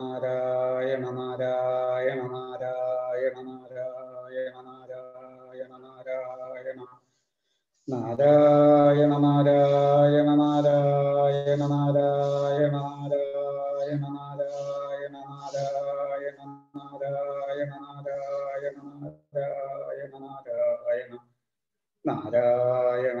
നാരായണ നാരായണ നാരായണ നാരായണ നാരായണ നാരായണ നാരായണ നാരായണ നാരായണ നാരായണ നാരായണ നാരായണ നാരായണ നാരായണ നാരായണ നാരായണ നാരായണ നാരായണ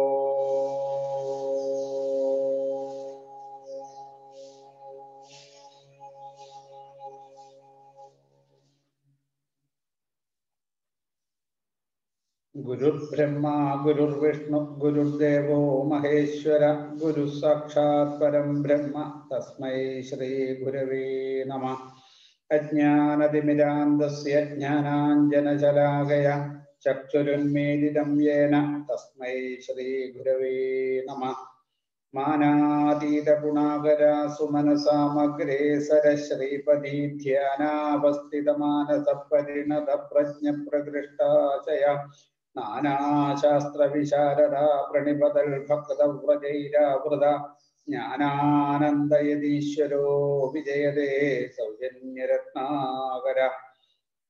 ഗുരുർബ്രഹ്മ ഗുരുർവിഷ്ണു ഗുരുദേവോ മഹേശ്വര ഗുരു സാക്ഷാത് പരം ബ്രഹ്മ തസ്മൈ ശ്രീ ഗുരവേ നമ. അജ്ഞാനതിമിരാന്തസ്യ ചക്ഷുരുന്മീലിതം യേന തസ്മൈ ശ്രീ ഗുരവേ നമ. മാനാതീതഗുണാകര സുമനസാമഗ്രേസര ശ്രീപതി ധ്യാനാവസ്ഥിതമാനസ പരിണത പ്രജ്ഞ പ്രകൃഷ്ടാശയ നാനാശാസ്ത്രവിശാരദ പ്രണിപതൽ ഭക്തവ്രജൈരാവൃത ജ്ഞാനാനന്ദയതീശ്വരോ വിജയതേ സൗജന്യരത്നാകര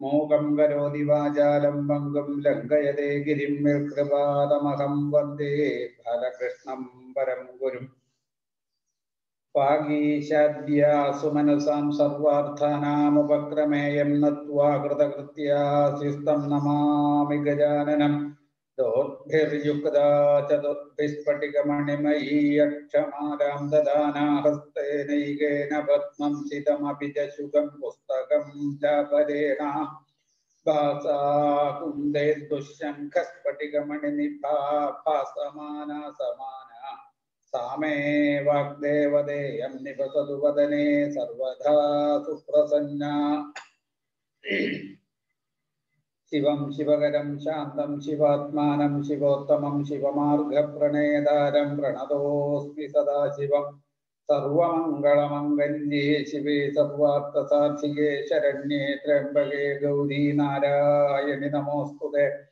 മൂകം കരോതി വാചാലം പങ്കും ലംഘയതേ ഗിരിം കൃപാതമഹം വന്ദേ ബാലകൃഷ്ണം പരം ഗുരും वागीशाद्या सुमनसां सर्वार्थानामुपक्रमेयं नत्वा कृतकृत्याशिस्तं नमामि गजाननं। दोर्भिर्युक्ता चतुर्भिस्फटिकमणिमयी अक्षमालां पद्मं सितमपि च शुकं पुस्तकं चापदेना भासा कुन्दैर्दुःशङ्खस्फटिकमणिनिभा भासमाना सामे वाग्देवदेयं निवसतु वदने सर्वधा सुप्रसन्ना। शिवं वाग्देवकरं शान्तं शिवात्मानं शिवोत्तमं शिवमार्गप्रणेदारं प्रणतोऽस्मि सदा शिवं। सर्वमङ्गलमङ्गन्ये शिवे सर्वार्थसाधिके शरण्ये त्र्यम्बके गौरी नारायणि नमोऽस्तुते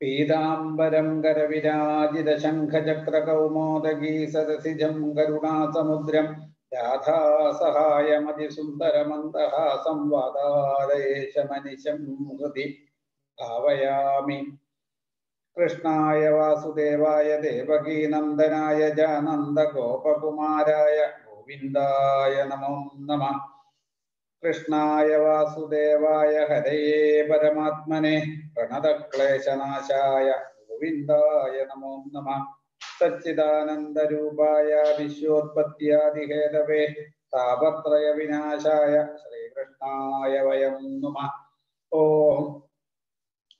पीतांबरंगरविराजितशंखचक्रकौमोदगी सदसिजं गरुणासमुद्रं राधासहायमतिसुन्दरमन्दहासं वादारेशमनिशं हृदि भावयामि। कृष्णाय वासुदेवाय देवकीनन्दनाय जानन्दगोपकुमाराय गोविन्दाय नमो नमः। कृष्णाय वासुदेवाय हरये परमात्मने। പ്രണതക്ലേശനാശായ ഗോവിന്ദായ നമോ നമ. സച്ചിദാനന്ദരൂപായ വിശ്വോത്പത്യാദിഹേതവേ താപത്രയ വിനാശായ ശ്രീകൃഷ്ണായ വയം നമ. ഓം.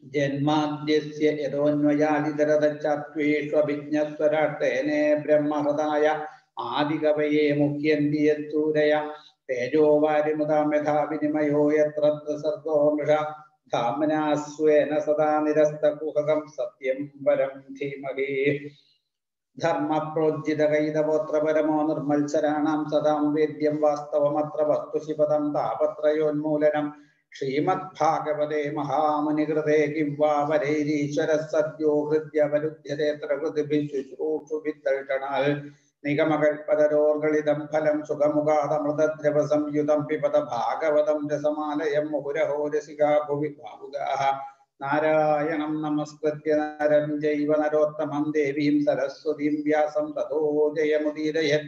ജന്മാദ്യസ്യ യഥോന്വയാദിതരതച്ചാത്വേഷ്വഭിജ്ഞസ്വരാട്ടേനേ ബ്രഹ്മഹൃതായ ആദികവയെ മുഖ്യന്തിയത്തൂരയ. തേജോ തേജോവാരിമുതാം യഥാ വിനിമയോ യത്ര സർഗോ മൃഷ ധാമ്നാ സ്വേന സദാ നിരസ്തകുഹകം സത്യം പരം ധീമഹി ധർമ്മപ്രോജ്ജിതകൈതവോത്രപരമോ നിർമ്മത്സരാണാം സദാം വേദ്യം വാസ്തവമത്ര വസ്തുശിപദം താപത്രയോന്മൂലനം. ശ്രീമദ്ഭാഗവതേ മഹാമുനികൃതേ കിം വാ വരൈരീശ്വര സദ്യോ ഹൃദ്യവരുദ്ധ്യതേത്ര ഹൃദിഭിः ശുശ്രൂഷുഭിത്തഴ്ഷണാൽ നിഗമകൽപതരോർഗളിതം ഫലം സുഖമുഖാതമൃതദ്രവ സംയുതം പിപത ഭാഗവതം രസമാലയം മുഹുരഹോ രസികാ ഭുവി ഭാവുകാः നാരായണം നമസ്കൃത്യ നരം ജൈവ നരോത്തമം ദേവീം സരസ്വതീം വ്യാസം തതോ ജയമുദീരയൻ.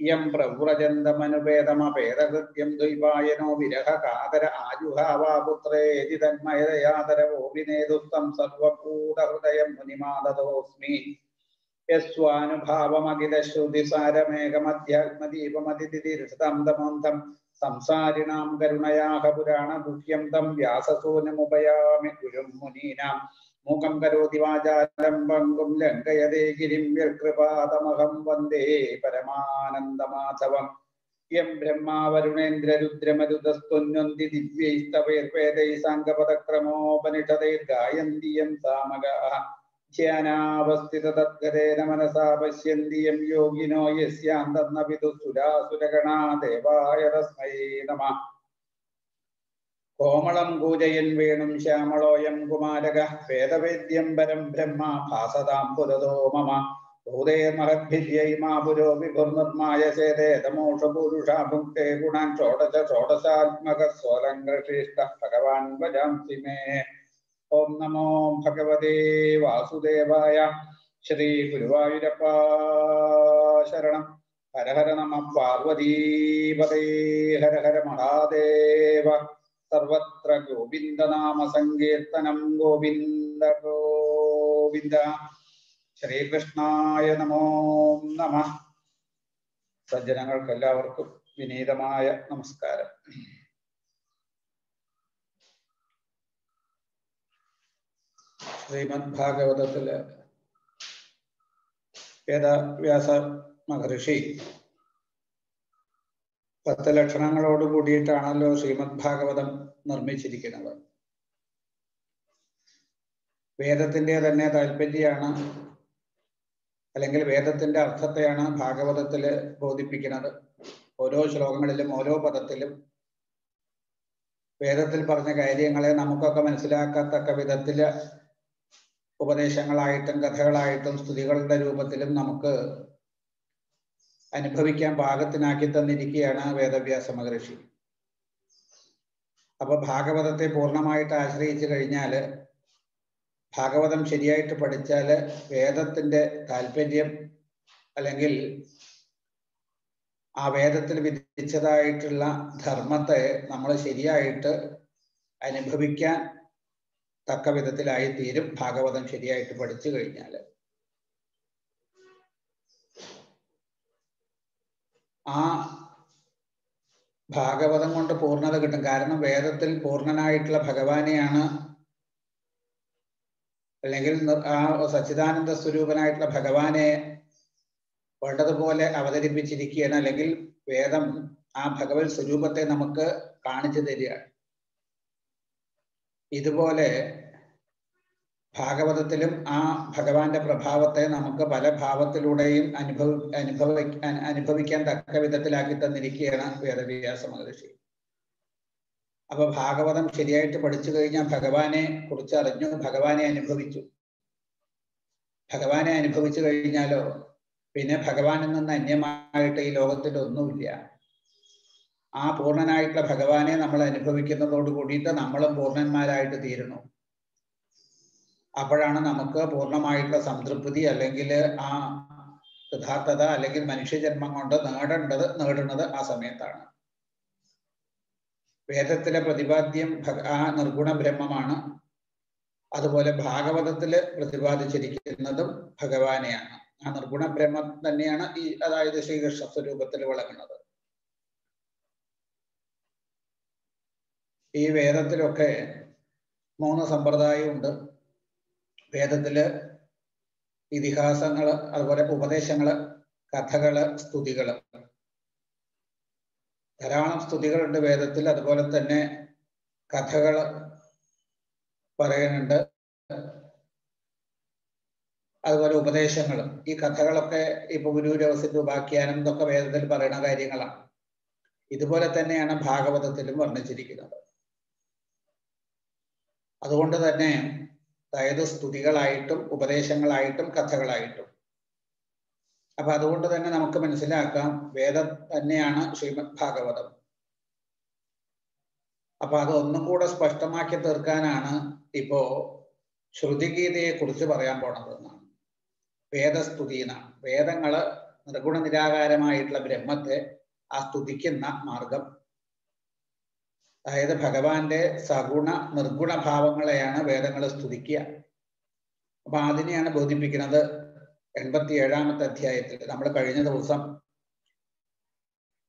ഇയം പ്രവ്രജന്തമനുപേതമപേതകൃത്യം ദ്വൈപായനോ വിരഹ കാതര ആജുഹാവാ പുത്രേതി തന്മയതയാതരവോപിനേതുസ്തം സർവഭൂതഹൃദയം മുനിമാദതോസ്മി യസ്വാനുഭാവമഖിലശ്രുതിസാരമേകമധ്യാത്മദീപമതിഥിതിരുഷതം തമോന്തം സംസാരിണാം കരുണയാഹ പുരാണഗുഹ്യം തം വ്യാസസൂനമുപയാമി ഗുരും മുനീനാം. മൂകം കരോതി വാചാലം പങ്കും ലങ്കയതേ ഗിരിം യൽകൃപാതമഹം വന്ദേ പരമാനന്ദമാധവം. യം ബ്രഹ്മാവരുണേന്ദ്രരുദ്രമരുതസ്തുന്വന്തി ദിവ്യൈസ്തവൈർവേദൈ സാംഗപദക്രമോപനിഷതൈർഗായന്തി യം സാമഗാഃ ധ്യാനാവസ്ഥിതതദ്ഗതേന മനസാ പശ്യന്തി യോഗിനോ യസ്യാന്തന്ന വിദുസുരാസുരഗണാ ദേവായ തസ്മൈ നമ. കോമളം കൂജയൻ വേണും ശ്യാമളോയം കുമാരക വേദവേദ്യം പരം ബ്രഹ്മ ഭാസതാം പുരതോ മമ. ഭൂതേ മഹദ്ഭിര്യൈ മാ പുരോ വിഭുർനിർമായ ചേതേ തമോഷപുരുഷാ ഭുക്തേ ഗുണാൻ ഷോഡശ ഷോഡശാത്മക സ്വലങ്കൃഷിഷ്ട ഭഗവാൻ ഭജാംസി മേ. ഓം നമോ ഭഗവതേ വാസുദേവായ ശ്രീ ഗുരുവായൂരപ്പ ശരണം. ഹര ഹര നമ പാർവതീപതേ ഹര ഹര മഹാദേവ. സർവത്ര ഗോവിന്ദനാമ സങ്കീർത്തനം ഗോവിന്ദ ഗോവിന്ദ. ശ്രീകൃഷ്ണായ നമോ നമ. സജ്ജനങ്ങൾക്കെല്ലാവർക്കും വിനീതമായ നമസ്കാരം. ശ്രീമദ് ഭാഗവതത്തിൽ വേദവ്യാസ മഹർഷി പത്ത് ലക്ഷണങ്ങളോട് കൂടിയിട്ടാണല്ലോ ശ്രീമദ് ഭാഗവതം നിർമ്മിച്ചിരിക്കുന്നത്. വേദത്തിന്റെ തന്നെ താല്പര്യമാണ് അല്ലെങ്കിൽ വേദത്തിന്റെ അർത്ഥത്തെയാണ് ഭാഗവതത്തിൽ ബോധിപ്പിക്കുന്നത്. ഓരോ ശ്ലോകങ്ങളിലും ഓരോ പദത്തിലും വേദത്തിൽ പറഞ്ഞ കാര്യങ്ങളെ നമുക്കൊക്കെ മനസ്സിലാക്കത്തക്ക വിധത്തിൽ ഉപദേശങ്ങളായിട്ടും കഥകളായിട്ടും സ്തുതികളുടെ രൂപത്തിലും നമുക്ക് അനുഭവിക്കാൻ പാകത്തിനാക്കി തന്നിരിക്കുകയാണ് വേദവ്യാസ മഹർഷി. അപ്പൊ ഭാഗവതത്തെ പൂർണമായിട്ട് ആശ്രയിച്ചു കഴിഞ്ഞാൽ ഭാഗവതം ശരിയായിട്ട് പഠിച്ചാൽ വേദത്തിന്റെ താല്പര്യം അല്ലെങ്കിൽ ആ വേദത്തിൽ വിധിച്ചതായിട്ടുള്ള ധർമ്മത്തെ നമ്മൾ ശരിയായിട്ട് അനുഭവിക്കാൻ തക്ക വിധത്തിലായി തീരും. ഭാഗവതം ശരിയായിട്ട് പഠിച്ചു കഴിഞ്ഞാൽ ആ ഭാഗവതം കൊണ്ട് പൂർണത കിട്ടും. കാരണം വേദത്തിൽ പൂർണനായിട്ടുള്ള ഭഗവാനെയാണ് അല്ലെങ്കിൽ ആ സച്ചിദാനന്ദ സ്വരൂപനായിട്ടുള്ള ഭഗവാനെ വേണ്ടതുപോലെ അവതരിപ്പിച്ചിരിക്കുകയാണ്. അല്ലെങ്കിൽ വേദം ആ ഭഗവത് സ്വരൂപത്തെ നമുക്ക് കാണിച്ചു തരികയാണ്. ഇതുപോലെ ഭാഗവതത്തിലും ആ ഭഗവാന്റെ പ്രഭാവത്തെ നമുക്ക് പല ഭാവത്തിലൂടെയും അനുഭവ അനുഭവ അനുഭവിക്കാൻ തക്ക വിധത്തിലാക്കി തന്നിരിക്കുകയാണ് വേദവ്യാസ മഹർഷി. അപ്പൊ ഭാഗവതം ശരിയായിട്ട് പഠിച്ചു കഴിഞ്ഞാൽ ഭഗവാനെ കുറിച്ച് അറിഞ്ഞു ഭഗവാനെ അനുഭവിച്ചു. ഭഗവാനെ അനുഭവിച്ചു കഴിഞ്ഞാലോ പിന്നെ ഭഗവാനിൽ നിന്ന് അന്യമായിട്ട് ഈ ലോകത്തിൽ ഒന്നുമില്ല. ആ പൂർണനായിട്ടുള്ള ഭഗവാനെ നമ്മൾ അനുഭവിക്കുന്നതോട് കൂടിയിട്ട് നമ്മളും പൂർണന്മാരായിട്ട് തീരുന്നു. അപ്പോഴാണ് നമുക്ക് പൂർണമായിട്ടുള്ള സംതൃപ്തി അല്ലെങ്കിൽ ആ യഥാർത്ഥത അല്ലെങ്കിൽ മനുഷ്യജന്മം കൊണ്ട് നേടേണ്ടത് നേടുന്നത് ആ സമയത്താണ്. വേദത്തിലെ പ്രതിപാദ്യം ആ നിർഗുണ ബ്രഹ്മമാണ്. അതുപോലെ ഭാഗവതത്തിൽ പ്രതിപാദിച്ചിരിക്കുന്നതും ഭഗവാനെയാണ്. ആ നിർഗുണ ബ്രഹ്മം തന്നെയാണ് ഈ അതായത് ശ്രീകൃഷ്ണ സ്വരൂപത്തിൽ വിളങ്ങുന്നത്. ഈ വേദത്തിലൊക്കെ മൂന്ന് സമ്പ്രദായമുണ്ട്. വേദത്തിൽ ഇതിഹാസങ്ങൾ അതുപോലെ ഉപദേശങ്ങൾ കഥകൾ സ്തുതികൾ. ധാരാളം സ്തുതികളുണ്ട് വേദത്തിൽ. അതുപോലെ തന്നെ കഥകൾ പറയുന്നുണ്ട്. അതുപോലെ ഉപദേശങ്ങളും. ഈ കഥകളൊക്കെ ഇപ്പൊ ഗുരുരവസിന്റെ ഉപാഖ്യാനം ഇതൊക്കെ വേദത്തിൽ പറയുന്ന കാര്യങ്ങളാണ്. ഇതുപോലെ തന്നെയാണ് ഭാഗവതത്തിലും വർണിച്ചിരിക്കുന്നത്. അതുകൊണ്ട് തന്നെ അതായത് സ്തുതികളായിട്ടും ഉപദേശങ്ങളായിട്ടും കഥകളായിട്ടും. അപ്പൊ അതുകൊണ്ട് തന്നെ നമുക്ക് മനസ്സിലാക്കാം വേദം തന്നെയാണ് ശ്രീമദ് ഭാഗവതം അപ്പൊ അത് ഒന്നും കൂടെ സ്പഷ്ടമാക്കി തീർക്കാനാണ് ഇപ്പോ ശ്രുതിഗീതയെ കുറിച്ച് പറയാൻ പോണത് എന്നാണ്. വേദസ്തുതി എന്നാണ്. വേദങ്ങൾ നിർഗുണ നിരാകാരമായിട്ടുള്ള ബ്രഹ്മത്തെ ആ സ്തുതിക്കുന്ന മാർഗം അതായത് ഭഗവാന്റെ സഗുണ നിർഗുണ ഭാവങ്ങളെയാണ് വേദങ്ങൾ സ്തുതിക്കുക. അപ്പൊ അതിനെയാണ് ബോധിപ്പിക്കുന്നത് എൺപത്തി ഏഴാമത്തെ അധ്യായത്തിൽ. നമ്മൾ കഴിഞ്ഞ ദിവസം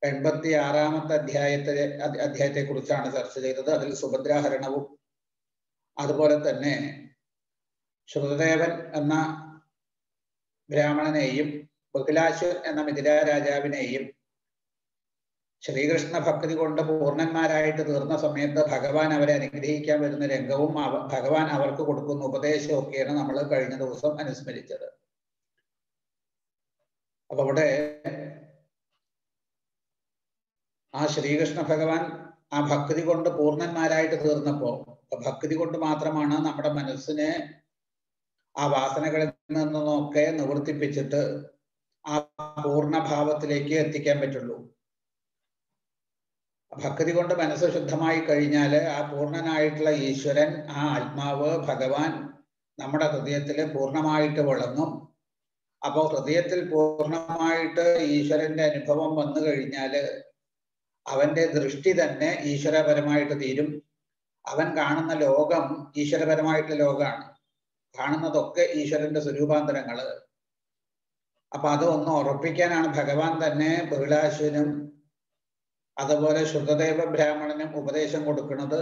എൺപത്തി ആറാമത്തെ അധ്യായത്തിലെ അധ്യായത്തെ കുറിച്ചാണ് ചർച്ച ചെയ്തത്. അതിൽ സുഭദ്രാഹരണവും അതുപോലെ തന്നെ ശ്രുതദേവൻ എന്ന ബ്രാഹ്മണനെയും ബഹുലാശ്വൻ എന്ന മിഥില രാജാവിനെയും ശ്രീകൃഷ്ണ ഭക്തി കൊണ്ട് പൂർണന്മാരായിട്ട് തീർന്ന സമയത്ത് ഭഗവാൻ അവരെ അനുഗ്രഹിക്കാൻ വരുന്ന രംഗവും ഭഗവാൻ അവർക്ക് കൊടുക്കുന്ന ഉപദേശവും ഒക്കെയാണ് നമ്മൾ കഴിഞ്ഞ ദിവസം അനുസ്മരിച്ചത്. അപ്പൊ അവിടെ ആ ശ്രീകൃഷ്ണ ഭഗവാൻ ആ ഭക്തി കൊണ്ട് പൂർണന്മാരായിട്ട് തീർന്നപ്പോ ഭക്തി കൊണ്ട് മാത്രമാണ് നമ്മുടെ മനസ്സിനെ ആ വാസനകളിൽ നിന്നൊക്കെ നിവർത്തിപ്പിച്ചിട്ട് ആ പൂർണഭാവത്തിലേക്ക് എത്തിക്കാൻ പറ്റുള്ളൂ. ഭക്തി കൊണ്ട് മനസ്സ് ശുദ്ധമായി കഴിഞ്ഞാൽ ആ പൂർണനായിട്ടുള്ള ഈശ്വരൻ ആ ആത്മാവ് ഭഗവാൻ നമ്മുടെ ഹൃദയത്തിൽ പൂർണമായിട്ട് വിളങ്ങും. അപ്പോൾ ഹൃദയത്തിൽ പൂർണമായിട്ട് ഈശ്വരന്റെ അനുഭവം വന്നു കഴിഞ്ഞാൽ അവന്റെ ദൃഷ്ടി തന്നെ ഈശ്വരപരമായിട്ട് തീരും. അവൻ കാണുന്ന ലോകം ഈശ്വരപരമായിട്ടുള്ള ലോകമാണ്. കാണുന്നതൊക്കെ ഈശ്വരന്റെ സ്വരൂപാന്തരങ്ങൾ. അപ്പൊ അത് ഒന്ന് ഉറപ്പിക്കാനാണ് ഭഗവാൻ തന്നെ ബഹുലാശ്വനും അതുപോലെ ശുദ്ധദേവ ബ്രാഹ്മണനും ഉപദേശം കൊടുക്കുന്നത്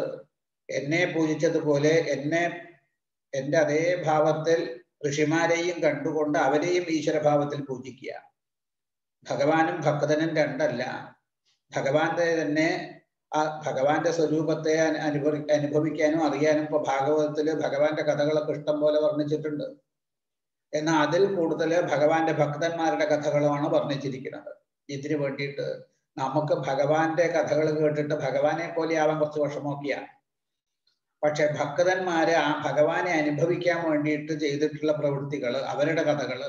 എന്നെ പൂജിച്ചതുപോലെ എന്നെ എന്റെ അതേ ഭാവത്തിൽ ഋഷിമാരെയും കണ്ടുകൊണ്ട് അവരെയും ഈശ്വരഭാവത്തിൽ പൂജിക്കുക. ഭഗവാനും ഭക്തനും രണ്ടല്ല. ഭഗവാന്റെ തന്നെ ആ ഭഗവാന്റെ സ്വരൂപത്തെ അനുഭവി അനുഭവിക്കാനും അറിയാനും ഇപ്പൊ ഭാഗവതത്തിൽ ഭഗവാന്റെ കഥകളൊക്കെ ഇഷ്ടം പോലെ വർണിച്ചിട്ടുണ്ട്. എന്നാൽ അതിൽ കൂടുതൽ ഭഗവാന്റെ ഭക്തന്മാരുടെ കഥകളുമാണ് വർണിച്ചിരിക്കുന്നത്. ഇതിനു വേണ്ടിയിട്ട് നമുക്ക് ഭഗവാന്റെ കഥകൾ കേട്ടിട്ട് ഭഗവാനെ പോലെ ആവാൻ കുറച്ച് വിഷമമൊക്കെയാണ് പക്ഷെ ഭക്തന്മാര് ആ ഭഗവാനെ അനുഭവിക്കാൻ വേണ്ടിയിട്ട് ചെയ്തിട്ടുള്ള പ്രവൃത്തികൾ അവരുടെ കഥകൾ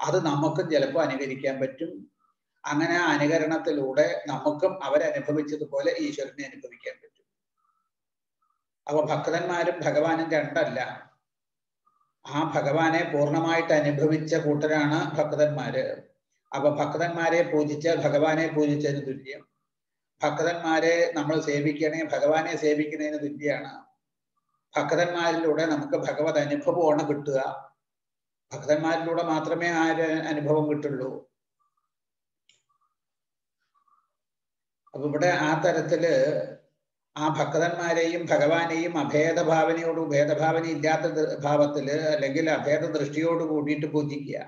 അത് നമുക്കും ചിലപ്പോൾ അനുകരിക്കാൻ പറ്റും. അങ്ങനെ ആ അനുകരണത്തിലൂടെ നമുക്കും അവരനുഭവിച്ചതുപോലെ ഈശ്വരനെ അനുഭവിക്കാൻ പറ്റും. അപ്പൊ ഭക്തന്മാരും ഭഗവാനും രണ്ടല്ല. ആ ഭഗവാനെ പൂർണമായിട്ട് അനുഭവിച്ച കൂട്ടരാണ് ഭക്തന്മാര്. അപ്പൊ ഭക്തന്മാരെ പൂജിച്ച് ഭഗവാനെ പൂജിച്ചതിന് തുല്യം. ഭക്തന്മാരെ നമ്മൾ സേവിക്കണേ ഭഗവാനെ സേവിക്കുന്നതിന് തുല്യാണ്. ഭക്തന്മാരിലൂടെ നമുക്ക് ഭഗവത് അനുഭവമാണ് കിട്ടുക. ഭക്തന്മാരിലൂടെ മാത്രമേ ആ അനുഭവം കിട്ടുള്ളൂ. അപ്പൊ ഇവിടെ ആ തരത്തിൽ ആ ഭക്തന്മാരെയും ഭഗവാനെയും അഭേദ അഭേദഭാവനയോട് ഭേദഭാവന ഇല്ലാത്ത ഭാവത്തിൽ അല്ലെങ്കിൽ അഭേദ ദൃഷ്ടിയോട് കൂടിയിട്ട് പൂജിക്കുക.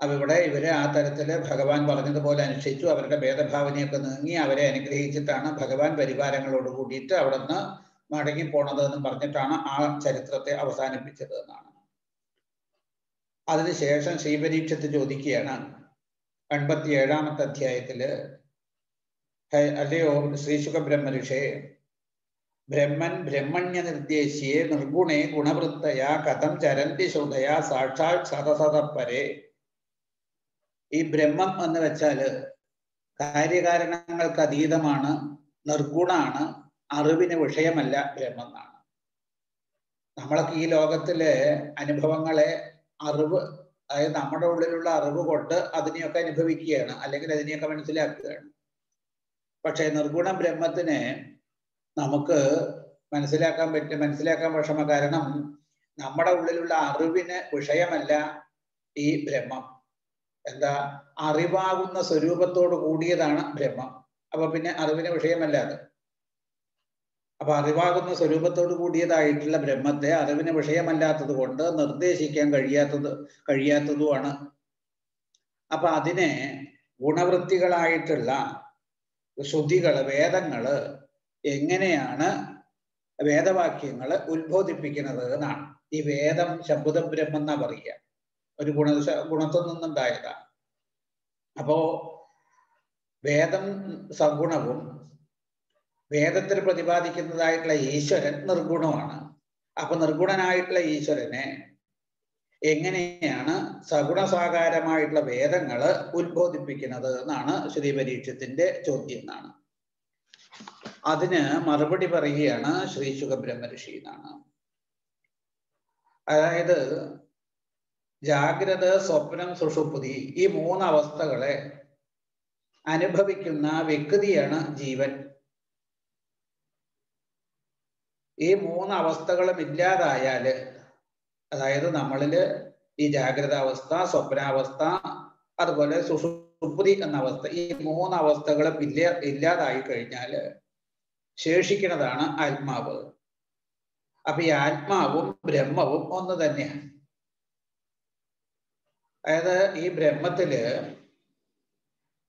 അപ്പൊ ഇവിടെ ഇവർ ആ തരത്തിൽ ഭഗവാൻ പറഞ്ഞതുപോലെ അനുഷ്ഠിച്ചു അവരുടെ ഭേദഭാവനയൊക്കെ നീങ്ങി അവരെ അനുഗ്രഹിച്ചിട്ടാണ് ഭഗവാൻ പരിവാരങ്ങളോട് കൂടിയിട്ട് അവിടെ നിന്ന് മടങ്ങി പോണത് എന്ന് പറഞ്ഞിട്ടാണ് ആ ചരിത്രത്തെ അവസാനിപ്പിച്ചത് എന്നാണ്. അതിനുശേഷം ശ്രീപരീക്ഷത്ത് ചോദിക്കുകയാണ്. എൺപത്തി ഏഴാമത്തെ അധ്യായത്തിൽ അല്ലയോ ശ്രീശുഖ ബ്രഹ്മഋഷേ ബ്രഹ്മൻ ബ്രഹ്മണ്യ നിർദ്ദേശിയെ നിർഗുണേ ഗുണവൃത്തയാ കഥം ചരന്തി ശ്രുതയാ സാക്ഷാത് സതസതപ്പരെ ഈ ബ്രഹ്മം എന്ന് വെച്ചാൽ കാര്യകാരണങ്ങൾക്ക് അതീതമാണ് നിർഗുണാണ് അറിവിന് വിഷയമല്ല ബ്രഹ്മം എന്നാണ്. നമ്മളൊക്കെ ഈ ലോകത്തിലെ അനുഭവങ്ങളെ അറിവ് അതായത് നമ്മുടെ ഉള്ളിലുള്ള അറിവ് കൊണ്ട് അതിനെയൊക്കെ അനുഭവിക്കുകയാണ് അല്ലെങ്കിൽ അതിനെയൊക്കെ മനസ്സിലാക്കുകയാണ്. പക്ഷെ നിർഗുണ ബ്രഹ്മത്തിനെ നമുക്ക് മനസ്സിലാക്കാൻ പറ്റും മനസ്സിലാക്കാൻ വിഷമ. കാരണം നമ്മുടെ ഉള്ളിലുള്ള അറിവിന് വിഷയമല്ല ഈ ബ്രഹ്മം. എന്താ അറിവാകുന്ന സ്വരൂപത്തോട് കൂടിയതാണ് ബ്രഹ്മം. അപ്പൊ പിന്നെ അറിവിന് വിഷയമല്ല അത്. അപ്പൊ അറിവാകുന്ന സ്വരൂപത്തോട് കൂടിയതായിട്ടുള്ള ബ്രഹ്മത്തെ അറിവിന് വിഷയമല്ലാത്തത് കൊണ്ട് നിർദ്ദേശിക്കാൻ കഴിയാത്തത് കഴിയാത്തതുമാണ്. അപ്പൊ അതിനെ ഗുണവൃത്തികളായിട്ടുള്ള ശ്രുതികൾ വേദങ്ങൾ എങ്ങനെയാണ് വേദവാക്യങ്ങൾ ഉത്ബോധിപ്പിക്കുന്നത് എന്നാണ്. ഈ വേദം ശബ്ദം ബ്രഹ്മം എന്നാ പറയുക. ഒരു ഗുണ ഗുണത്തിൽ നിന്നുണ്ടായതാണ്. അപ്പോ വേദം സഗുണവും വേദത്തിൽ പ്രതിപാദിക്കുന്നതായിട്ടുള്ള ഈശ്വരൻ നിർഗുണമാണ് അപ്പൊ നിർഗുണനായിട്ടുള്ള ഈശ്വരനെ എങ്ങനെയാണ് സഗുണസാകാരമായിട്ടുള്ള വേദങ്ങൾ ഉത്ബോധിപ്പിക്കുന്നത് എന്നാണ് ശ്രീ പരീക്ഷത്തിന്റെ ചോദ്യം എന്നാണ്. അതിന് മറുപടി പറയുകയാണ് ശ്രീ സുഖബ്രഹ്മ ഋഷി എന്നാണ്. അതായത് ജാഗ്രത സ്വപ്നം സുഷുപ്തി ഈ മൂന്ന് അവസ്ഥകളെ അനുഭവിക്കുന്ന വ്യക്തിയാണ് ജീവൻ. ഈ മൂന്ന് അവസ്ഥകളും അതായത് നമ്മളിൽ ഈ ജാഗ്രതാവസ്ഥ സ്വപ്നാവസ്ഥ അതുപോലെ സുഷുപ്തി എന്ന അവസ്ഥ ഈ മൂന്ന് അവസ്ഥകളും ഇല്ല ഇല്ലാതായി കഴിഞ്ഞാൽ ശേഷിക്കുന്നതാണ് ആത്മാവ്. അപ്പൊ ഈ ആത്മാവും ബ്രഹ്മവും ഒന്ന് തന്നെയാണ്. അതായത് ഈ ബ്രഹ്മത്തിൽ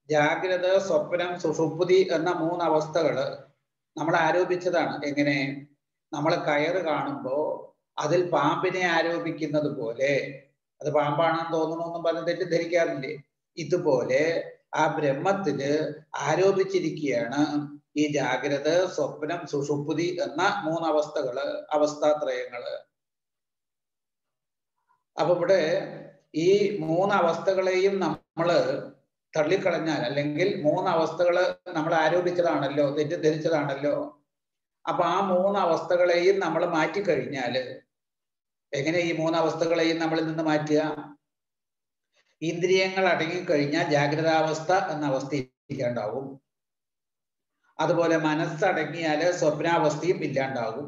ജാഗ്രത സ്വപ്നം സുഷുപ്തി എന്ന മൂന്ന് അവസ്ഥകൾ നമ്മൾ ആരോപിച്ചതാണ്. എങ്ങനെ? നമ്മൾ കയറ് കാണുമ്പോ അതിൽ പാമ്പിനെ ആരോപിക്കുന്നത് പോലെ അത് പാമ്പാണെന്ന് തോന്നണമെന്നും പറഞ്ഞ് തെറ്റിദ്ധരിക്കാറില്ലേ? ഇതുപോലെ ആ ബ്രഹ്മത്തിൽ ആരോപിച്ചിരിക്കുകയാണ് ഈ ജാഗ്രത സ്വപ്നം സുഷുപ്തി എന്ന മൂന്നവസ്ഥകൾ അവസ്ഥാത്രയങ്ങൾ. അപ്പൊ ഇവിടെ ഈ മൂന്ന് അവസ്ഥകളെയും നമ്മൾ തള്ളിക്കളഞ്ഞാൽ അല്ലെങ്കിൽ മൂന്ന് അവസ്ഥകൾ നമ്മൾ ആരോപിച്ചതാണല്ലോ തെറ്റിദ്ധരിച്ചതാണല്ലോ അപ്പൊ ആ മൂന്ന് അവസ്ഥകളെയും നമ്മൾ മാറ്റിക്കഴിഞ്ഞാൽ എങ്ങനെ ഈ മൂന്ന് അവസ്ഥകളെയും നമ്മളിൽ നിന്ന് മാറ്റുക? ഇന്ദ്രിയങ്ങൾ അടങ്ങിക്കഴിഞ്ഞാൽ ജാഗ്രതാവസ്ഥ എന്ന അവസ്ഥ ഇല്ലാണ്ടാവും അതുപോലെ മനസ്സടങ്ങിയാൽ സ്വപ്നാവസ്ഥയും ഇല്ലാണ്ടാകും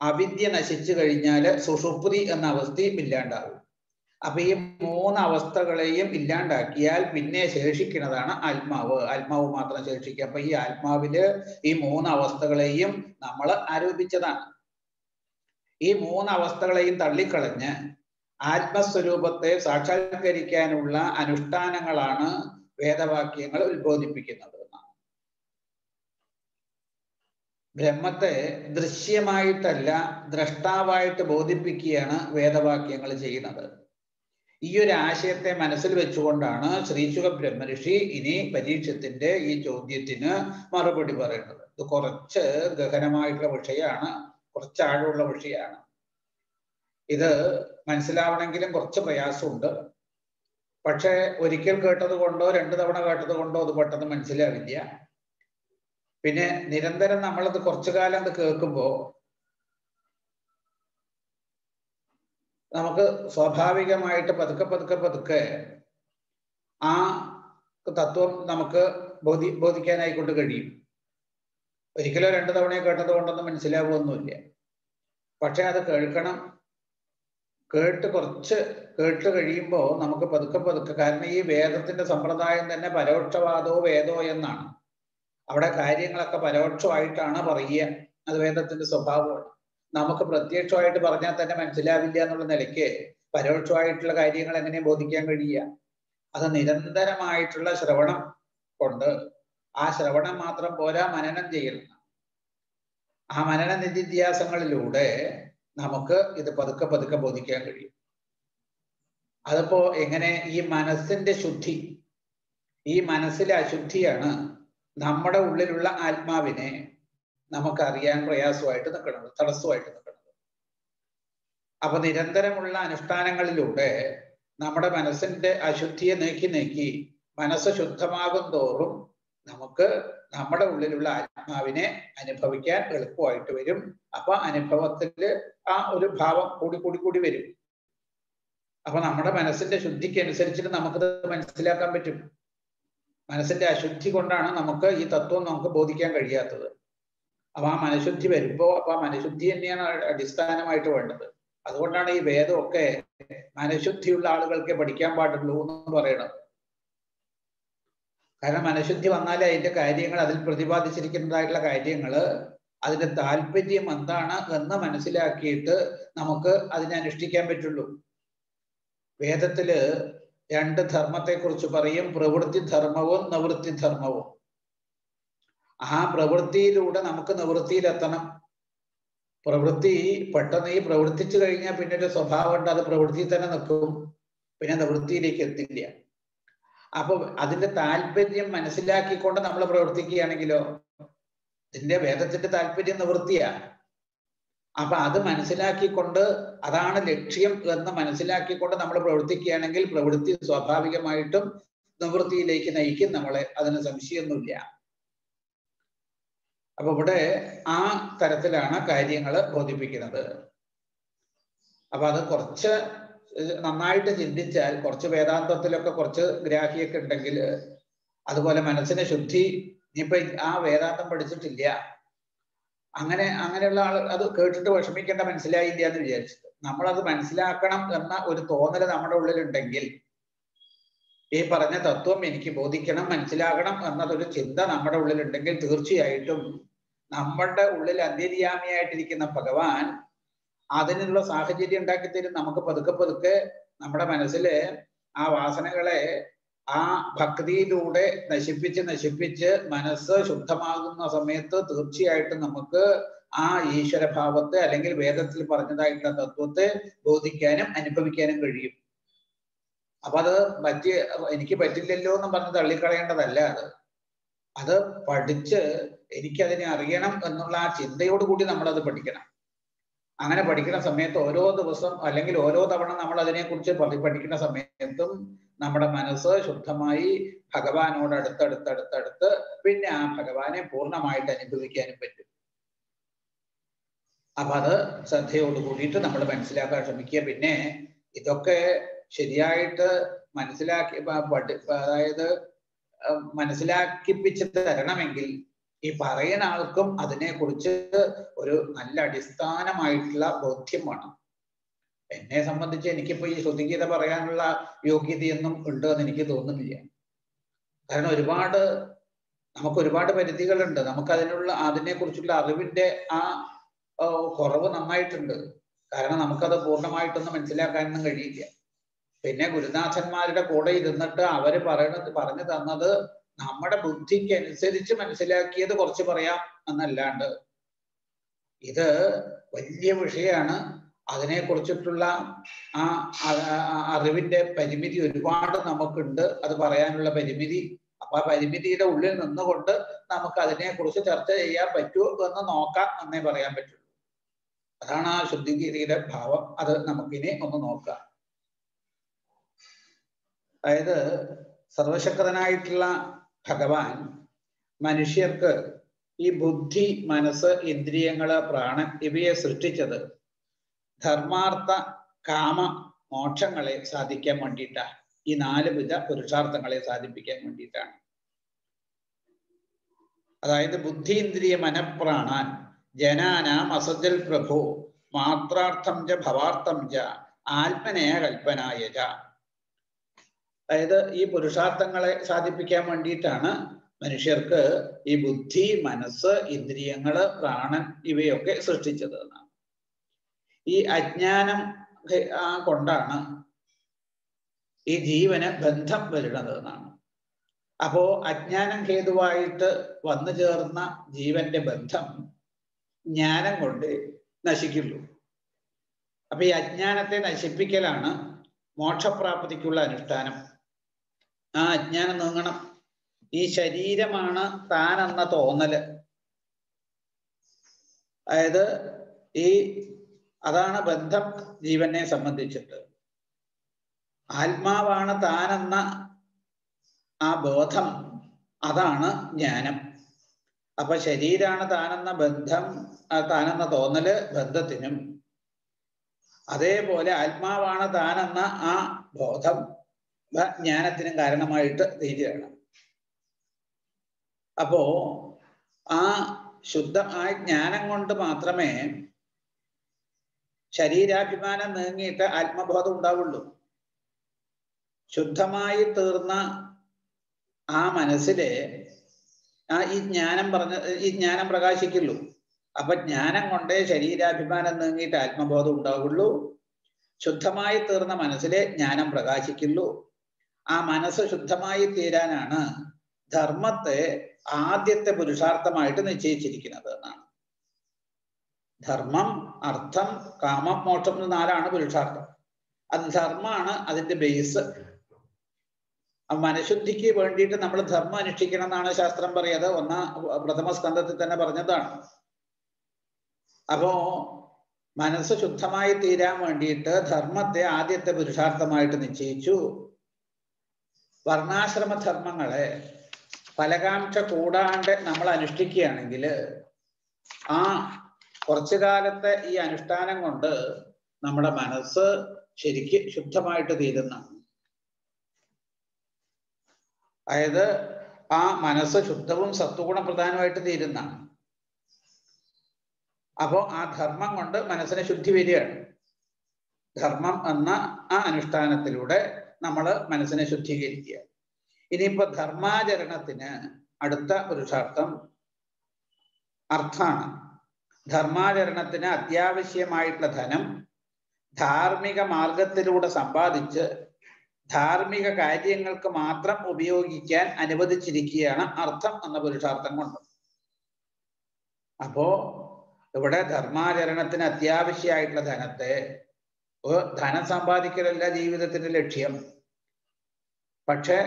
അവിദ്യ നശിച്ചു കഴിഞ്ഞാൽ സുഷുപ്തി എന്ന അവസ്ഥയും ഇല്ലാണ്ടാകും അപ്പൊ ഈ മൂന്ന് അവസ്ഥകളെയും ഇല്ലാണ്ടാക്കിയാൽ പിന്നെ ശേഷിക്കുന്നതാണ് ആത്മാവ്. ആത്മാവ് മാത്രം ശേഷിക്കുക. അപ്പൊ ഈ ആത്മാവിൽ ഈ മൂന്ന് അവസ്ഥകളെയും നമ്മൾ ആരോപിച്ചതാണ്. ഈ മൂന്ന് അവസ്ഥകളെയും തള്ളിക്കളഞ്ഞ് ആത്മസ്വരൂപത്തെ സാക്ഷാത്കരിക്കാനുള്ള അനുഷ്ഠാനങ്ങളാണ് വേദവാക്യങ്ങൾ ഉത്ബോധിപ്പിക്കുന്നത് ബ്രഹ്മത്തെ ദൃശ്യമായിട്ടല്ല ദ്രഷ്ടാവായിട്ട് ബോധിപ്പിക്കുകയാണ് വേദവാക്യങ്ങൾ ചെയ്യുന്നത്. ഈ ഒരു ആശയത്തെ മനസ്സിൽ വെച്ചുകൊണ്ടാണ് ശ്രീശുഖ ബ്രഹ്മഋഷി ഇനി പരീക്ഷത്തിന്റെ ഈ ചോദ്യത്തിന് മറുപടി പറയുന്നത്. ഇത് കുറച്ച് ഗഹനമായിട്ടുള്ള വിഷയമാണ് കുറച്ച് ആഴമുള്ള വിഷയമാണ്. ഇത് മനസ്സിലാവണമെങ്കിലും കുറച്ച് പ്രയാസമുണ്ട്. പക്ഷെ ഒരിക്കൽ കേട്ടത് കൊണ്ടോ രണ്ടു തവണ കേട്ടത് കൊണ്ടോ അത് പെട്ടെന്ന് മനസ്സിലാവില്ല. പിന്നെ നിരന്തരം നമ്മളത് കുറച്ചു കാലം അത് കേൾക്കുമ്പോൾ നമുക്ക് സ്വാഭാവികമായിട്ട് പതുക്കെ പതുക്കെ പതുക്കെ ആ തത്വം നമുക്ക് ബോധി ബോധിക്കാനായിക്കൊണ്ട് കഴിയും. ഒരിക്കലോ രണ്ടു തവണയോ കേട്ടത് കൊണ്ടൊന്നും മനസ്സിലാവുമൊന്നുമില്ല പക്ഷെ അത് കേൾക്കണം. കേട്ട് കുറച്ച് കേട്ട് കഴിയുമ്പോൾ നമുക്ക് പതുക്കെ പതുക്കെ കാരണം ഈ വേദത്തിന്റെ സമ്പ്രദായം തന്നെ പരോക്ഷവാദോ വേദോ എന്നാണ്. അവിടെ കാര്യങ്ങളൊക്കെ പരോക്ഷമായിട്ടാണ് പറയുക. അത് വേദത്തിന്റെ സ്വഭാവമാണ്. നമുക്ക് പ്രത്യക്ഷമായിട്ട് പറഞ്ഞാൽ തന്നെ മനസ്സിലാവില്ല എന്നുള്ള നിലയ്ക്ക് പരോക്ഷമായിട്ടുള്ള കാര്യങ്ങൾ എങ്ങനെ ബോധിക്കാൻ കഴിയുക. അത് നിരന്തരമായിട്ടുള്ള ശ്രവണം കൊണ്ട് ആ ശ്രവണം മാത്രം പോരാ മനനം ചെയ്യണം ആ മനന നിധിത്യാസങ്ങളിലൂടെ നമുക്ക് ഇത് പതുക്കെ പതുക്കെ ബോധിക്കാൻ കഴിയും. അതിപ്പോ എങ്ങനെ ഈ മനസ്സിന്റെ ശുദ്ധി ഈ മനസ്സിലെ അശുദ്ധിയാണ് നമ്മുടെ ഉള്ളിലുള്ള ആത്മാവിനെ നമുക്ക് അറിയാൻ പ്രയാസമായിട്ട് നിൽക്കുന്നത് തടസ്സമായിട്ട് നിൽക്കുന്നത് അപ്പൊ നിരന്തരമുള്ള അനുഷ്ഠാനങ്ങളിലൂടെ നമ്മുടെ മനസ്സിന്റെ അശുദ്ധിയെ നീക്കി നീക്കി മനസ്സ് ശുദ്ധമാകും തോറും നമുക്ക് നമ്മുടെ ഉള്ളിലുള്ള ആത്മാവിനെ അനുഭവിക്കാൻ എളുപ്പമായിട്ട് വരും. അപ്പൊ അനുഭവത്തിൽ ആ ഒരു ഭാവം കൂടി കൂടി കൂടി വരും. അപ്പൊ നമ്മുടെ മനസ്സിന്റെ ശുദ്ധിക്ക് അനുസരിച്ചിട്ട് നമുക്കത് മനസ്സിലാക്കാൻ പറ്റും. മനസ്സിന്റെ അശുദ്ധി കൊണ്ടാണ് നമുക്ക് ഈ തത്വം നമുക്ക് ബോധിക്കാൻ കഴിയാത്തത്. അപ്പൊ ആ മനഃശുദ്ധി വരുമ്പോ അപ്പൊ ആ മനഃശുദ്ധി തന്നെയാണ് അടിസ്ഥാനമായിട്ട് വേണ്ടത്. അതുകൊണ്ടാണ് ഈ വേദമൊക്കെ മനഃശുദ്ധിയുള്ള ആളുകൾക്ക് പഠിക്കാൻ പാടുള്ളൂ എന്ന് പറയണത്. കാരണം മനഃശുദ്ധി വന്നാലേ അതിന്റെ കാര്യങ്ങൾ അതിൽ പ്രതിപാദിച്ചിരിക്കുന്നതായിട്ടുള്ള കാര്യങ്ങൾ അതിന്റെ താല്പര്യം എന്താണ് എന്ന് മനസ്സിലാക്കിയിട്ട് നമുക്ക് അതിനെ അനുഷ്ഠിക്കാൻ പറ്റുള്ളൂ. വേദത്തിൽ രണ്ട് ധർമ്മത്തെ കുറിച്ച് പറയും പ്രവൃത്തി ധർമ്മവും നിവൃത്തി ധർമ്മവും. ആ പ്രവൃത്തിയിലൂടെ നമുക്ക് നിവൃത്തിയിലെത്തണം. പ്രവൃത്തി പെട്ടെന്ന് ഈ പ്രവർത്തിച്ചു കഴിഞ്ഞാൽ പിന്നെ ഒരു സ്വഭാവം ഉണ്ട് അത് പ്രവൃത്തിയിൽ തന്നെ നിൽക്കും. പിന്നെ നിവൃത്തിയിലേക്ക് എത്തില്ല. അപ്പൊ അതിന്റെ താല്പര്യം മനസ്സിലാക്കിക്കൊണ്ട് നമ്മൾ പ്രവർത്തിക്കുകയാണെങ്കിലോ ഇതിന്റെ വേദത്തിന്റെ താല്പര്യം നിവൃത്തിയാ. അപ്പൊ അത് മനസ്സിലാക്കിക്കൊണ്ട് അതാണ് ലക്ഷ്യം എന്ന് മനസ്സിലാക്കിക്കൊണ്ട് നമ്മൾ പ്രവർത്തിക്കുകയാണെങ്കിൽ പ്രവൃത്തി സ്വാഭാവികമായിട്ടും നിവൃത്തിയിലേക്ക് നയിക്കും നമ്മളെ. അതിന് സംശയമൊന്നുമില്ല. അപ്പൊ ഇവിടെ ആ തരത്തിലാണ് കാര്യങ്ങൾ ബോധിപ്പിക്കുന്നത്. അപ്പൊ അത് കുറച്ച് നന്നായിട്ട് ചിന്തിച്ചാൽ കുറച്ച് വേദാന്തത്തിലൊക്കെ കുറച്ച് ഗ്രാഹിയൊക്കെ ഉണ്ടെങ്കിൽ അതുപോലെ മനസ്സിന് ശുദ്ധി ഇനിയിപ്പൊ ആ വേദാന്തം പഠിച്ചിട്ടില്ല. അങ്ങനെ അങ്ങനെയുള്ള ആൾ അത് കേട്ടിട്ട് വിഷമിക്കേണ്ട മനസ്സിലായില്ല എന്ന് വിചാരിച്ചത് നമ്മളത് മനസ്സിലാക്കണം എന്ന ഒരു തോന്നൽ നമ്മുടെ ഉള്ളിലുണ്ടെങ്കിൽ ഈ പറഞ്ഞ തത്വം എനിക്ക് ബോധിക്കണം മനസ്സിലാകണം എന്നതൊരു ചിന്ത നമ്മുടെ ഉള്ളിലുണ്ടെങ്കിൽ തീർച്ചയായിട്ടും നമ്മളുടെ ഉള്ളിൽ അന്തര്യാമിയായിട്ടിരിക്കുന്ന ഭഗവാൻ അതിനുള്ള സാഹചര്യം ഉണ്ടാക്കി തരും. നമുക്ക് പതുക്കെ പതുക്കെ നമ്മുടെ മനസ്സിൽ ആ വാസനകളെ ആ ഭക്തിയിലൂടെ നശിപ്പിച്ച് നശിപ്പിച്ച് മനസ്സ് ശുദ്ധമാകുന്ന സമയത്ത് തീർച്ചയായിട്ടും നമുക്ക് ആ ഈശ്വരഭാവത്തെ അല്ലെങ്കിൽ വേദത്തിൽ പറഞ്ഞതായിട്ടുള്ള തത്വത്തെ ബോധിക്കാനും അനുഭവിക്കാനും കഴിയും. അപ്പൊ അത് പറ്റി എനിക്ക് പറ്റില്ലല്ലോ എന്ന് പറഞ്ഞ് തള്ളിക്കളയേണ്ടതല്ല അത്. അത് പഠിച്ച് എനിക്കതിനെ അറിയണം എന്നുള്ള ആ ചിന്തയോട് കൂടി നമ്മൾ അത് പഠിക്കണം. അങ്ങനെ പഠിക്കുന്ന സമയത്ത് ഓരോ ദിവസം അല്ലെങ്കിൽ ഓരോ തവണ നമ്മൾ അതിനെക്കുറിച്ച് പഠിക്കുന്ന സമയത്തും നമ്മുടെ മനസ്സ് ശുദ്ധമായി ഭഗവാനോട് അടുത്തടുത്തടുത്തടുത്ത് പിന്നെ ആ ഭഗവാനെ പൂർണമായിട്ട് അനുഭവിക്കാനും പറ്റും. അപ്പൊ അത് ശ്രദ്ധയോട് കൂടിയിട്ട് നമ്മൾ മനസ്സിലാക്കാൻ ശ്രമിക്കുക. പിന്നെ ഇതൊക്കെ ശരിയായിട്ട് മനസ്സിലാക്കി അതായത് മനസ്സിലാക്കിപ്പിച്ച് തരണമെങ്കിൽ ഈ പറയുന്ന ആൾക്കും അതിനെക്കുറിച്ച് ഒരു നല്ല അടിസ്ഥാനമായിട്ടുള്ള ബോധ്യം വേണം. എന്നെ സംബന്ധിച്ച് എനിക്കിപ്പോ ഈ ശ്രുതിഗീത പറയാനുള്ള യോഗ്യതയൊന്നും ഉണ്ട് എന്ന് എനിക്ക് തോന്നുന്നില്ല. കാരണം ഒരുപാട് നമുക്ക് ഒരുപാട് പരിധികളുണ്ട്. നമുക്ക് അതിനുള്ള അതിനെ കുറിച്ചുള്ള അറിവിന്റെ ആ കുറവ് നന്നായിട്ടുണ്ട്. കാരണം നമുക്കത് പൂർണമായിട്ടൊന്നും മനസ്സിലാക്കാനൊന്നും കഴിയില്ല. പിന്നെ ഗുരുനാഥന്മാരുടെ കൂടെ ഇരുന്നിട്ട് അവർ പറയണത് പറഞ്ഞു തന്നത് നമ്മുടെ ബുദ്ധിക്ക് അനുസരിച്ച് മനസ്സിലാക്കിയത് കുറച്ച് പറയാം എന്നല്ലാണ്ട്. ഇത് വലിയ വിഷയമാണ് അതിനെ കുറിച്ചിട്ടുള്ള ആ അറിവിന്റെ പരിമിതി ഒരുപാട് നമുക്കുണ്ട്. അത് പറയാനുള്ള പരിമിതി. അപ്പൊ ആ പരിമിതിയുടെ ഉള്ളിൽ നിന്നുകൊണ്ട് നമുക്ക് അതിനെ കുറിച്ച് ചർച്ച ചെയ്യാൻ പറ്റുമോ എന്ന് നോക്കാം എന്നേ പറയാൻ പറ്റുള്ളൂ. അതാണ് ആ ശുദ്ധിഗിരിയുടെ ഭാവം. അത് നമുക്കിനി ഒന്ന് നോക്കാം. അതായത് സർവശക്തനായിട്ടുള്ള ഭഗവാൻ മനുഷ്യർക്ക് ഈ ബുദ്ധി മനസ്സ് ഇന്ദ്രിയങ്ങൾ പ്രാണൻ ഇവയെ സൃഷ്ടിച്ചത് ധർമാർത്ഥ കാമ മോക്ഷങ്ങളെ സാധിക്കാൻ വേണ്ടിയിട്ടാണ് ഈ നാല് വിധ പുരുഷാർത്ഥങ്ങളെ സാധിപ്പിക്കാൻ വേണ്ടിയിട്ടാണ്. അതായത് ബുദ്ധി ഇന്ദ്രിയ മനപ്രാണാൻ ജനാനാം അസജൽ പ്രഭു മാത്രാർത്ഥം ച ഭവാർത്ഥം ച ആത്മനയ കൽപ്പനായ ച. അതായത് ഈ പുരുഷാർത്ഥങ്ങളെ സാധിപ്പിക്കാൻ വേണ്ടിയിട്ടാണ് മനുഷ്യർക്ക് ഈ ബുദ്ധി മനസ്സ് ഇന്ദ്രിയങ്ങൾ പ്രാണൻ ഇവയൊക്കെ സൃഷ്ടിച്ചത് ഈ അജ്ഞാനം കൊണ്ടാണ് ഈ ജീവന് ബന്ധം വരുന്നത് എന്നാണ്. അപ്പോ അജ്ഞാനം ഹേതുവായിട്ട് വന്നു ചേർന്ന ജീവന്റെ ബന്ധം ജ്ഞാനം കൊണ്ട് നശിക്കുള്ളൂ അപ്പൊ ഈ അജ്ഞാനത്തെ നശിപ്പിക്കലാണ് മോക്ഷപ്രാപ്തിക്കുള്ള അനുഷ്ഠാനം. ആ അജ്ഞാനം നീങ്ങണം. ഈ ശരീരമാണ് താൻ എന്ന തോന്നൽ. അതായത് ഈ അതാണ് ബന്ധം ജീവനെ സംബന്ധിച്ചിട്ട്. ആത്മാവാണ് താനെന്ന ആ ബോധം അതാണ് ജ്ഞാനം. അപ്പൊ ശരീരാണ് താനെന്ന ബന്ധം താനെന്ന തോന്നൽ ബന്ധത്തിനും. അതേപോലെ ആത്മാവാണ് താനെന്ന ആ ബോധം. ജ്ഞാനത്തിനും കാരണമായിട്ട് തീരുകയാണ് അപ്പോ ആ ശുദ്ധ ആ ജ്ഞാനം കൊണ്ട് മാത്രമേ ശരീരാഭിമാനം നീങ്ങിയിട്ട് ആത്മബോധം ഉണ്ടാവുള്ളൂ. ശുദ്ധമായി തീർന്ന ആ മനസ്സിലെ ആ ഈ ജ്ഞാനം പറഞ്ഞ ഈ ജ്ഞാനം പ്രകാശിക്കുള്ളൂ. അപ്പൊ ജ്ഞാനം കൊണ്ടേ ശരീരാഭിമാനം നീങ്ങിയിട്ട് ആത്മബോധം ഉണ്ടാവുള്ളൂ. ശുദ്ധമായി തീർന്ന മനസ്സിലെ ജ്ഞാനം പ്രകാശിക്കുള്ളൂ. ആ മനസ്സ് ശുദ്ധമായി തീരാനാണ് ധർമ്മത്തെ ആദ്യത്തെ പുരുഷാർത്ഥമായിട്ട് നിശ്ചയിച്ചിരിക്കുന്നത് എന്നാണ്. ധർമ്മം അർത്ഥം കാമം മോക്ഷം എന്ന നാലാണ് പുരുഷാർത്ഥം. അത് ധർമ്മമാണ് അതിന്റെ ബേസ് മനഃശുദ്ധിക്ക് വേണ്ടിയിട്ട് നമ്മൾ ധർമ്മം അനുഷ്ഠിക്കണം എന്നാണ് ശാസ്ത്രം പറയുന്നത്. ഒന്നാ പ്രഥമ സ്കന്ധത്തിൽ തന്നെ പറഞ്ഞതാണ്. അപ്പോ മനസ്സ് ശുദ്ധമായി തീരാൻ വേണ്ടിയിട്ട് ധർമ്മത്തെ ആദ്യത്തെ പുരുഷാർത്ഥമായിട്ട് നിശ്ചയിച്ചു. വർണാശ്രമ ധർമ്മങ്ങളെ ഫലകാംക്ഷ കൂടാണ്ട് നമ്മൾ അനുഷ്ഠിക്കുകയാണെങ്കിൽ ആ കുറച്ചു കാലത്തെ ഈ അനുഷ്ഠാനം കൊണ്ട് നമ്മുടെ മനസ്സ് ശരിക്ക് ശുദ്ധമായിട്ട് തീരുന്ന അതായത് ആ മനസ്സ് ശുദ്ധവും സത്വഗുണ പ്രധാനമായിട്ട് തീരുന്നതാണ്. അപ്പോ ആ ധർമ്മം കൊണ്ട് മനസ്സിനെ ശുദ്ധി വരികയാണ് ധർമ്മം എന്ന ആ അനുഷ്ഠാനത്തിലൂടെ നമ്മൾ മനസ്സിനെ ശുദ്ധീകരിക്കുക. ഇനിയിപ്പോ ധർമാചരണത്തിന് അടുത്ത പുരുഷാർത്ഥം അർത്ഥാണ്. ധർമാചരണത്തിന് അത്യാവശ്യമായിട്ടുള്ള ധനം ധാർമ്മിക മാർഗത്തിലൂടെ സമ്പാദിച്ച് ധാർമ്മിക കാര്യങ്ങൾക്ക് മാത്രം ഉപയോഗിക്കാൻ അനുവദിച്ചിരിക്കുകയാണ് അർത്ഥം എന്ന പുരുഷാർത്ഥം കൊണ്ട്. അപ്പോ ഇവിടെ ധർമാചരണത്തിന് അത്യാവശ്യമായിട്ടുള്ള ധനത്തെ ധനം സമ്പാദിക്കലല്ല ജീവിതത്തിന്റെ ലക്ഷ്യം. പക്ഷെ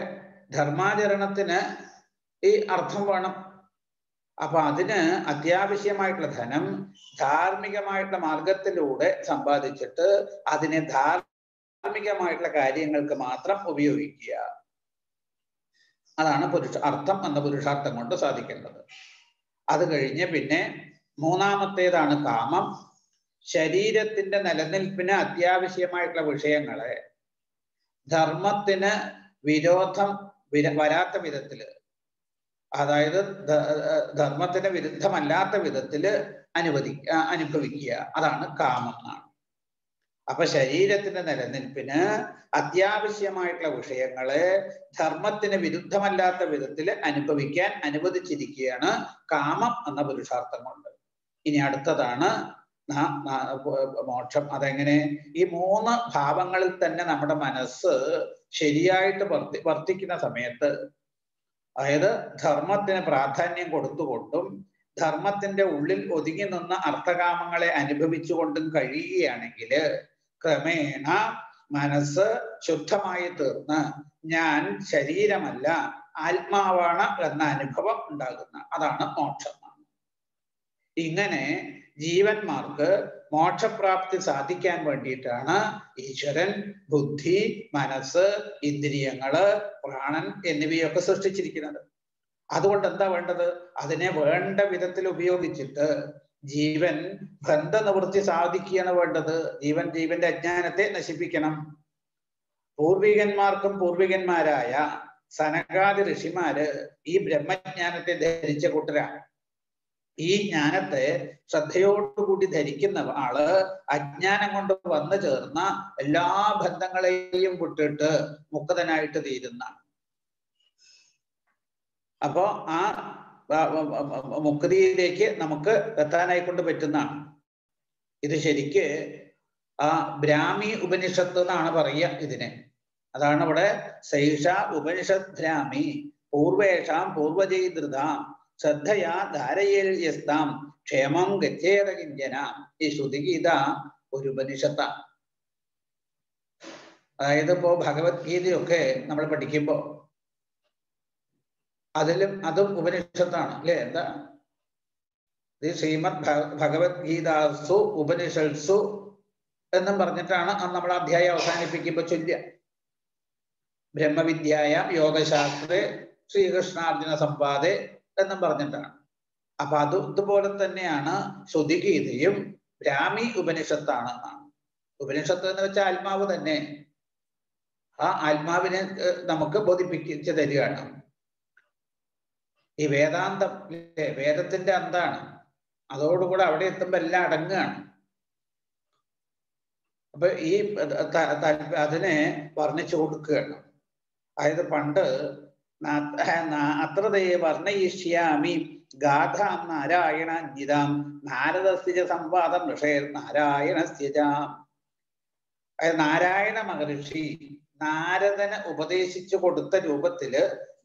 ധർമാചരണത്തിന് ഈ അർത്ഥം വേണം. അപ്പൊ അതിന് അത്യാവശ്യമായിട്ടുള്ള ധനം ധാർമ്മികമായിട്ടുള്ള മാർഗത്തിലൂടെ സമ്പാദിച്ചിട്ട് അതിനെ ധാർമ്മികമായിട്ടുള്ള കാര്യങ്ങൾക്ക് മാത്രം ഉപയോഗിക്കുക. അതാണ് പുരുഷ അർത്ഥം എന്ന പുരുഷാർത്ഥം കൊണ്ട് സാധിക്കേണ്ടത്. അത് കഴിഞ്ഞ് പിന്നെ മൂന്നാമത്തേതാണ് കാമം. ശരീരത്തിന്റെ നിലനിൽപ്പിന് അത്യാവശ്യമായിട്ടുള്ള വിഷയങ്ങളെ ധർമ്മത്തിന് വിരോധം വരാത്ത വിധത്തിൽ അതായത് ധർമ്മത്തിന് വിരുദ്ധമല്ലാത്ത വിധത്തിൽ അനുവദി അനുഭവിക്കുക. അതാണ് കാമം എന്നാണ്. അപ്പൊ ശരീരത്തിന്റെ നിലനിൽപ്പിന് അത്യാവശ്യമായിട്ടുള്ള വിഷയങ്ങളെ ധർമ്മത്തിന് വിരുദ്ധമല്ലാത്ത വിധത്തിൽ അനുഭവിക്കാൻ അനുവദിച്ചിരിക്കുകയാണ് കാമം എന്ന പുരുഷാർത്ഥം കൊണ്ട്. ഇനി അടുത്തതാണ് മോക്ഷം. അതെങ്ങനെ? ഈ മൂന്ന് ഭാവങ്ങളിൽ തന്നെ നമ്മുടെ മനസ്സ് ശരിയായിട്ട് വർത്തി വർത്തിക്കുന്ന സമയത്ത് അതായത് ധർമ്മത്തിന് പ്രാധാന്യം കൊടുത്തുകൊണ്ടും ധർമ്മത്തിന്റെ ഉള്ളിൽ ഒതുങ്ങി നിന്ന അർത്ഥകാമങ്ങളെ അനുഭവിച്ചുകൊണ്ടും കഴിയുകയാണെങ്കിൽ ക്രമേണ മനസ്സ് ശുദ്ധമായി തീർന്ന് ഞാൻ ശരീരമല്ല ആത്മാവാണ് എന്ന അനുഭവം ഉണ്ടാകുന്ന അതാണ് മോക്ഷം. ഇങ്ങനെ ജീവന്മാർക്ക് മോക്ഷപ്രാപ്തി സാധിക്കാൻ വേണ്ടിയിട്ടാണ് ഈശ്വരൻ ബുദ്ധി മനസ്സ് ഇന്ദ്രിയങ്ങൾ പ്രാണൻ എന്നിവയൊക്കെ സൃഷ്ടിച്ചിരിക്കുന്നത്. അതുകൊണ്ട് എന്താ വേണ്ടത്? അതിനെ വേണ്ട വിധത്തിൽ ഉപയോഗിച്ചിട്ട് ജീവൻ ബന്ധനിവൃത്തി സാധിക്കുകയാണ് വേണ്ടത്. ജീവൻ ജീവന്റെ അജ്ഞാനത്തെ നശിപ്പിക്കണം. പൂർവികന്മാർക്കും പൂർവികന്മാരായ സനകാദി ഋഷിമാര് ഈ ബ്രഹ്മജ്ഞാനത്തെ ധരിച്ച കൂട്ടരാണ്. ഈ ജ്ഞാനത്തെ ശ്രദ്ധയോടുകൂടി ധരിക്കുന്ന ആൾ അജ്ഞാനം കൊണ്ട് വന്നു ചേർന്ന എല്ലാ ബന്ധങ്ങളെയും വിട്ടിട്ട് മുക്തനായിട്ട് തീരുന്ന. അപ്പോ ആ മുക്തിയിലേക്ക് നമുക്ക് എത്താനായിക്കൊണ്ട് പറ്റുന്നതാണ് ഇത് ശരിക്ക് ആ ബ്രാഹ്മി ഉപനിഷത്ത് എന്നാണ് പറയുക ഇതിനെ. അതാണ് ഇവിടെ സൈഷ ഉപനിഷത് ബ്രാഹ്മി പൂർവേഷാം പൂർവജൈതൃതാം ശ്രദ്ധയാ ധാരയിൽ യസ്താം ക്ഷേമം ഗച്ഛേത കിഞ്ചന ഈ ശ്രുതിഗീത ഒരു ഉപനിഷത്താണ് അതായത് ഇപ്പോ ഭഗവത്ഗീതയൊക്കെ നമ്മൾ പഠിക്കുമ്പോ അതിലും അതും ഉപനിഷത്താണ് അല്ലെ? എന്താ? ശ്രീമദ് ഭഗവത്ഗീതാസു ഉപനിഷത്സു എന്നും പറഞ്ഞിട്ടാണ് നമ്മൾ അധ്യായം അവസാനിപ്പിക്കുമ്പോൾ ചൊല്ലുക. ബ്രഹ്മവിദ്യായ യോഗശാസ്ത്രേ ശ്രീകൃഷ്ണാർജുന സംവാദേ എന്നും പറഞ്ഞിട്ടാണ്. അപ്പൊ അത് ഇതുപോലെ തന്നെയാണ് ശ്രുതിഗീതയും ബ്രാഹ്മി ഉപനിഷത്താണ്. എന്നാണ് ഉപനിഷത്ത് എന്ന് വെച്ചാൽ ആത്മാവ് തന്നെ. ആ ആത്മാവിനെ നമുക്ക് ബോധിപ്പിച്ച് തരികയാണ്. ഈ വേദാന്തം വേദത്തിന്റെ അന്താണ്. അതോടുകൂടെ അവിടെ എത്തുമ്പോ എല്ലാം അടങ്ങുകയാണ്. അപ്പൊ ഈ അതിനെ വർണിച്ചു കൊടുക്കുകയാണ്. അതായത് പണ്ട് അത്രതേ വർണയിഷ്യാമി. ഗാഥാം നാരായണാഞ്ജിതാം നാരദസ്യ സംവാദം ഋഷേർ നാരായണസ്യജാം നാരായണ മഹർഷി നാരദന് ഉപദേശിച്ചു കൊടുത്ത രൂപത്തിൽ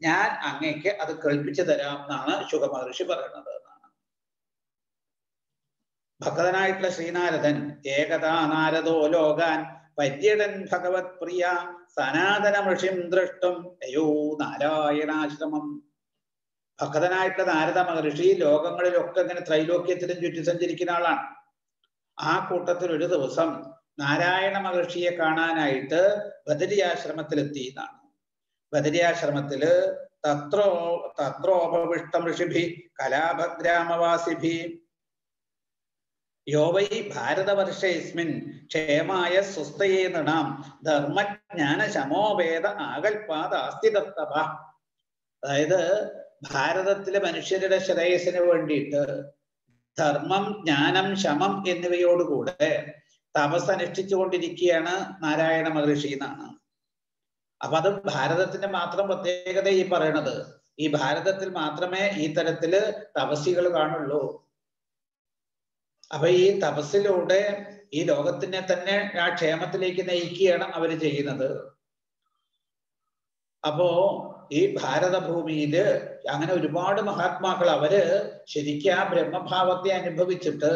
ഞാൻ അങ്ങേക്ക് അത് കേൾപ്പിച്ചു തരാം എന്നാണ് ശുഖമഹർഷി പറയുന്നത്. എന്നാണ് ഭക്തനായിട്ടുള്ള ശ്രീനാരദൻ ഏകതാ നാരദോ ലോകാൻ പര്യടൻ ഭഗവത് പ്രിയ സനാതന ഋഷിം ദൃഷ്ടം അയോ നാരായണാശ്രമം. ഭക്തനായിട്ടുള്ള നാരദ മഹർഷി ലോകങ്ങളിലൊക്കെ ഇങ്ങനെ ത്രൈലോക്യത്തിലും ചുറ്റി സഞ്ചരിക്കുന്ന ആളാണ്. ആ കൂട്ടത്തിൽ ഒരു ദിവസം നാരായണ മഹർഷിയെ കാണാനായിട്ട് ബദരിയാശ്രമത്തിലെത്തി എന്നാണ്. ബദരിയാശ്രമത്തിൽ തത്രോ തത്രോപവിഷ്ടം ഋഷിഭി കലാഭദ്രാമവാസിഭി യോവൈ ഭാരതവർഷേസ്മിൻ ക്ഷേമായ സ്വസ്ഥയേ നൃണാം. ധർമ്മജ്ഞാന ശമോവേദ ആകൽപാദാസ്തിതത്തവ അതായത് ഭാരതത്തിലെ മനുഷ്യരുടെ ശ്രേയസിന് വേണ്ടിയിട്ട് ധർമ്മം ജ്ഞാനം ശമം എന്നിവയോടുകൂടെ തപസ് അനുഷ്ഠിച്ചുകൊണ്ടിരിക്കുകയാണ് നാരായണ മഹർഷി എന്നാണ്. അപ്പൊ അത് ഭാരതത്തിന്റെ മാത്രം പ്രത്യേകത ഈ പറയണത് ഈ ഭാരതത്തിൽ മാത്രമേ ഈ തരത്തിൽ തപസ്സികൾ കാണുള്ളൂ. അപ്പൊ ഈ തപസ്സിലൂടെ ഈ ലോകത്തിനെ തന്നെ ആ ക്ഷേമത്തിലേക്ക് നയിക്കുകയാണ് അവർ ചെയ്യുന്നത്. അപ്പോ ഈ ഭാരതഭൂമിയിൽ അങ്ങനെ ഒരുപാട് മഹാത്മാക്കൾ അവർ ശരിക്കും ആ ബ്രഹ്മഭാവത്തെ അനുഭവിച്ചിട്ട്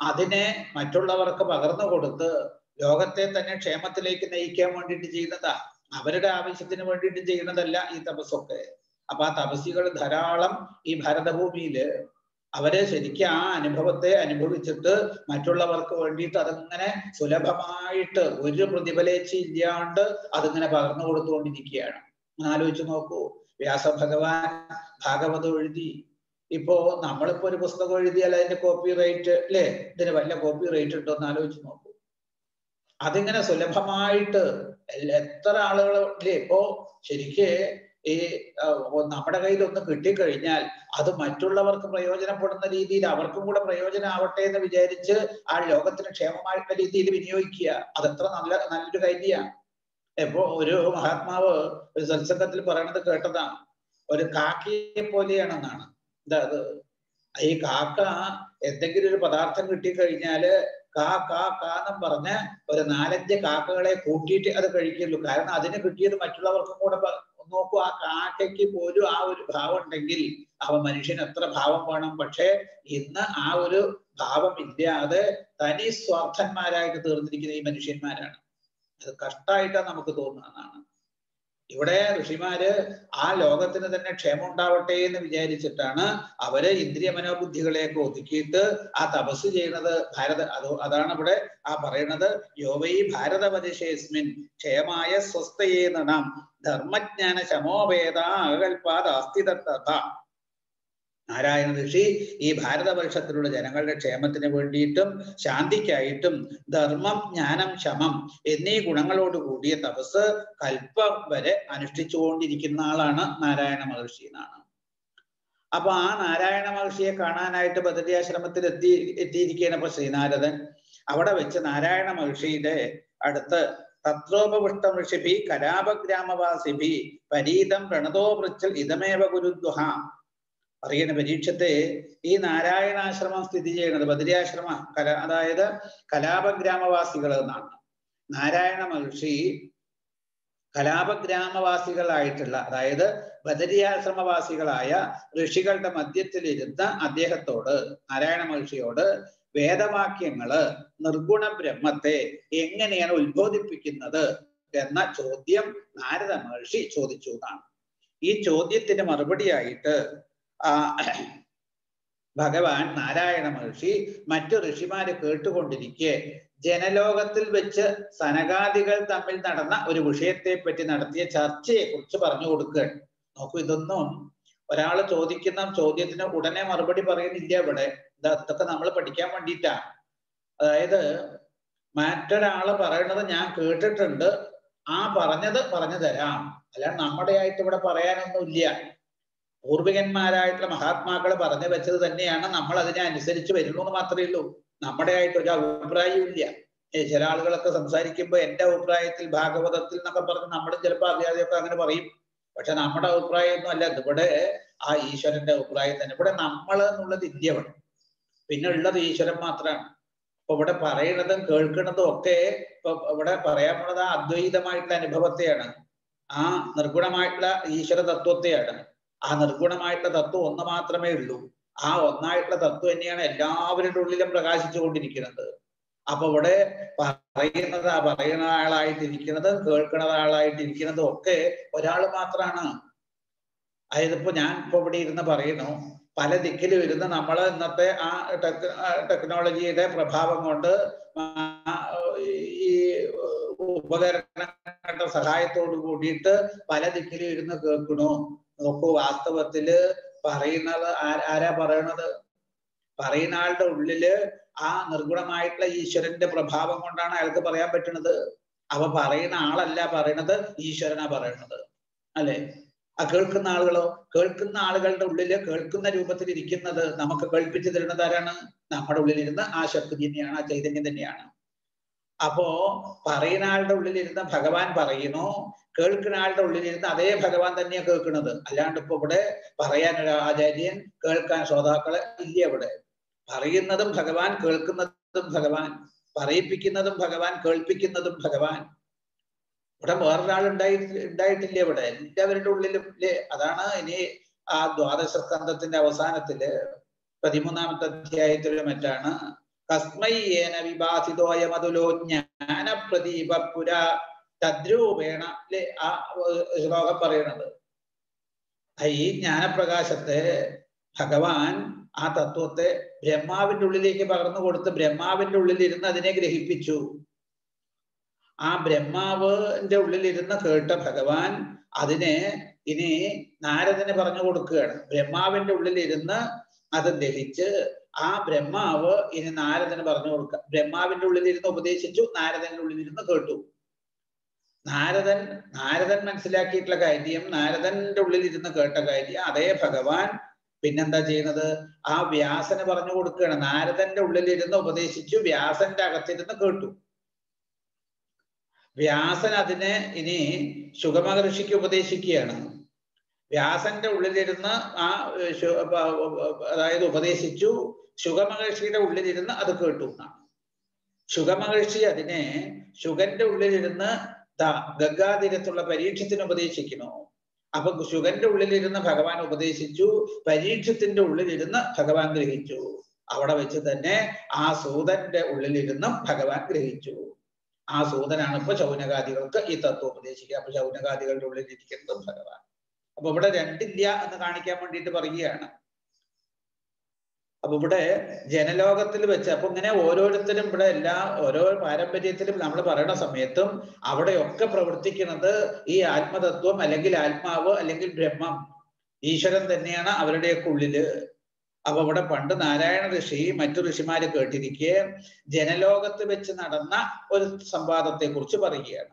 അതിനെ മറ്റുള്ളവർക്ക് പകർന്നു കൊടുത്ത് ലോകത്തെ തന്നെ ക്ഷേമത്തിലേക്ക് നയിക്കാൻ വേണ്ടിയിട്ട് ചെയ്യുന്നതാ. അവരുടെ ആവശ്യത്തിന് വേണ്ടിയിട്ട് ചെയ്യുന്നതല്ല ഈ തപസ്സൊക്കെ. അപ്പൊ ആ തപസ്സികൾ ധാരാളം ഈ ഭാരതഭൂമിയിൽ അവർ ശരിക്കും ആ അനുഭവത്തെ അനുഭവിച്ചിട്ട് മറ്റുള്ളവർക്ക് വേണ്ടിയിട്ട് അതങ്ങനെ സുലഭമായിട്ട് ഒരു പ്രതിഫലേച്ച ഇല്ലാണ്ട് അതിങ്ങനെ പകർന്നു കൊടുത്തുകൊണ്ടിരിക്കുകയാണ്. ആലോചിച്ച് നോക്കൂ. വ്യാസഭഗവാൻ ഭാഗവതം എഴുതി. ഇപ്പോ നമ്മളിപ്പോ ഒരു പുസ്തകം എഴുതിയാൽ അതിന്റെ കോപ്പി റേറ്റ് അല്ലേ ഇതിന് വല്ല കോപ്പി റേറ്റ് ഉണ്ടോ എന്ന് ആലോചിച്ച് നോക്കൂ. അതിങ്ങനെ സുലഭമായിട്ട് എത്ര ആളുകൾ ഇല്ലേ ഇപ്പോ ശരിക്ക് ഈ നമ്മുടെ കയ്യിൽ ഒന്ന് കിട്ടിക്കഴിഞ്ഞാൽ അത് മറ്റുള്ളവർക്ക് പ്രയോജനപ്പെടുന്ന രീതിയിൽ അവർക്കും കൂടെ പ്രയോജനമാവട്ടെ എന്ന് വിചാരിച്ച് ആ ലോകത്തിന് ക്ഷേമമായിട്ടുള്ള രീതിയിൽ വിനിയോഗിക്കുക. അതെത്ര നല്ല നല്ലൊരു കാര്യമാണ്. ഇപ്പോ ഒരു മഹാത്മാവ് ഒരു സത്സംഗത്തിൽ പറയണത് കേട്ടതാണ്. ഒരു കാക്കയെ പോലെയാണെന്നാണ്. അത്? ഈ കാക്ക എന്തെങ്കിലും ഒരു പദാർത്ഥം കിട്ടിക്കഴിഞ്ഞാൽ കാ കാ കാന്നും പറഞ്ഞ് ഒരു നാലഞ്ച് കാക്കകളെ കൂട്ടിയിട്ട് അത് കഴിക്കുള്ളൂ. കാരണം അതിന് കിട്ടിയത് മറ്റുള്ളവർക്കും കൂടെ നോക്കൂ ആ കാക്കയ്ക്ക് പോലും ആ ഒരു ഭാവം ഉണ്ടെങ്കിൽ അവ മനുഷ്യന് എത്ര ഭാവം വേണം? പക്ഷെ ഇന്ന് ആ ഒരു ഭാവം ഇല്ലാതെ തനി സ്വാർത്ഥന്മാരായിട്ട് തീർന്നിരിക്കുന്ന ഈ മനുഷ്യന്മാരാണ്. അത് കഷ്ടായിട്ടാണ് നമുക്ക് തോന്നുന്നതാണ് ഇവിടെ ഋഷിമാര് ആ ലോകത്തിന് തന്നെ ക്ഷേമം ഉണ്ടാവട്ടെ എന്ന് വിചാരിച്ചിട്ടാണ് അവർ ഇന്ദ്രിയ മനോബുദ്ധികളെയൊക്കെ ഒതുക്കിയിട്ട് ആ തപസ് ചെയ്യുന്നത് ഭാരത അത് അതാണ് ഇവിടെ ആ പറയുന്നത് യോവൈ ഭാരതപരിശേസ്മിൻ ക്ഷേമായ സ്വസ്ഥയെ നാം ധർമ്മജ്ഞാന ശമോവേദ അകൽപാദ അസ്ഥിതത്ത നാരായണ ഋഷി ഈ ഭാരതവർഷത്തിലുള്ള ജനങ്ങളുടെ ക്ഷേമത്തിന് വേണ്ടിയിട്ടും ശാന്തിക്കായിട്ടും ധർമ്മം ജ്ഞാനം ശമം എന്നീ ഗുണങ്ങളോട് കൂടിയ തപസ് കൽപ്പം വരെ അനുഷ്ഠിച്ചുകൊണ്ടിരിക്കുന്ന ആളാണ് നാരായണ മഹർഷി എന്നാണ്. അപ്പൊ ആ നാരായണ മഹർഷിയെ കാണാനായിട്ട് ബദരിയാശ്രമത്തിൽ എത്തി എത്തിയിരിക്കുകയാണ് ഇപ്പൊ ശ്രീനാരദൻ. അവിടെ വെച്ച് നാരായണ മഹർഷിയുടെ അടുത്ത് തത്രോപപുഷ്ടം ഋഷിഭി കലാപഗ്രാമവാസിഭി പരീതം പ്രണതോ പൃച്ചൽ ഇതമേവ ഗുരുദ്വഹ അറിയുന്ന പരീക്ഷത്തെ ഈ നാരായണാശ്രമം സ്ഥിതി ചെയ്യുന്നത് ബദരിയാശ്രമ കല അതായത് കലാപഗ്രാമവാസികൾ എന്നാണ്. നാരായണ മഹർഷി കലാപഗ്രാമവാസികളായിട്ടുള്ള അതായത് ബദരിയാശ്രമവാസികളായ ഋഷികളുടെ മധ്യത്തിലിരുന്ന അദ്ദേഹത്തോട് നാരായണ മഹർഷിയോട് വേദവാക്യങ്ങൾ നിർഗുണ ബ്രഹ്മത്തെ എങ്ങനെയാണ് ഉത്ബോധിപ്പിക്കുന്നത് എന്ന ചോദ്യം നാരദ മഹർഷി ചോദിച്ചു എന്നാണ്. ഈ ചോദ്യത്തിന് മറുപടിയായിട്ട് ഭഗവാൻ നാരായണ മഹർഷി മറ്റു ഋഷിമാര് കേട്ടുകൊണ്ടിരിക്കെ. ജനലോകത്തിൽ വെച്ച് സനകാദികൾ തമ്മിൽ നടന്ന ഒരു വിഷയത്തെ പറ്റി നടത്തിയ ചർച്ചയെ കുറിച്ച് പറഞ്ഞു കൊടുക്കുകയാണ് നോക്കൂ ഇതൊന്നും ഒരാൾ ചോദിക്കുന്ന ചോദ്യത്തിന് ഉടനെ മറുപടി പറയുന്നില്ല ഇവിടെ. ഇതൊക്കെ നമ്മൾ പഠിക്കാൻ വേണ്ടിയിട്ടാ. അതായത് മറ്റൊരാൾ പറയണത് ഞാൻ കേട്ടിട്ടുണ്ട്. ആ പറഞ്ഞത് പറഞ്ഞു തരാം. അല്ലാണ്ട് നമ്മുടെ ആയിട്ട് ഇവിടെ പറയാനൊന്നുമില്ല. പൂർവികന്മാരായിട്ടുള്ള മഹാത്മാക്കൾ പറഞ്ഞു വെച്ചത് തന്നെയാണ് നമ്മൾ അതിനെ അനുസരിച്ച് വരുന്നു എന്ന് മാത്രമേ ഉള്ളൂ. നമ്മുടെ ആയിട്ട് ഒരു അഭിപ്രായവും ഇല്ല ചില ആളുകളൊക്കെ സംസാരിക്കുമ്പോൾ എന്റെ അഭിപ്രായത്തിൽ ഭാഗവതത്തിൽ എന്നൊക്കെ പറഞ്ഞ് നമ്മൾ ചിലപ്പോൾ അറിയാതെയൊക്കെ അങ്ങനെ പറയും. പക്ഷെ നമ്മുടെ അഭിപ്രായം ഒന്നും അല്ല. ഇവിടെ ആ ഈശ്വരന്റെ അഭിപ്രായം തന്നെ. ഇവിടെ നമ്മൾ എന്നുള്ളത് ഇന്ത്യ പിന്നെ ഉള്ളത് ഈശ്വരൻ മാത്രമാണ്. അപ്പൊ ഇവിടെ പറയണതും കേൾക്കുന്നതും ഒക്കെ ഇപ്പൊ ഇവിടെ പറയാൻ പോണത് ആ അദ്വൈതമായിട്ടുള്ള അനുഭവത്തെയാണ്. ആ നിർഗുണമായിട്ടുള്ള ഈശ്വര തത്വത്തെയാണ് ആ നിർഗുണമായിട്ടുള്ള തത്വം ഒന്ന് മാത്രമേ ഉള്ളൂ. ആ ഒന്നായിട്ടുള്ള തത്വം തന്നെയാണ് എല്ലാവരുടെ ഉള്ളിലും പ്രകാശിച്ചുകൊണ്ടിരിക്കുന്നത്. അപ്പൊ ഇവിടെ പറയുന്നത് പറയുന്ന ആളായിട്ടിരിക്കുന്നത് കേൾക്കുന്ന ആളായിട്ടിരിക്കുന്നതും ഒക്കെ ഒരാൾ മാത്രമാണ് അതായത് ഇപ്പൊ ഞാൻ ഇപ്പൊ ഇവിടെ ഇരുന്ന് പറയുന്നു പല ദിക്കിലും ഇരുന്ന് നമ്മൾ ഇന്നത്തെ ആ ടെക് ടെക്നോളജിയുടെ പ്രഭാവം കൊണ്ട് ഈ ഉപകരണങ്ങളുടെ സഹായത്തോട് കൂടിയിട്ട് പല ദിക്കിലും ഇരുന്ന് കേൾക്കണു നോക്കൂ വാസ്തവത്തിൽ പറയുന്നത് ആരാ പറയണത്? പറയുന്ന ആളുടെ ഉള്ളിൽ ആ നിർഗുണമായിട്ടുള്ള ഈശ്വരന്റെ പ്രഭാവം കൊണ്ടാണ് അയാൾക്ക് പറയാൻ പറ്റുന്നത് അവ പറയുന്ന ആളല്ല പറയണത് ഈശ്വരനാ പറയണത്. അല്ലെ? ആ കേൾക്കുന്ന ആളുകളോ കേൾക്കുന്ന ആളുകളുടെ ഉള്ളിൽ കേൾക്കുന്ന രൂപത്തിൽ ഇരിക്കുന്നത് നമുക്ക് കേൾപ്പിച്ചു തരുന്നത് ആരാണ്? നമ്മുടെ ഉള്ളിലിരുന്ന് ആ ശക്തി തന്നെയാണ് ആ ചൈതന്യം തന്നെയാണ്. അപ്പോ പറയുന്ന ആളുടെ ഉള്ളിലിരുന്ന് ഭഗവാൻ പറയുന്നു കേൾക്കുന്ന ആളുടെ ഉള്ളിലിരുന്ന് അതേ ഭഗവാൻ തന്നെയാ കേൾക്കുന്നത്. അല്ലാണ്ട് ഇപ്പൊ ഇവിടെ പറയാൻ ഒരു ആചാര്യൻ കേൾക്കാൻ ശ്രോതാക്കളെ ഇല്ല ഇവിടെ. പറയുന്നതും ഭഗവാൻ കേൾക്കുന്നതും ഭഗവാൻ പറയിപ്പിക്കുന്നതും ഭഗവാൻ കേൾപ്പിക്കുന്നതും ഭഗവാൻ. ഇവിടെ വേറൊരാൾ ഉണ്ടായി ഉണ്ടായിട്ടില്ല ഇവിടെ. എല്ലാവരുടെ ഉള്ളിലും ഇല്ലേ? അതാണ് ഇനി ആ ദ്വാദശ സ്കന്ധത്തിന്റെ അവസാനത്തിൽ പതിമൂന്നാമത്തെ അധ്യായത്തിലും മറ്റാണ് പ്രദീപ പുര തദ്രൂപേണ അല്ലെ ആ ശ്ലോകം പറയണത് ഈ ജ്ഞാനപ്രകാശത്തെ ഭഗവാൻ ആ തത്വത്തെ ബ്രഹ്മാവിന്റെ ഉള്ളിലേക്ക് പകർന്നു കൊടുത്ത് ബ്രഹ്മാവിന്റെ ഉള്ളിലിരുന്ന് അതിനെ ഗ്രഹിപ്പിച്ചു. ആ ബ്രഹ്മാവിന്റെ ഉള്ളിലിരുന്ന് കേട്ട ഭഗവാൻ അതിനെ ഇനി നാരദന് പറഞ്ഞു കൊടുക്കുകയാണ്. ബ്രഹ്മാവിന്റെ ഉള്ളിലിരുന്ന് അത് ഗ്രഹിച്ച് ആ ബ്രഹ്മാവ് ഇനി നാരദന് പറഞ്ഞു കൊടുക്കുക ബ്രഹ്മാവിന്റെ ഉള്ളിലിരുന്ന് ഉപദേശിച്ചു നാരദന്റെ ഉള്ളിലിരുന്ന് കേട്ടു. നാരദൻ നാരദൻ മനസ്സിലാക്കിയിട്ടുള്ള കാര്യം നാരദന്റെ ഉള്ളിലിരുന്ന് കേട്ട കാര്യം അതേ ഭഗവാൻ പിന്നെന്താ ചെയ്യുന്നത്? ആ വ്യാസന് പറഞ്ഞു കൊടുക്കുകയാണ്. നാരദന്റെ ഉള്ളിലിരുന്ന് ഉപദേശിച്ചു വ്യാസന്റെ അകത്തിരുന്ന് കേട്ടു. വ്യാസൻ അതിനെ ഇനി സുഗമഹർഷിക്ക് ഉപദേശിക്കുകയാണ്. വ്യാസന്റെ ഉള്ളിലിരുന്ന് ആ അതായത് ഉപദേശിച്ചു. ശുഗമഹർഷിയുടെ ഉള്ളിലിരുന്ന് അത് കേട്ടു എന്നാണ്. ശുഗമഹർഷി അതിനെ ശുഗന്റെ ഉള്ളിലിരുന്ന് ഗംഗാതീരത്തുള്ള പരീക്ഷത്തിന് ഉപദേശിക്കുന്നു. അപ്പൊ ശുഗന്റെ ഉള്ളിലിരുന്ന് ഭഗവാൻ ഉപദേശിച്ചു. പരീക്ഷത്തിന്റെ ഉള്ളിലിരുന്ന് ഭഗവാൻ ഗ്രഹിച്ചു. അവിടെ വെച്ച് തന്നെ ആ സൂതന്റെ ഉള്ളിലിരുന്നും ഭഗവാൻ ഗ്രഹിച്ചു. ആ സൂതനാണ് ഇപ്പൊ ശൗനകാദികൾക്ക് ഈ തത്വം ഉപദേശിക്കുക. അപ്പൊ ശൗനകാദികളുടെ ഉള്ളിലിരിക്കുന്നതും ഭഗവാൻ. അപ്പൊ ഇവിടെ രണ്ടില്ല എന്ന് കാണിക്കാൻ വേണ്ടിയിട്ട് പറയുകയാണ്. അപ്പൊ ഇവിടെ ജനലോകത്തിൽ വെച്ച് അപ്പൊ ഇങ്ങനെ ഓരോരുത്തരും ഇവിടെ എല്ലാ ഓരോ പാരമ്പര്യത്തിലും നമ്മൾ പറയുന്ന സമയത്തും അവിടെയൊക്കെ പ്രവർത്തിക്കുന്നത് ഈ ആത്മതത്വം അല്ലെങ്കിൽ ആത്മാവ് അല്ലെങ്കിൽ ബ്രഹ്മം ഈശ്വരൻ തന്നെയാണ് അവരുടെയൊക്കെ ഉള്ളിൽ. അപ്പൊ ഇവിടെ പണ്ട് നാരായണ ഋഷി മറ്റു ഋഷിമാര് കേട്ടിരിക്കെ ജനലോകത്ത് വെച്ച് നടന്ന ഒരു സംവാദത്തെ കുറിച്ച് പറയുകയാണ്.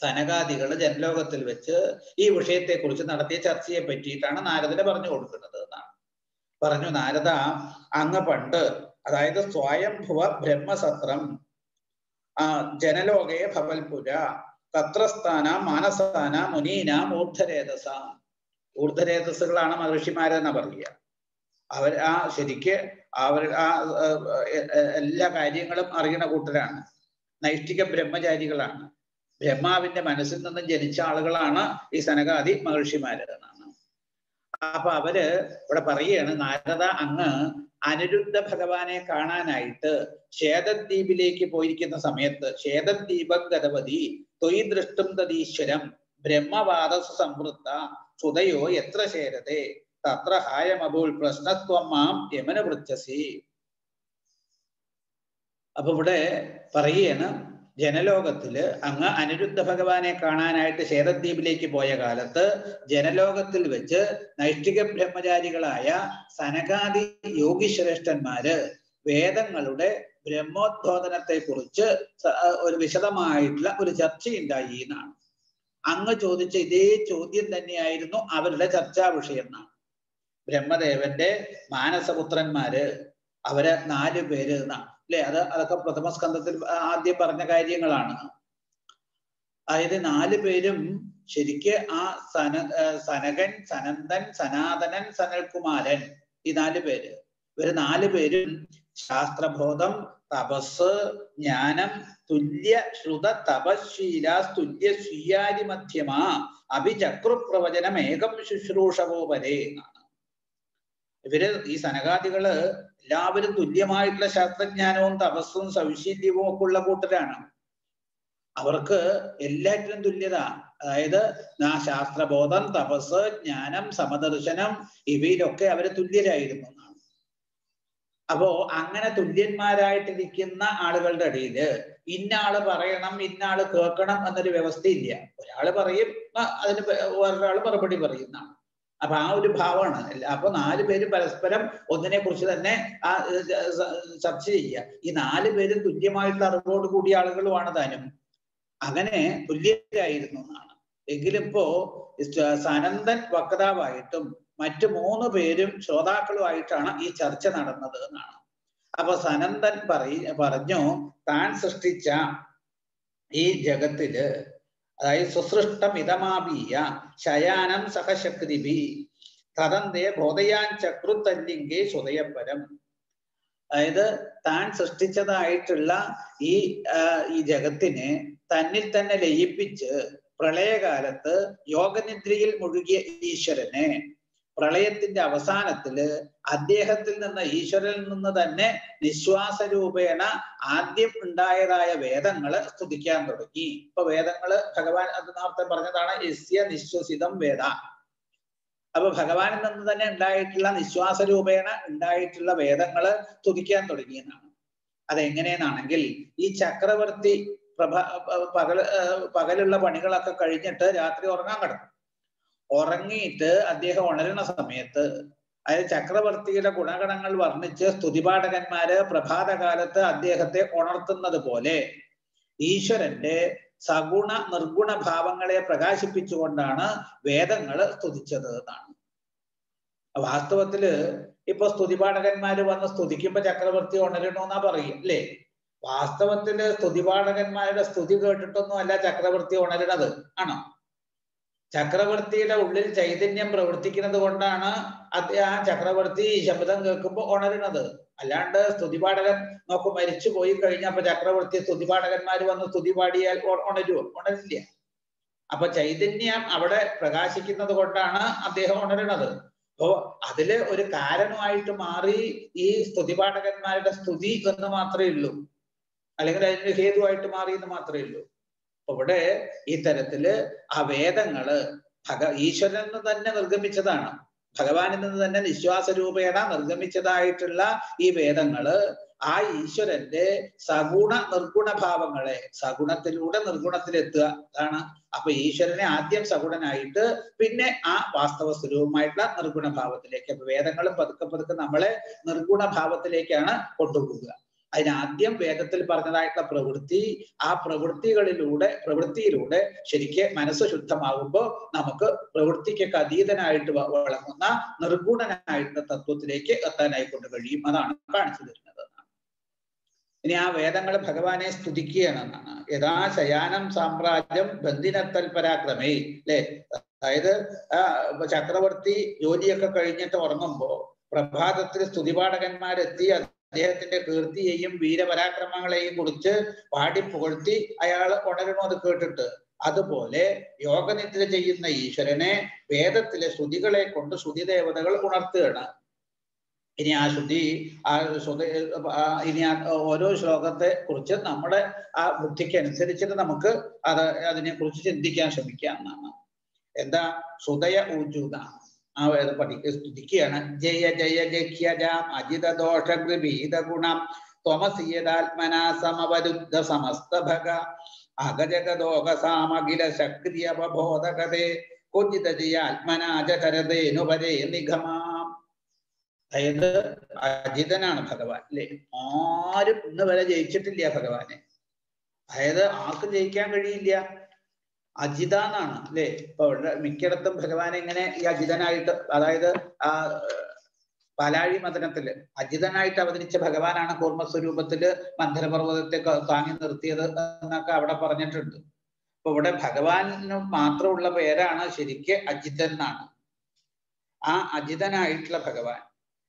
സനകാദികൾ ജനലോകത്തിൽ വെച്ച് ഈ വിഷയത്തെ കുറിച്ച് നടത്തിയ ചർച്ചയെ പറ്റിയിട്ടാണ് നാരദന് പറഞ്ഞു കൊടുക്കുന്നത് എന്നാണ്. പറഞ്ഞു നാരദ അങ്ങ് പണ്ട് അതായത് സ്വയംഭുവ ബ്രഹ്മസത്രം ആ ജനലോകയെ ഭവൽപുര തത്രസ്ഥാന മാനസ്ഥാന മുനീന ഊർധരേതസ ഊർധരേതസ്സുകളാണ് മഹർഷിമാരെന്ന പറയുക. അവർ ആ ശരിക്ക് അവർ ആ എല്ലാ കാര്യങ്ങളും അറിയണ കൂട്ടരാണ്. നൈഷ്ഠിക ബ്രഹ്മചാരികളാണ്. ബ്രഹ്മാവിന്റെ മനസ്സിൽ നിന്നും ജനിച്ച ആളുകളാണ് ഈ സനകാദി മഹർഷിമാര് എന്നാണ്. അപ്പൊ അവർ ഇവിടെ പറയുകയാണ് നാരദ അങ്ങ് അനിരുദ്ധ ഭഗവാനെ കാണാനായിട്ട് ശേതദ്വീപിലേക്ക് പോയിരിക്കുന്ന സമയത്ത് ശേതദ്വീപം ഗതപതി തൊയ് ദൃഷ്ടും തദീശ്വരം ബ്രഹ്മവാദസു സംവൃത്ത സുതയോ എത്ര ശേരതേ? തത്ര ഹായമബോൾ പ്രശ്നത്വം മാം യമന വൃച്ചസി അപ്പൊ ഇവിടെ പറയുകയാണ് ജനലോകത്തിൽ അങ്ങ് അനിരുദ്ധ ഭഗവാനെ കാണാനായിട്ട് ശേതദ്വീപിലേക്ക് പോയ കാലത്ത് ജനലോകത്തിൽ വെച്ച് നൈഷ്ഠിക ബ്രഹ്മചാരികളായ സനകാദി യോഗിശ്രേഷ്ഠന്മാര് വേദങ്ങളുടെ ബ്രഹ്മോദ്ബോധനത്തെ കുറിച്ച് ഒരു വിശദമായിട്ടുള്ള ഒരു ചർച്ചയുണ്ടായി എന്നാണ്. അങ്ങ് ചോദിച്ച ഇതേ ചോദ്യം തന്നെയായിരുന്നു അവരുടെ ചർച്ചാ വിഷയം എന്നാണ്. ബ്രഹ്മദേവന്റെ മാനസപുത്രന്മാര് അവർ നാല് പേര് എന്നാണ്. അല്ലെ അത് അതൊക്കെ പ്രഥമ സ്കന്ധത്തിൽ ആദ്യം പറഞ്ഞ കാര്യങ്ങളാണ്. അതായത് നാല് പേരും ശരിക്ക് ആ സന സനകൻ സനന്ദൻ സനാതനൻ സനൽകുമാരൻ ഈ നാല് പേര്. ഇവർ നാല് പേരും ശാസ്ത്രബോധം തപസ് ജ്ഞാനം തുല്യ ശ്രുത തപശീല തുല്യ സ്വീയാരി മധ്യമ അഭിചക്രുപ്രവചനം ഏകം ശുശ്രൂഷവോ വരെ എന്നാണ്. ഇവർ ഈ സനകാദികൾ എല്ലാവരും തുല്യമായിട്ടുള്ള ശാസ്ത്രജ്ഞാനവും തപസ്സും സൗശീല്യവും ഒക്കെ ഉള്ള കൂട്ടരാണ്. അവർക്ക് എല്ലാറ്റിനും തുല്യത. അതായത് ശാസ്ത്രബോധം തപസ് ജ്ഞാനം സമദർശനം ഇവയിലൊക്കെ അവർ തുല്യരായിരുന്നു എന്നാണ്. അപ്പോ അങ്ങനെ തുല്യന്മാരായിട്ടിരിക്കുന്ന ആളുകളുടെ ഇടയിൽ ഇന്നാൾ പറയണം ഇന്നാൾ കേൾക്കണം എന്നൊരു വ്യവസ്ഥയില്ല. ഒരാൾ പറയും അതിന് വേറൊരാൾ മറുപടി പറയുന്നതാണ് അപ്പൊ ആ ഒരു ഭാവമാണ്. അപ്പൊ നാല് പേര് പരസ്പരം ഒന്നിനെ കുറിച്ച് തന്നെ ആ ചർച്ച ചെയ്യുക. ഈ നാല് പേരും തുല്യമായിട്ടുള്ള അറിവോട് കൂടിയ ആളുകളുമാണ് താനും അങ്ങനെ തുല്യരായിരുന്നു എന്നാണ്. എങ്കിലിപ്പോ സനന്ദൻ വക്താവായിട്ടും മറ്റു മൂന്ന് പേരും ശ്രോതാക്കളുമായിട്ടാണ് ഈ ചർച്ച നടന്നത് എന്നാണ്. അപ്പൊ സനന്ദൻ പറയ പറഞ്ഞു താൻ സൃഷ്ടിച്ച ഈ ജഗത്തിൽ അതായത് സുസൃഷ്ടം സുസൃഷ്ടമിതമാപീയ ശയാനം സഹശക്തിഭി തതന്തേ ബോധയാൻ ചക്രുത്തല്ലിംഗേ സുതയപരം അതായത് താൻ സൃഷ്ടിച്ചതായിട്ടുള്ള ഈ ഈ ജഗത്തിനെ തന്നിൽ തന്നെ ലയിപ്പിച്ച് പ്രളയകാലത്ത് യോഗനിദ്രയിൽ മുഴുകിയ ഈശ്വരനെ പ്രളയത്തിന്റെ അവസാനത്തിൽ അദ്ദേഹത്തിൽ നിന്ന് ഈശ്വരനിൽ നിന്ന് തന്നെ നിശ്വാസ രൂപേണ ആദ്യം ഉണ്ടായതായ വേദങ്ങൾ സ്തുതിക്കാൻ തുടങ്ങി. ഇപ്പൊ വേദങ്ങൾ ഭഗവാൻ അത് നേരത്തെ പറഞ്ഞതാണ് യസ്യ നിശ്വസിതം വേദ. അപ്പൊ ഭഗവാനിൽ നിന്ന് തന്നെ ഉണ്ടായിട്ടുള്ള നിശ്വാസ രൂപേണ ഉണ്ടായിട്ടുള്ള വേദങ്ങൾ സ്തുതിക്കാൻ തുടങ്ങിയെന്നാണ് അതെങ്ങനെയെന്നാണെങ്കിൽ ഈ ചക്രവർത്തി പ്രഭ പകൽ പകലുള്ള പണികളൊക്കെ കഴിഞ്ഞിട്ട് രാത്രി ഉറങ്ങാൻ കിടക്കും ഉറങ്ങിയിട്ട് അദ്ദേഹം ഉണരുന്ന സമയത്ത് അതായത് ചക്രവർത്തിയുടെ ഗുണഗണങ്ങൾ വർണിച്ച് സ്തുതിപാഠകന്മാര് പ്രഭാതകാലത്ത് അദ്ദേഹത്തെ ഉണർത്തുന്നത് പോലെ ഈശ്വരന്റെ സഗുണ നിർഗുണ ഭാവങ്ങളെ പ്രകാശിപ്പിച്ചുകൊണ്ടാണ് വേദങ്ങൾ സ്തുതിച്ചത് എന്നാണ്. വാസ്തവത്തിൽ ഇപ്പൊ സ്തുതിപാഠകന്മാര് വന്ന് സ്തുതിക്കുമ്പോ ചക്രവർത്തി ഉണരണോന്നാ പറയും അല്ലേ? വാസ്തവത്തിൽ സ്തുതിപാഠകന്മാരുടെ സ്തുതി കേട്ടിട്ടൊന്നും അല്ല ചക്രവർത്തി ഉണരണത് ആണോ? ചക്രവർത്തിയുടെ ഉള്ളിൽ ചൈതന്യം പ്രവർത്തിക്കുന്നത് കൊണ്ടാണ് ആ ചക്രവർത്തി ശബ്ദം കേൾക്കുമ്പോൾ ഉണരുന്നത്. അല്ലാണ്ട് സ്തുതിപാഠകൻ നോക്കും മരിച്ചു പോയി കഴിഞ്ഞപ്പോ ചക്രവർത്തി സ്തുതിപാഠകന്മാർ വന്ന് സ്തുതി പാടിയാൽ ഉണരുവോ? ഉണരില്ല. അപ്പൊ ചൈതന്യം അവിടെ പ്രകാശിക്കുന്നത് കൊണ്ടാണ് അദ്ദേഹം ഉണരുന്നത്. അപ്പോ അതിൽ ഒരു കാരണമായിട്ട് മാറി ഈ സ്തുതിപാഠകന്മാരുടെ സ്തുതി എന്ന് മാത്രമേ ഉള്ളൂ. അല്ലെങ്കിൽ അതിന് ഹേതുവായിട്ട് മാറി എന്ന് മാത്രമേ ഉള്ളൂ. ഇവിടെ ഈ തരത്തിൽ ആ വേദങ്ങൾ ഭഗ ഈശ്വരൻ തന്നെ നിർഗമിച്ചതാണ്. ഭഗവാനിൽ നിന്ന് തന്നെ നിശ്വാസ രൂപേണ നിർഗമിച്ചതായിട്ടുള്ള ഈ വേദങ്ങൾ ആ ഈശ്വരന്റെ സഗുണ നിർഗുണ ഭാവങ്ങളെ സഗുണത്തിലൂടെ നിർഗുണത്തിലെത്തുക അതാണ്. അപ്പൊ ഈശ്വരനെ ആദ്യം സഗുണനായിട്ട് പിന്നെ ആ വാസ്തവ സ്വരൂപമായിട്ടുള്ള നിർഗുണ ഭാവത്തിലേക്ക് അപ്പൊ വേദങ്ങളും പതുക്കെ പതുക്കെ നമ്മളെ നിർഗുണ ഭാവത്തിലേക്കാണ് കൊണ്ടുപോകുക അതിനാദ്യം വേദത്തിൽ പറഞ്ഞതായിട്ടുള്ള പ്രവൃത്തി ആ പ്രവൃത്തികളിലൂടെ പ്രവൃത്തിയിലൂടെ ശരിക്ക് മനസ്സ് ശുദ്ധമാകുമ്പോൾ നമുക്ക് പ്രവൃത്തിക്കൊക്കെ അതീതനായിട്ട് വളങ്ങുന്ന നിർഗുണനായിട്ടുള്ള തത്വത്തിലേക്ക് എത്താനായി കൊണ്ട് കഴിയും. അതാണ് കാണിച്ചു തരുന്നത്. ഇനി ആ വേദങ്ങൾ ഭഗവാനെ സ്തുതിക്കുകയാണ് എന്നാണ് യഥാ ശയാനം സാമ്രാജ്യം ബന്ധിനത്തൽ പരാക്രമേ അല്ലെ അതായത് ചക്രവർത്തി ജോലിയൊക്കെ കഴിഞ്ഞിട്ട് ഉറങ്ങുമ്പോ പ്രഭാതത്തിൽ സ്തുതിപാഠകന്മാരെത്തി അദ്ദേഹത്തിന്റെ കീർത്തിയെയും വീരപരാക്രമങ്ങളെയും കുറിച്ച് പാടി പുകഴ്ത്തി അയാൾ ഉണരണോ അത് കേട്ടിട്ട്. അതുപോലെ യോഗനിദ്ര ചെയ്യുന്ന ഈശ്വരനെ വേദത്തിലെ ശ്രുതികളെ കൊണ്ട് ശ്രുതി ദേവതകൾ ഉണർത്തുകയാണ്. ഇനി ആ ശ്രുതി ആ ശ്രുതി ഇനി ആ ഓരോ ശ്ലോകത്തെ കുറിച്ച് നമ്മുടെ ആ ബുദ്ധിക്ക് അനുസരിച്ചിട്ട് നമുക്ക് അത് അതിനെ കുറിച്ച് ചിന്തിക്കാൻ ശ്രമിക്കാം എന്നാണ്. എന്താ? ശ്രുതയ ഊജൂത ആ പഠിക്ക സ്തുതിക്കുകയാണ് ജയ ജയ ജഖ്യജാം അജിത ദോഷ ഗൃഭീത ഗുണം ത്വമസീയതാത്മനാ സമവരുദ്ധ സമസ്ത ഭഗ അഗജഗദോക സാമഖില ശക്തി അവബോധകതേ കൊജിത ജയാത്മനാജകരതേനുപരേ നിഗമാം. അതായത് അജിതനാണ് ഭഗവാൻ അല്ലെ? ആരും ഇന്ന് വരെ ജയിച്ചിട്ടില്ല ഭഗവാനെ. അതായത് ആർക്കും ജയിക്കാൻ കഴിയില്ല. അജിത എന്നാണ് അല്ലെ? ഇപ്പൊ മിക്കയിടത്തും ഭഗവാൻ ഇങ്ങനെ ഈ അജിതനായിട്ട് അതായത് ആ പാലാഴി മദനത്തിൽ അജിതനായിട്ട് അവതരിച്ച ഭഗവാനാണ് കൂർമ്മസ്വരൂപത്തിൽ മന്ധരപർവതത്തെ താങ്ങി നിർത്തിയത് എന്നൊക്കെ അവിടെ പറഞ്ഞിട്ടുണ്ട്. അപ്പൊ ഇവിടെ ഭഗവാന് മാത്രമുള്ള പേരാണ് ശരിക്ക് അജിതൻ എന്നാണ്. ആ അജിതനായിട്ടുള്ള ഭഗവാൻ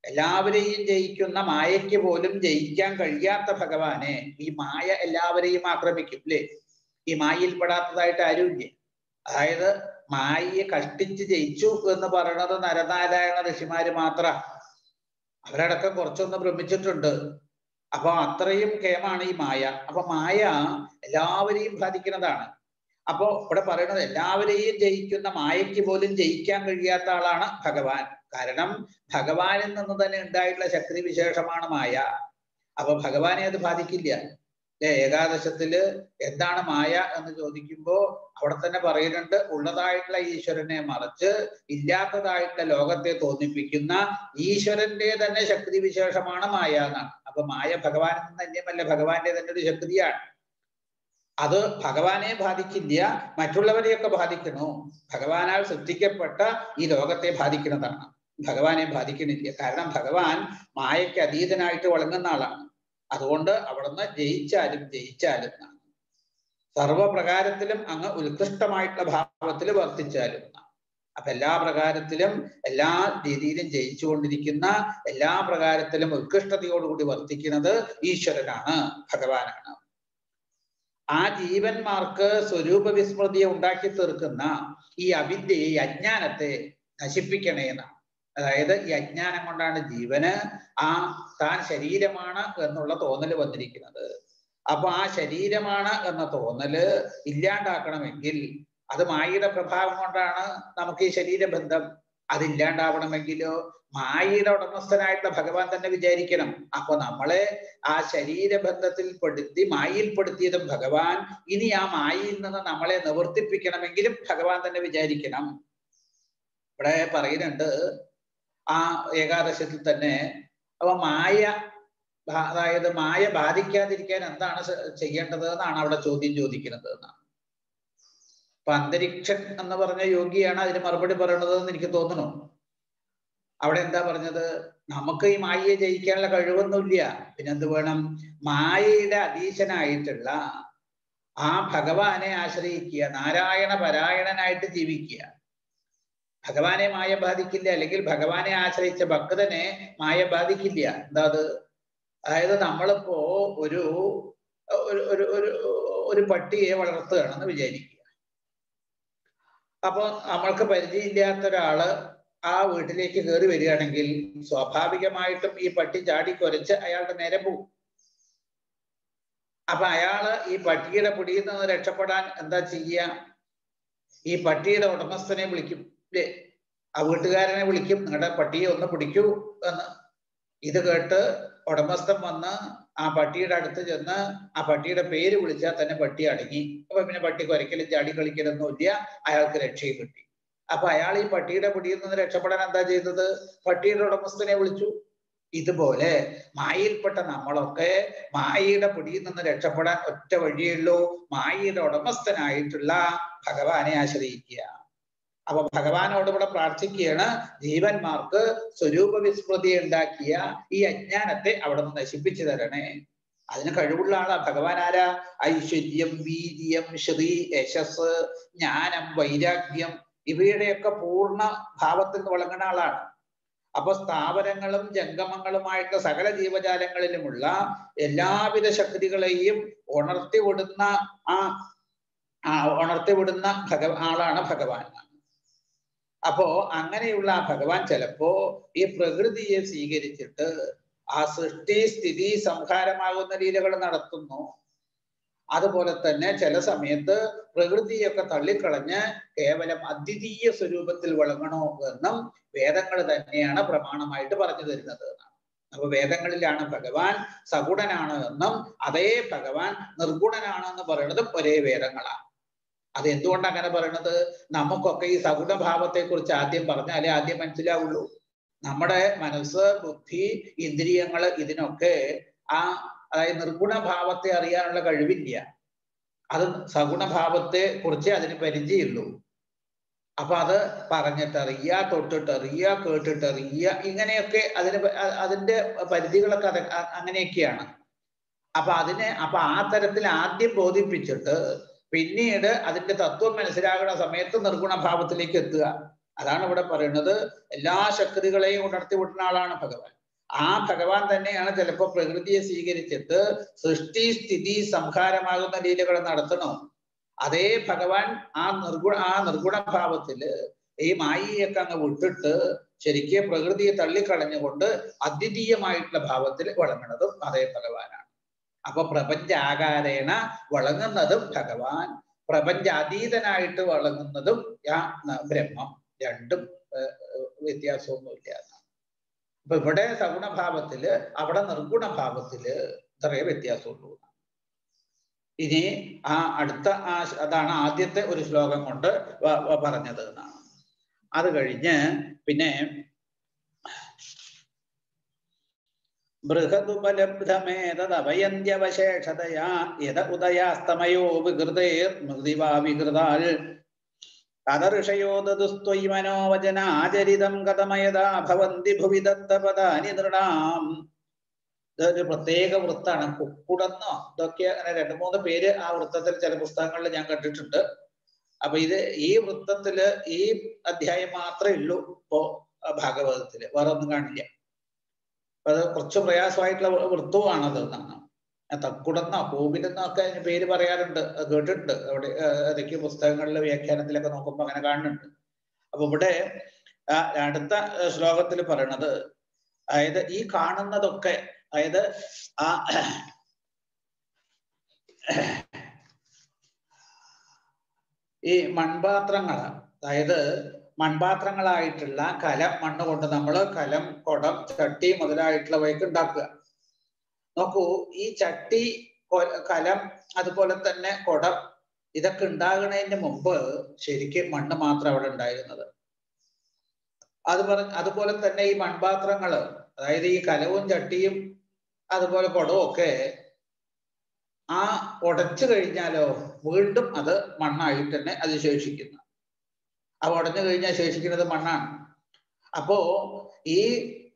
എല്ലാവരെയും ജയിക്കുന്ന മായയ്ക്ക് പോലും ജയിക്കാൻ കഴിയാത്ത ഭഗവാനെ ഈ മായ എല്ലാവരെയും ആക്രമിക്കും അല്ലേ ഈ മായയിൽ പെടാത്തതായിട്ട് ആരുമില്ല. അതായത് മായയെ കഷ്ടിച്ച് ജയിച്ചു എന്ന് പറയുന്നത് നരനാരായണ ഋഷിമാര് മാത്ര. അവരടക്കം കുറച്ചൊന്ന് ഭ്രമിച്ചിട്ടുണ്ട്. അപ്പൊ അത്രയും കേമാണ് ഈ മായ. അപ്പൊ മായ എല്ലാവരെയും ബാധിക്കുന്നതാണ്. അപ്പോ ഇവിടെ പറയുന്നത് എല്ലാവരെയും ജയിക്കുന്ന മായയ്ക്ക് പോലും ജയിക്കാൻ കഴിയാത്ത ആളാണ് ഭഗവാൻ. കാരണം ഭഗവാനിൽ നിന്ന് തന്നെ ഉണ്ടായിട്ടുള്ള ശക്തി വിശേഷമാണ് മായ. അപ്പൊ ഭഗവാനെ അത് ബാധിക്കില്ല. ഏകാദശത്തിൽ എന്താണ് മായ എന്ന് ചോദിക്കുമ്പോ അവിടെ തന്നെ പറയുന്നുണ്ട് ഉള്ളതായിട്ടുള്ള ഈശ്വരനെ മറിച്ച് ഇല്ലാത്തതായിട്ടുള്ള ലോകത്തെ തോന്നിപ്പിക്കുന്ന ഈശ്വരന്റെ തന്നെ ശക്തി വിശേഷമാണ് മായ എന്നാണ്. അപ്പൊ മായ നിന്ന് അന്യമല്ല ഭഗവാന്റെ തന്നെ ഒരു ശക്തിയാണ്. അത് ഭഗവാനെ ബാധിക്കില്ല മറ്റുള്ളവരെയൊക്കെ ബാധിക്കണു ഭഗവാനാൽ സൃഷ്ടിക്കപ്പെട്ട ഈ ലോകത്തെ ബാധിക്കുന്നതാണ്. ഭഗവാനെ ബാധിക്കണില്ല കാരണം ഭഗവാൻ മായയ്ക്ക് അതീതനായിട്ട് വളങ്ങുന്ന ആളാണ്. അതുകൊണ്ട് അവിടുന്ന് ജയിച്ചാലും ജയിച്ചാലും സർവപ്രകാരത്തിലും അങ്ങ് ഉത്കൃഷ്ടമായിട്ടുള്ള ഭാവത്തിൽ വർത്തിച്ചാലും അപ്പൊ എല്ലാ പ്രകാരത്തിലും എല്ലാ രീതിയിലും ജയിച്ചുകൊണ്ടിരിക്കുന്ന എല്ലാ പ്രകാരത്തിലും ഉത്കൃഷ്ടതയോടുകൂടി വർത്തിക്കുന്നത് ഈശ്വരനാണ് ഭഗവാനാണ്. ആ ജീവന്മാർക്ക് സ്വരൂപ വിസ്മൃതിയെ ഉണ്ടാക്കി തീർക്കുന്ന ഈ അവിദ്യയെ അജ്ഞാനത്തെ നശിപ്പിക്കണേ എന്നാണ് അതായത് ഈ അജ്ഞാനം കൊണ്ടാണ് ജീവന് ആ താൻ ശരീരമാണ് എന്നുള്ള തോന്നൽ വന്നിരിക്കുന്നത്. അപ്പൊ ആ ശരീരമാണ് എന്ന തോന്നൽ ഇല്ലാണ്ടാക്കണമെങ്കിൽ അത് മായയുടെ പ്രഭാവം കൊണ്ടാണ് നമുക്ക് ഈ ശരീരബന്ധം അതില്ലാണ്ടാവണമെങ്കിലോ മായയുടെ ഉടമസ്ഥനായിട്ടുള്ള ഭഗവാൻ തന്നെ വിചാരിക്കണം. അപ്പൊ നമ്മളെ ആ ശരീരബന്ധത്തിൽ പെടുത്തി മായയിൽപ്പെടുത്തിയതും ഭഗവാൻ ഇനി ആ മായയിൽ നിന്ന് നമ്മളെ നിവർത്തിപ്പിക്കണമെങ്കിലും ഭഗവാൻ തന്നെ വിചാരിക്കണം. ഇവിടെ പറയുന്നുണ്ട് ആ ഏകാദശത്തിൽ തന്നെ അപ്പൊ മായ അതായത് മായ ബാധിക്കാതിരിക്കാൻ എന്താണ് ചെയ്യേണ്ടത് എന്നാണ് അവിടെ ചോദ്യം ചോദിക്കുന്നത് എന്നാണ്. അപ്പൊ അന്തരീക്ഷൻ എന്ന് പറഞ്ഞ യോഗിയാണ് അതിന് മറുപടി പറയണത് എന്ന് എനിക്ക് തോന്നുന്നു. അവിടെ എന്താ പറഞ്ഞത്? നമുക്ക് ഈ മായയെ ജയിക്കാനുള്ള കഴിവൊന്നുമില്ല. പിന്നെ എന്ത് വേണം? മായയുടെ അധീശനായിട്ടുള്ള ആ ഭഗവാനെ ആശ്രയിക്കുക നാരായണ പരായണനായിട്ട് ജീവിക്കുക. ഭഗവാനെ മായ ബാധിക്കില്ല അല്ലെങ്കിൽ ഭഗവാനെ ആശ്രയിച്ച ഭക്തനെ മായ ബാധിക്കില്ല. എന്താ അത്? അതായത് നമ്മളിപ്പോ ഒരു ഒരു ഒരു ഒരു പട്ടിയെ വളർത്തുകയാണെന്ന് വിചാരിക്കുക. അപ്പൊ നമ്മൾക്ക് പരിചയമില്ലാത്ത ഒരാൾ ആ വീട്ടിലേക്ക് കയറി വരികയാണെങ്കിൽ സ്വാഭാവികമായിട്ടും ഈ പട്ടി ചാടി കുരച്ച് അയാളുടെ നേരെ പോകും. അപ്പൊ അയാൾ ഈ പട്ടിയുടെ പിടിയിൽ നിന്ന് രക്ഷപ്പെടാൻ എന്താ ചെയ്യുക? ഈ പട്ടിയുടെ ഉടമസ്ഥനെ വിളിക്കും. ആ വീട്ടുകാരനെ വിളിക്കും. നിങ്ങളുടെ പട്ടിയെ ഒന്ന് പിടിക്കൂ എന്ന്. ഇത് കേട്ട് ഉടമസ്ഥൻ വന്ന് ആ പട്ടിയുടെ അടുത്ത് ചെന്ന് ആ പട്ടിയുടെ പേര് വിളിച്ചാൽ തന്നെ പട്ടി അടങ്ങി. അപ്പൊ പിന്നെ പട്ടി ഒരിക്കലും ചാടി കളിക്കലൊന്നും ഇല്ല അയാൾക്ക് രക്ഷയും കിട്ടി. അപ്പൊ അയാൾ ഈ പട്ടിയുടെ പിടിയിൽ നിന്ന് രക്ഷപ്പെടാൻ എന്താ ചെയ്തത്? പട്ടിയുടെ ഉടമസ്ഥനെ വിളിച്ചു. ഇതുപോലെ മായയിൽപ്പെട്ട നമ്മളൊക്കെ മായയുടെ പിടിയിൽ നിന്ന് രക്ഷപ്പെടാൻ ഒറ്റ വഴിയുള്ളൂ മായയുടെ ഉടമസ്ഥനായിട്ടുള്ള ഭഗവാനെ ആശ്രയിക്കുക. അപ്പൊ ഭഗവാനോട് ഇവിടെ പ്രാർത്ഥിക്കുകയാണ്. ജീവന്മാർക്ക് സ്വരൂപ വിസ്മൃതി ഉണ്ടാക്കിയ ഈ അജ്ഞാനത്തെ അവിടെ നിന്ന് നശിപ്പിച്ചു തരണേ. അതിന് കഴിവുള്ള ആളാ. ഭഗവാൻ ആരാ? ഐശ്വര്യം വീര്യം ശ്രീ യശസ് ജ്ഞാനം വൈരാഗ്യം ഇവയുടെയൊക്കെ പൂർണ ഭാവത്തിൽ നിന്ന് വിളങ്ങുന്ന ആളാണ്. അപ്പൊ സ്ഥാപനങ്ങളും ജംഗമങ്ങളുമായിട്ട് സകല ജീവജാലങ്ങളിലുമുള്ള എല്ലാവിധ ശക്തികളെയും ഉണർത്തി വിടുന്ന ആ ഉണർത്തി വിടുന്ന ഭഗ ആളാണ് ഭഗവാൻ. അപ്പോ അങ്ങനെയുള്ള ആ ഭഗവാൻ ചിലപ്പോ ഈ പ്രകൃതിയെ സ്വീകരിച്ചിട്ട് ആ സൃഷ്ടി സ്ഥിതി സംഹാരമാകുന്ന ലീലകൾ നടത്തുന്നു. അതുപോലെ തന്നെ ചില സമയത്ത് പ്രകൃതിയൊക്കെ തള്ളിക്കളഞ്ഞ് കേവലം അദ്വിതീയ സ്വരൂപത്തിൽ വിളങ്ങണോ എന്നും വേദങ്ങൾ തന്നെയാണ് പ്രമാണമായിട്ട് പറഞ്ഞു തരുന്നത് അപ്പൊ വേദങ്ങളിലാണ് ഭഗവാൻ സഗുണനാണ് എന്നും അതേ ഭഗവാൻ നിർഗുണനാണെന്ന് പറയുന്നതും ഒരേ വേദങ്ങളാണ്. അത് എന്തുകൊണ്ട് അങ്ങനെ പറയണത്? നമുക്കൊക്കെ ഈ സഗുണഭാവത്തെ കുറിച്ച് ആദ്യം പറഞ്ഞാലേ ആദ്യം മനസ്സിലാവുള്ളൂ. നമ്മുടെ മനസ്സ് ബുദ്ധി ഇന്ദ്രിയങ്ങൾ ഇതിനൊക്കെ ആ അതായത് നിർഗുണഭാവത്തെ അറിയാനുള്ള കഴിവില്ല. അത് സഗുണഭാവത്തെ കുറിച്ച് അതിന് പരിചയമുള്ളൂ. അപ്പൊ അത് പറഞ്ഞിട്ടറിയുക തൊട്ടിട്ടറിയുക കേട്ടിട്ടറിയുക ഇങ്ങനെയൊക്കെ അതിന് അതിന്റെ പരിധികളൊക്കെ അത് അങ്ങനെയൊക്കെയാണ്. അപ്പൊ അതിനെ അപ്പൊ ആ തരത്തിൽ ആദ്യം ബോധിപ്പിച്ചിട്ട് പിന്നീട് അതിന്റെ തത്വം മനസ്സിലാകുന്ന സമയത്ത് നിർഗുണഭാവത്തിലേക്ക് എത്തുക. അതാണ് ഇവിടെ പറയുന്നത്. എല്ലാ ശക്തികളെയും ഉണർത്തി വിടുന്ന ആളാണ് ഭഗവാൻ. ആ ഭഗവാൻ തന്നെയാണ് ചിലപ്പോൾ പ്രകൃതിയെ സ്വീകരിച്ചിട്ട് സൃഷ്ടി സ്ഥിതി സംഹാരമാകുന്ന ലീലകൾ നടത്തണോ? അതേ ഭഗവാൻ ആ നിർഗുണ ആ നിർഗുണഭാവത്തിൽ ഈ മായിയൊക്കെ അങ്ങ് വിട്ടിട്ട് ശരിക്കും പ്രകൃതിയെ തള്ളിക്കളഞ്ഞുകൊണ്ട് അദ്വിതീയമായിട്ടുള്ള ഭാവത്തിൽ വളങ്ങണതും അതേ ഭഗവാനാണ്. അപ്പൊ പ്രപഞ്ചാകാരേണ വളങ്ങുന്നതും ഭഗവാൻ. പ്രപഞ്ചാതീതനായിട്ട് വളങ്ങുന്നതും ബ്രഹ്മം. രണ്ടും വ്യത്യാസമൊന്നുമില്ല. എന്നാണ് അപ്പൊ ഇവിടെ സഗുണഭാവത്തിൽ അവിടെ നിർഗുണഭാവത്തിൽ ഇത്രയേ വ്യത്യാസമുള്ളൂ. ഇനി ആ അടുത്ത ആ അതാണ് ആദ്യത്തെ ഒരു ശ്ലോകം കൊണ്ട് പറഞ്ഞത് എന്നാണ്. അത് കഴിഞ്ഞ് പിന്നെ ബൃഹദുപലബ്ധമേതദവയന്ത്യവശേഷതയാ യത ഉദയാസ്തമയോ വികൃതേർ മൃതിവാ വികൃതാൽ. കഥഋഷയോദുസ്ത്വയി മനോവചനാചരിതം കഥമയതാ ഭവന്തി ഭുവി ദത്തപദാനി നൃണാം. ഇതൊരു പ്രത്യേക വൃത്താണ്. കുക്കുടന്നോ ഇതൊക്കെ അങ്ങനെ രണ്ട് മൂന്ന് പേര് ആ വൃത്തത്തിൽ ചില പുസ്തകങ്ങളിൽ ഞാൻ കണ്ടിട്ടുണ്ട്. അപ്പൊ ഇത് ഈ വൃത്തത്തിൽ ഈ അധ്യായം മാത്രമേ ഉള്ളൂ ഇപ്പോ ഭാഗവതത്തിൽ. വേറെ ഒന്നും കാണില്ല. അത് കുറച്ച് പ്രയാസമായിട്ടുള്ള വൃത്തവുമാണ് അത് എന്നാണ് തക്കുടന്നോ കോവിലെന്നോ ഒക്കെ അതിന് പേര് പറയാറുണ്ട്. കേട്ടിട്ടുണ്ട്. അവിടെ ഏതൊക്കെ പുസ്തകങ്ങളിലെ വ്യാഖ്യാനത്തിലൊക്കെ നോക്കുമ്പോൾ അങ്ങനെ കാണുന്നുണ്ട്. അപ്പൊ ഇവിടെ അടുത്ത ശ്ലോകത്തിൽ പറയണത് അതായത് ഈ കാണുന്നതൊക്കെ അതായത് ആ ഈ മൺപാത്രങ്ങൾ അതായത് മൺപാത്രങ്ങളായിട്ടുള്ള കലം മണ്ണ് കൊണ്ട് നമ്മൾ കലം കുടം ചട്ടി മുതലായിട്ടുള്ളവയൊക്കെ ഉണ്ടാക്കുക. നോക്കൂ ഈ ചട്ടി കലം അതുപോലെ തന്നെ കുടം ഇതൊക്കെ ഉണ്ടാകുന്നതിന് മുമ്പ് ശരിക്കും മണ്ണ് മാത്രം അവിടെ ഉണ്ടായിരുന്നത്. അത് അതുപോലെ തന്നെ ഈ മൺപാത്രങ്ങൾ അതായത് ഈ കലവും ചട്ടിയും അതുപോലെ കുടവും ഒക്കെ ആ ഉടച്ചു കഴിഞ്ഞാലോ വീണ്ടും അത് മണ്ണായിട്ട് തന്നെ അത് ശേഷിക്കുന്നു അപ്പൊ ഉടഞ്ഞു കഴിഞ്ഞാൽ ശേഷിക്കുന്നത് മണ്ണാണ്. അപ്പോ ഈ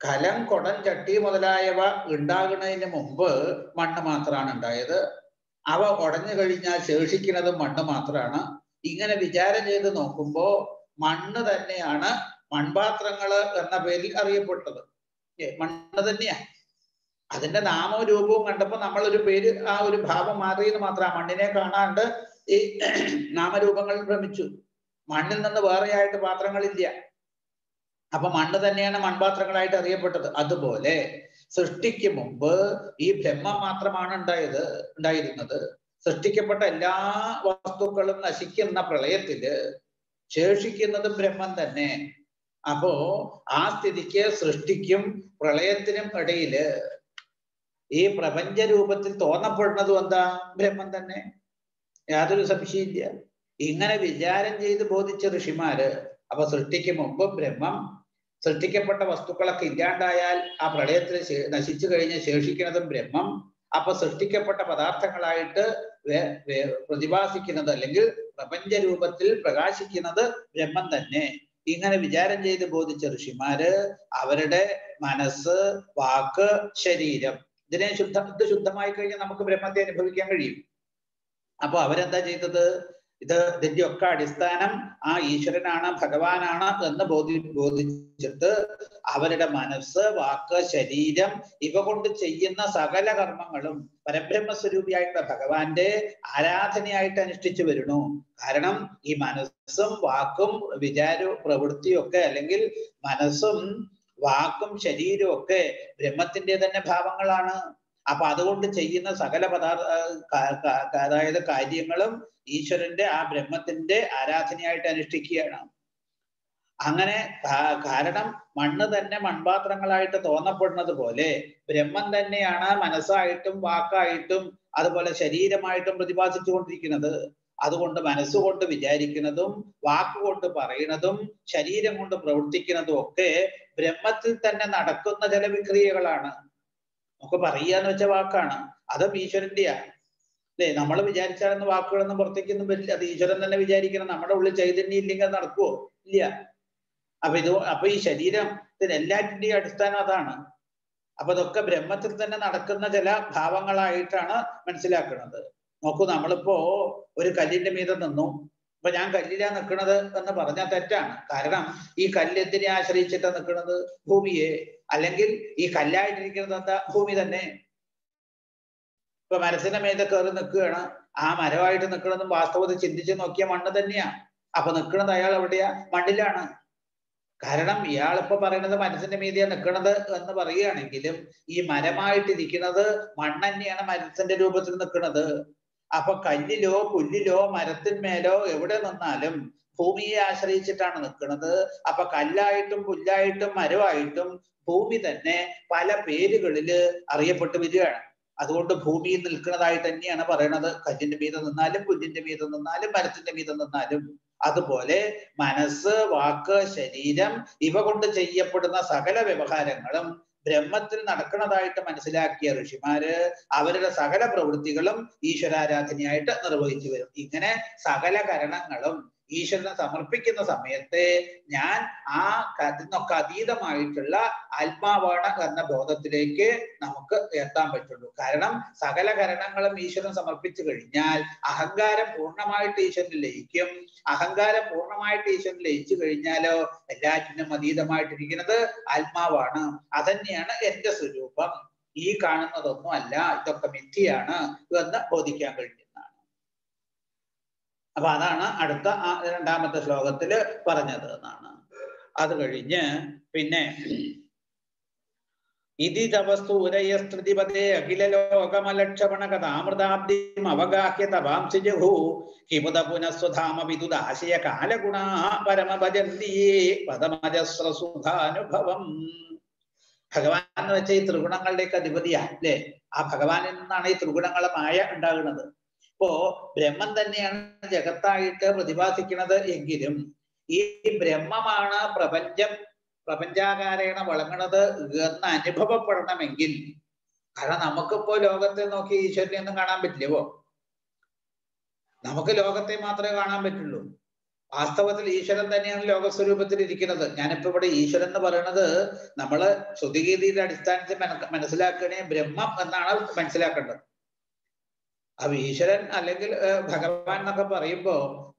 കലം കൊടൻ ചട്ടി മുതലായവ ഉണ്ടാകുന്നതിന് മുമ്പ് മണ്ണ് മാത്രമാണ് ഉണ്ടായത്. അവ ഉടഞ്ഞു കഴിഞ്ഞാൽ ശേഷിക്കുന്നത് മണ്ണ് മാത്രമാണ് ഇങ്ങനെ വിചാരം ചെയ്ത് നോക്കുമ്പോ മണ്ണ് തന്നെയാണ് മൺപാത്രങ്ങൾ എന്ന പേരിൽ അറിയപ്പെട്ടത്. മണ്ണ് തന്നെയാ. അതിന്റെ നാമവും രൂപവും കണ്ടപ്പോ നമ്മൾ ഒരു പേര് ആ ഒരു ഭാവം മാറിയെന്ന് മാത്രം മണ്ണിനെ കാണാണ്ട് ഈ നാമരൂപങ്ങൾ ഭ്രമിച്ചു. മണ്ണിൽ നിന്ന് വേറെയായിട്ട് പാത്രങ്ങളില്ല. അപ്പൊ മണ്ണ് തന്നെയാണ് മൺപാത്രങ്ങളായിട്ട് അറിയപ്പെട്ടത്. അതുപോലെ സൃഷ്ടിക്ക് മുമ്പ് ഈ ബ്രഹ്മം മാത്രമാണ് ഉണ്ടായത് ഉണ്ടായിരുന്നത്. സൃഷ്ടിക്കപ്പെട്ട എല്ലാ വസ്തുക്കളും നശിക്കുന്ന പ്രളയത്തിൽ ശേഷിക്കുന്നത് ബ്രഹ്മം തന്നെ. അപ്പോ ആ സ്ഥിതിക്ക് സൃഷ്ടിക്കും പ്രളയത്തിനും ഇടയിൽ ഈ പ്രപഞ്ച രൂപത്തിൽ തോന്നപ്പെടുന്നതും എന്താ? ബ്രഹ്മം തന്നെ. യാതൊരു സംശയമില്ല ഇങ്ങനെ വിചാരം ചെയ്ത് ബോധിച്ച ഋഷിമാര് അപ്പൊ സൃഷ്ടിക്ക് മുമ്പ് ബ്രഹ്മം സൃഷ്ടിക്കപ്പെട്ട വസ്തുക്കളൊക്കെ ഇല്ലാണ്ടായാൽ ആ പ്രളയത്തിൽ നശിച്ചു കഴിഞ്ഞ് ശേഷിക്കുന്നതും ബ്രഹ്മം. അപ്പൊ സൃഷ്ടിക്കപ്പെട്ട പദാർത്ഥങ്ങളായിട്ട് പ്രതിഭാസിക്കുന്നത് അല്ലെങ്കിൽ പ്രപഞ്ച രൂപത്തിൽ പ്രകാശിക്കുന്നത് ബ്രഹ്മം തന്നെ. ഇങ്ങനെ വിചാരം ചെയ്ത് ബോധിച്ച ഋഷിമാര് അവരുടെ മനസ്സ് വാക്ക് ശരീരം ഇതിനെ ശുദ്ധ ശുദ്ധമായി കഴിഞ്ഞാൽ നമുക്ക് ബ്രഹ്മത്തെ അനുഭവിക്കാൻ കഴിയും. അപ്പൊ അവരെന്താ ചെയ്തത്? ഇത് ഇതിന്റെ ഒക്കെ അടിസ്ഥാനം ആ ഈശ്വരനാണ് ഭഗവാനാണ് എന്ന് ബോധി ബോധിച്ചിട്ട് അവരുടെ മനസ്സ് വാക്ക് ശരീരം ഇവ കൊണ്ട് ചെയ്യുന്ന സകല കർമ്മങ്ങളും പരബ്രഹ്മ പരബ്രഹ്മസ്വരൂപിയായിട്ടുള്ള ഭഗവാന്റെ ആരാധനയായിട്ട് അനുഷ്ഠിച്ചു വരുന്നു. കാരണം ഈ മനസ്സും വാക്കും വിചാരവും പ്രവൃത്തിയും ഒക്കെ അല്ലെങ്കിൽ മനസ്സും വാക്കും ശരീരവും ഒക്കെ ബ്രഹ്മത്തിന്റെ തന്നെ ഭാവങ്ങളാണ്. അപ്പൊ അതുകൊണ്ട് ചെയ്യുന്ന സകല പദാർത്ഥ അതായത് കാര്യങ്ങളും ഈശ്വരന്റെ ആ ബ്രഹ്മത്തിന്റെ ആരാധനയായിട്ട് അനുഷ്ഠിക്കുകയാണ്. അങ്ങനെ കാരണം മണ്ണ് തന്നെ മൺപാത്രങ്ങളായിട്ട് തോന്നപ്പെടുന്നത് പോലെ ബ്രഹ്മം തന്നെയാണ് മനസ്സായിട്ടും വാക്കായിട്ടും അതുപോലെ ശരീരമായിട്ടും പ്രതിപാദിച്ചുകൊണ്ടിരിക്കുന്നത്. അതുകൊണ്ട് മനസ്സുകൊണ്ട് വിചാരിക്കുന്നതും വാക്കുകൊണ്ട് പറയുന്നതും ശരീരം കൊണ്ട് പ്രവർത്തിക്കുന്നതും ഒക്കെ ബ്രഹ്മത്തിൽ തന്നെ നടക്കുന്ന ചില വിക്രിയകളാണ് നമുക്ക് പറയാന്ന് വെച്ച വാക്കാണ്. അതും ഈശ്വരന്റെയാ. അല്ലേ? നമ്മൾ വിചാരിച്ചാലെന്ന് വാക്കുകളൊന്നും പുറത്തേക്കൊന്നും വരില്ല. അത് ഈശ്വരൻ തന്നെ വിചാരിക്കണം. നമ്മുടെ ഉള്ളിൽ ചൈതന്യം ഇല്ലെങ്കിൽ അത് നടക്കുവോ? ഇല്ല. അപ്പൊ ഇത് അപ്പൊ ഈ ശരീരം എല്ലാറ്റിന്റെയും അടിസ്ഥാനം അതാണ്. അപ്പൊ അതൊക്കെ ബ്രഹ്മത്തിൽ തന്നെ നടക്കുന്ന ചില ഭാവങ്ങളായിട്ടാണ് മനസ്സിലാക്കുന്നത്. നോക്കൂ നമ്മളിപ്പോ ഒരു കല്ലിന്റെ മീതെ നിന്നു. ഇപ്പൊ ഞാൻ കല്ലിലാ നിൽക്കുന്നത് എന്ന് പറഞ്ഞാൽ തെറ്റാണ്. കാരണം ഈ കല്ല് എന്തിനെ ആശ്രയിച്ചിട്ടാ നിൽക്കുന്നത് ഭൂമിയെ. അല്ലെങ്കിൽ ഈ കല്ലായിട്ടിരിക്കുന്നത് എന്താ? ഭൂമി തന്നെ. ഇപ്പൊ മരത്തിന്റെ മേലെ കയറി നിൽക്കുകയാണ് ആ മരമായിട്ട് നിൽക്കുന്നതും വാസ്തവത്തിൽ ചിന്തിച്ചു നോക്കിയ മണ്ണ് തന്നെയാ. അപ്പൊ നിൽക്കുന്നത് അയാൾ എവിടെയാ? മണ്ണിലാണ്. കാരണം ഇയാളിപ്പോ പറയുന്നത് മരത്തിന്റെ മീതിയാ നിൽക്കുന്നത് എന്ന് പറയുകയാണെങ്കിലും ഈ മരമായിട്ടിരിക്കുന്നത് മണ്ണ് തന്നെയാണ് മനസ്സിന്റെ രൂപത്തിൽ നിൽക്കുന്നത് അപ്പൊ കല്ലിലോ പുല്ലിലോ മരത്തിന്മേലോ എവിടെ നിന്നാലും ഭൂമിയെ ആശ്രയിച്ചിട്ടാണ് നിൽക്കുന്നത്. അപ്പൊ കല്ലായിട്ടും പുല്ലായിട്ടും മരമായിട്ടും ഭൂമി തന്നെ പല പേരുകളിൽ അറിയപ്പെട്ടു വരികയാണ്. അതുകൊണ്ട് ഭൂമിയിൽ നിൽക്കുന്നതായി തന്നെയാണ് പറയുന്നത് കല്ലിന്റെ മീതെ നിന്നാലും പുല്ലിന്റെ മീതെ നിന്നാലും മരത്തിന്റെ മീതെ നിന്നാലും. അതുപോലെ മനസ്സ് വാക്ക് ശരീരം ഇവ കൊണ്ട് ചെയ്യപ്പെടുന്ന സകല വ്യവഹാരങ്ങളും ബ്രഹ്മത്തിൽ നടക്കുന്നതായിട്ട് മനസ്സിലാക്കിയ ഋഷിമാര് അവരുടെ സകല പ്രവൃത്തികളും ഈശ്വരാരാധനയായിട്ട് നിർവഹിച്ചു വരും. ഇങ്ങനെ സകല കരണങ്ങളും ഈശ്വരനെ സമർപ്പിക്കുന്ന സമയത്ത് ഞാൻ ആ അതിനൊക്കെ അതീതമായിട്ടുള്ള ആത്മാവാണ് എന്ന ബോധത്തിലേക്ക് നമുക്ക് എത്താൻ പറ്റുള്ളൂ. കാരണം സകല കരണങ്ങളും ഈശ്വരൻ സമർപ്പിച്ചു കഴിഞ്ഞാൽ അഹങ്കാരം പൂർണമായിട്ട് ഈശ്വരൻ ലയിക്കും. അഹങ്കാരം പൂർണമായിട്ട് ഈശ്വരൻ ലയിച്ചു കഴിഞ്ഞാലോ എല്ലാറ്റിനും അതീതമായിട്ടിരിക്കുന്നത് ആത്മാവാണ്. അതന്നെയാണ് എന്റെ സ്വരൂപം. ഈ കാണുന്നതൊന്നും അല്ല ഇതൊക്കെ മിഥ്യയാണ് എന്ന് ബോധിക്കാൻ കഴിയുന്നതാണ് അപ്പൊ അതാണ് അടുത്ത രണ്ടാമത്തെ ശ്ലോകത്തിൽ പറഞ്ഞത് എന്നാണ്. അത് കഴിഞ്ഞ് പിന്നെ ഇതി തവസ്തൂരയസ്തൃതിപതേ അഖില ലോകമലക്ഷപണ കഥാമൃതാബ്ദിം അവഗാഹ്യ തവാംസി ജഹു കിമുത പുനഃസ്വധാമ വിദുദാശയ കാലഗുണാ പരമഭജന്തിയേ പദമജസ്രസുധാനുഭവം. ഭഗവാൻ എന്ന് വെച്ചാൽ ഈ ത്രിഗുണങ്ങളുടെയൊക്കെ അധിപതിയാ അല്ലേ? ആ ഭഗവാനിൽ നിന്നാണ് ഈ ത്രിഗുണങ്ങളെ മായ ഉണ്ടാകുന്നത്. ഇപ്പോ ബ്രഹ്മം തന്നെയാണ് ജഗത്തായിട്ട് പ്രതിഭാസിക്കുന്നത് എങ്കിലും ഈ ബ്രഹ്മമാണ് പ്രപഞ്ചം പ്രപഞ്ചാകാരേണ വളങ്ങണത് എന്ന് അനുഭവപ്പെടണമെങ്കിൽ. കാരണം നമുക്കിപ്പോ ലോകത്തെ നോക്കി ഈശ്വരനെ ഒന്നും കാണാൻ പറ്റില്ലവോ നമുക്ക് ലോകത്തെ മാത്രമേ കാണാൻ പറ്റുള്ളൂ. വാസ്തവത്തിൽ ഈശ്വരൻ തന്നെയാണ് ലോകസ്വരൂപത്തിൽ ഇരിക്കുന്നത് ഞാനിപ്പോ ഇവിടെ ഈശ്വരൻ എന്ന് പറയുന്നത് നമ്മൾ ശ്രുതിഗീതിയുടെ അടിസ്ഥാനത്തിൽ മനസ്സിലാക്കണേ ബ്രഹ്മം എന്നാണ് മനസ്സിലാക്കേണ്ടത്. അപ്പൊ ഈശ്വരൻ അല്ലെങ്കിൽ ഭഗവാൻ എന്നൊക്കെ പറയുമ്പോ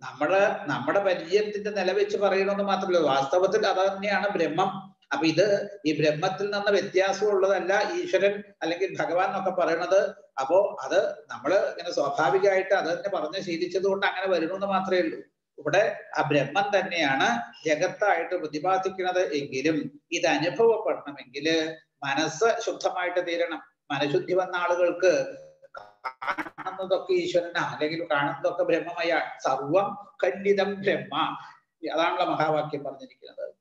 നമ്മൾ നമ്മുടെ പരിചയത്തിന്റെ നില വെച്ച് പറയണമെന്ന് മാത്രമല്ല വാസ്തവത്തിൽ അത് തന്നെയാണ് ബ്രഹ്മം. അപ്പൊ ഇത് ഈ ബ്രഹ്മത്തിൽ നിന്ന് വ്യത്യാസമുള്ളതല്ല ഈശ്വരൻ അല്ലെങ്കിൽ ഭഗവാൻ എന്നൊക്കെ പറയണത്. അപ്പോ അത് നമ്മൾ ഇങ്ങനെ സ്വാഭാവികമായിട്ട് അത് തന്നെ പറഞ്ഞ് ശീലിച്ചത് കൊണ്ട് അങ്ങനെ വരണമെന്ന് മാത്രമേ ഉള്ളൂ. ഇവിടെ ആ ബ്രഹ്മം തന്നെയാണ് ജഗത്തായിട്ട് പ്രതിപാദിക്കുന്നത് എങ്കിലും ഇത് അനുഭവപ്പെടണമെങ്കിൽ മനസ്സ് ശുദ്ധമായിട്ട് തീരണം. മനഃശുദ്ധി വന്ന ആളുകൾക്ക് കാണുന്നതൊക്കെ ഈശ്വരനാ അല്ലെങ്കിൽ കാണുന്നതൊക്കെ ബ്രഹ്മമയാണ്. സർവം ഖണ്ഡിതം ബ്രഹ്മ. അതാണല്ലോ മഹാവാക്യം പറഞ്ഞിരിക്കുന്നത്.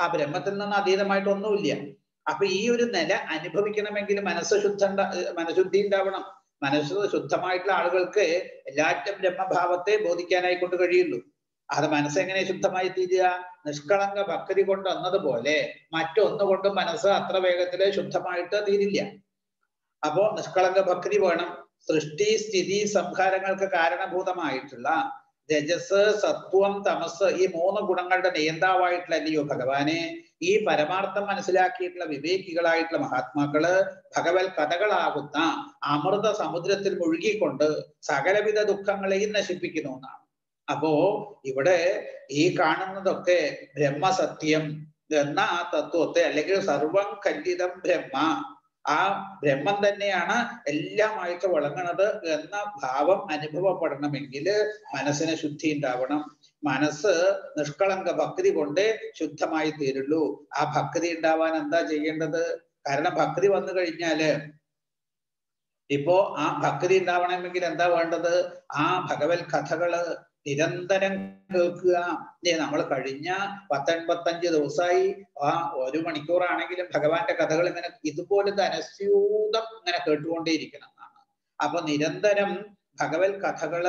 ആ ബ്രഹ്മത്തിൽ നിന്ന് അതീതമായിട്ട് ഒന്നുമില്ല അപ്പൊ ഈ ഒരു നില അനുഭവിക്കണമെങ്കിൽ മനസ്സ് ശുദ്ധ മനഃശുദ്ധി ഉണ്ടാവണം. മനസ്സ് ശുദ്ധമായിട്ടുള്ള ആളുകൾക്ക് എല്ലാറ്റും ബ്രഹ്മഭാവത്തെ ബോധിക്കാനായി കൊണ്ട് കഴിയുള്ളൂ അത് മനസ്സെങ്ങനെ ശുദ്ധമായി തീരുക? നിഷ്കളങ്ക ഭക്തി കൊണ്ട് വന്നതുപോലെ മറ്റൊന്നുകൊണ്ടും മനസ്സ് അത്ര വേഗത്തിൽ ശുദ്ധമായിട്ട് തീരില്ല. അപ്പോ നിഷ്കളങ്ക ഭക്തി വേണം. സൃഷ്ടി സ്ഥിതി സംഹാരങ്ങൾക്ക് കാരണഭൂതമായിട്ടുള്ള രജസ് സത്വം തമസ് ഈ മൂന്ന് ഗുണങ്ങളുടെ നിയന്താവായിട്ടുള്ള അല്ലയോ ഭഗവാനെ? ഈ പരമാർത്ഥം മനസ്സിലാക്കിയിട്ടുള്ള വിവേകികളായിട്ടുള്ള മഹാത്മാക്കൾ ഭഗവത് കഥകളാകുന്ന അമൃത സമുദ്രത്തിൽ മുഴുകിക്കൊണ്ട് സകലവിധ ദുഃഖങ്ങളെയും നശിപ്പിക്കുന്നു എന്നാണ്. അപ്പോ ഇവിടെ ഈ കാണുന്നതൊക്കെ ബ്രഹ്മസത്യം എന്ന ആ തത്വത്തെ അല്ലെങ്കിൽ സർവം കല്ലിതം ബ്രഹ്മ ആ ബ്രഹ്മം തന്നെയാണ് എല്ലാമായിട്ട് വളങ്ങണത് എന്ന ഭാവം അനുഭവപ്പെടണമെങ്കിൽ മനസ്സിന് ശുദ്ധി ഉണ്ടാവണം. മനസ്സ് നിഷ്കളങ്ക ഭക്തി കൊണ്ട് ശുദ്ധമായി തീരുള്ളൂ. ആ ഭക്തി ഉണ്ടാവാൻ എന്താ ചെയ്യേണ്ടത്? കാരണം ഭക്തി വന്നു കഴിഞ്ഞാൽ ഇപ്പോ ആ ഭക്തി ഉണ്ടാവണമെങ്കിൽ എന്താ വേണ്ടത്? ആ ഭഗവത് കഥകൾ നിരന്തരം കേൾക്കുക. നമ്മൾ കഴിഞ്ഞ പത്തൊൻപത്തഞ്ച് ദിവസമായി ആ ഒരു മണിക്കൂറാണെങ്കിലും ഭഗവാന്റെ കഥകൾ ഇങ്ങനെ ഇതുപോലത്തെ അനസ്യൂതം ഇങ്ങനെ കേട്ടുകൊണ്ടേയിരിക്കണം എന്നാണ്. അപ്പൊ നിരന്തരം ഭഗവത് കഥകൾ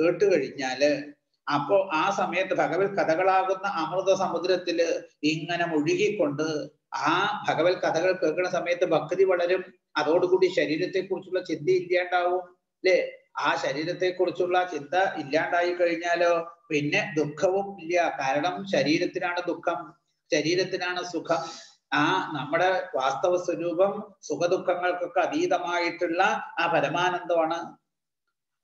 കേട്ട് കഴിഞ്ഞാൽ അപ്പോ ആ സമയത്ത് ഭഗവത് കഥകളാകുന്ന അമൃത സമുദ്രത്തിൽ ഇങ്ങനെ മുഴുകിക്കൊണ്ട് ആ ഭഗവത് കഥകൾ കേൾക്കുന്ന സമയത്ത് ഭക്തി വളരും. അതോടുകൂടി ശരീരത്തെ കുറിച്ചുള്ള ചിന്ത ഇല്ലാണ്ടാവും. അല്ലേ ആ ശരീരത്തെ കുറിച്ചുള്ള ചിന്ത ഇല്ലാണ്ടായി കഴിഞ്ഞാലോ? പിന്നെ ദുഃഖവും ഇല്ല. കാരണം ശരീരത്തിനാണ് ദുഃഖം. ശരീരത്തിനാണ് സുഖം. ആ നമ്മുടെ വാസ്തവ സ്വരൂപം സുഖദുഃഖങ്ങൾക്കൊക്കെ അതീതമായിട്ടുള്ള ആ പരമാനന്ദമാണ്.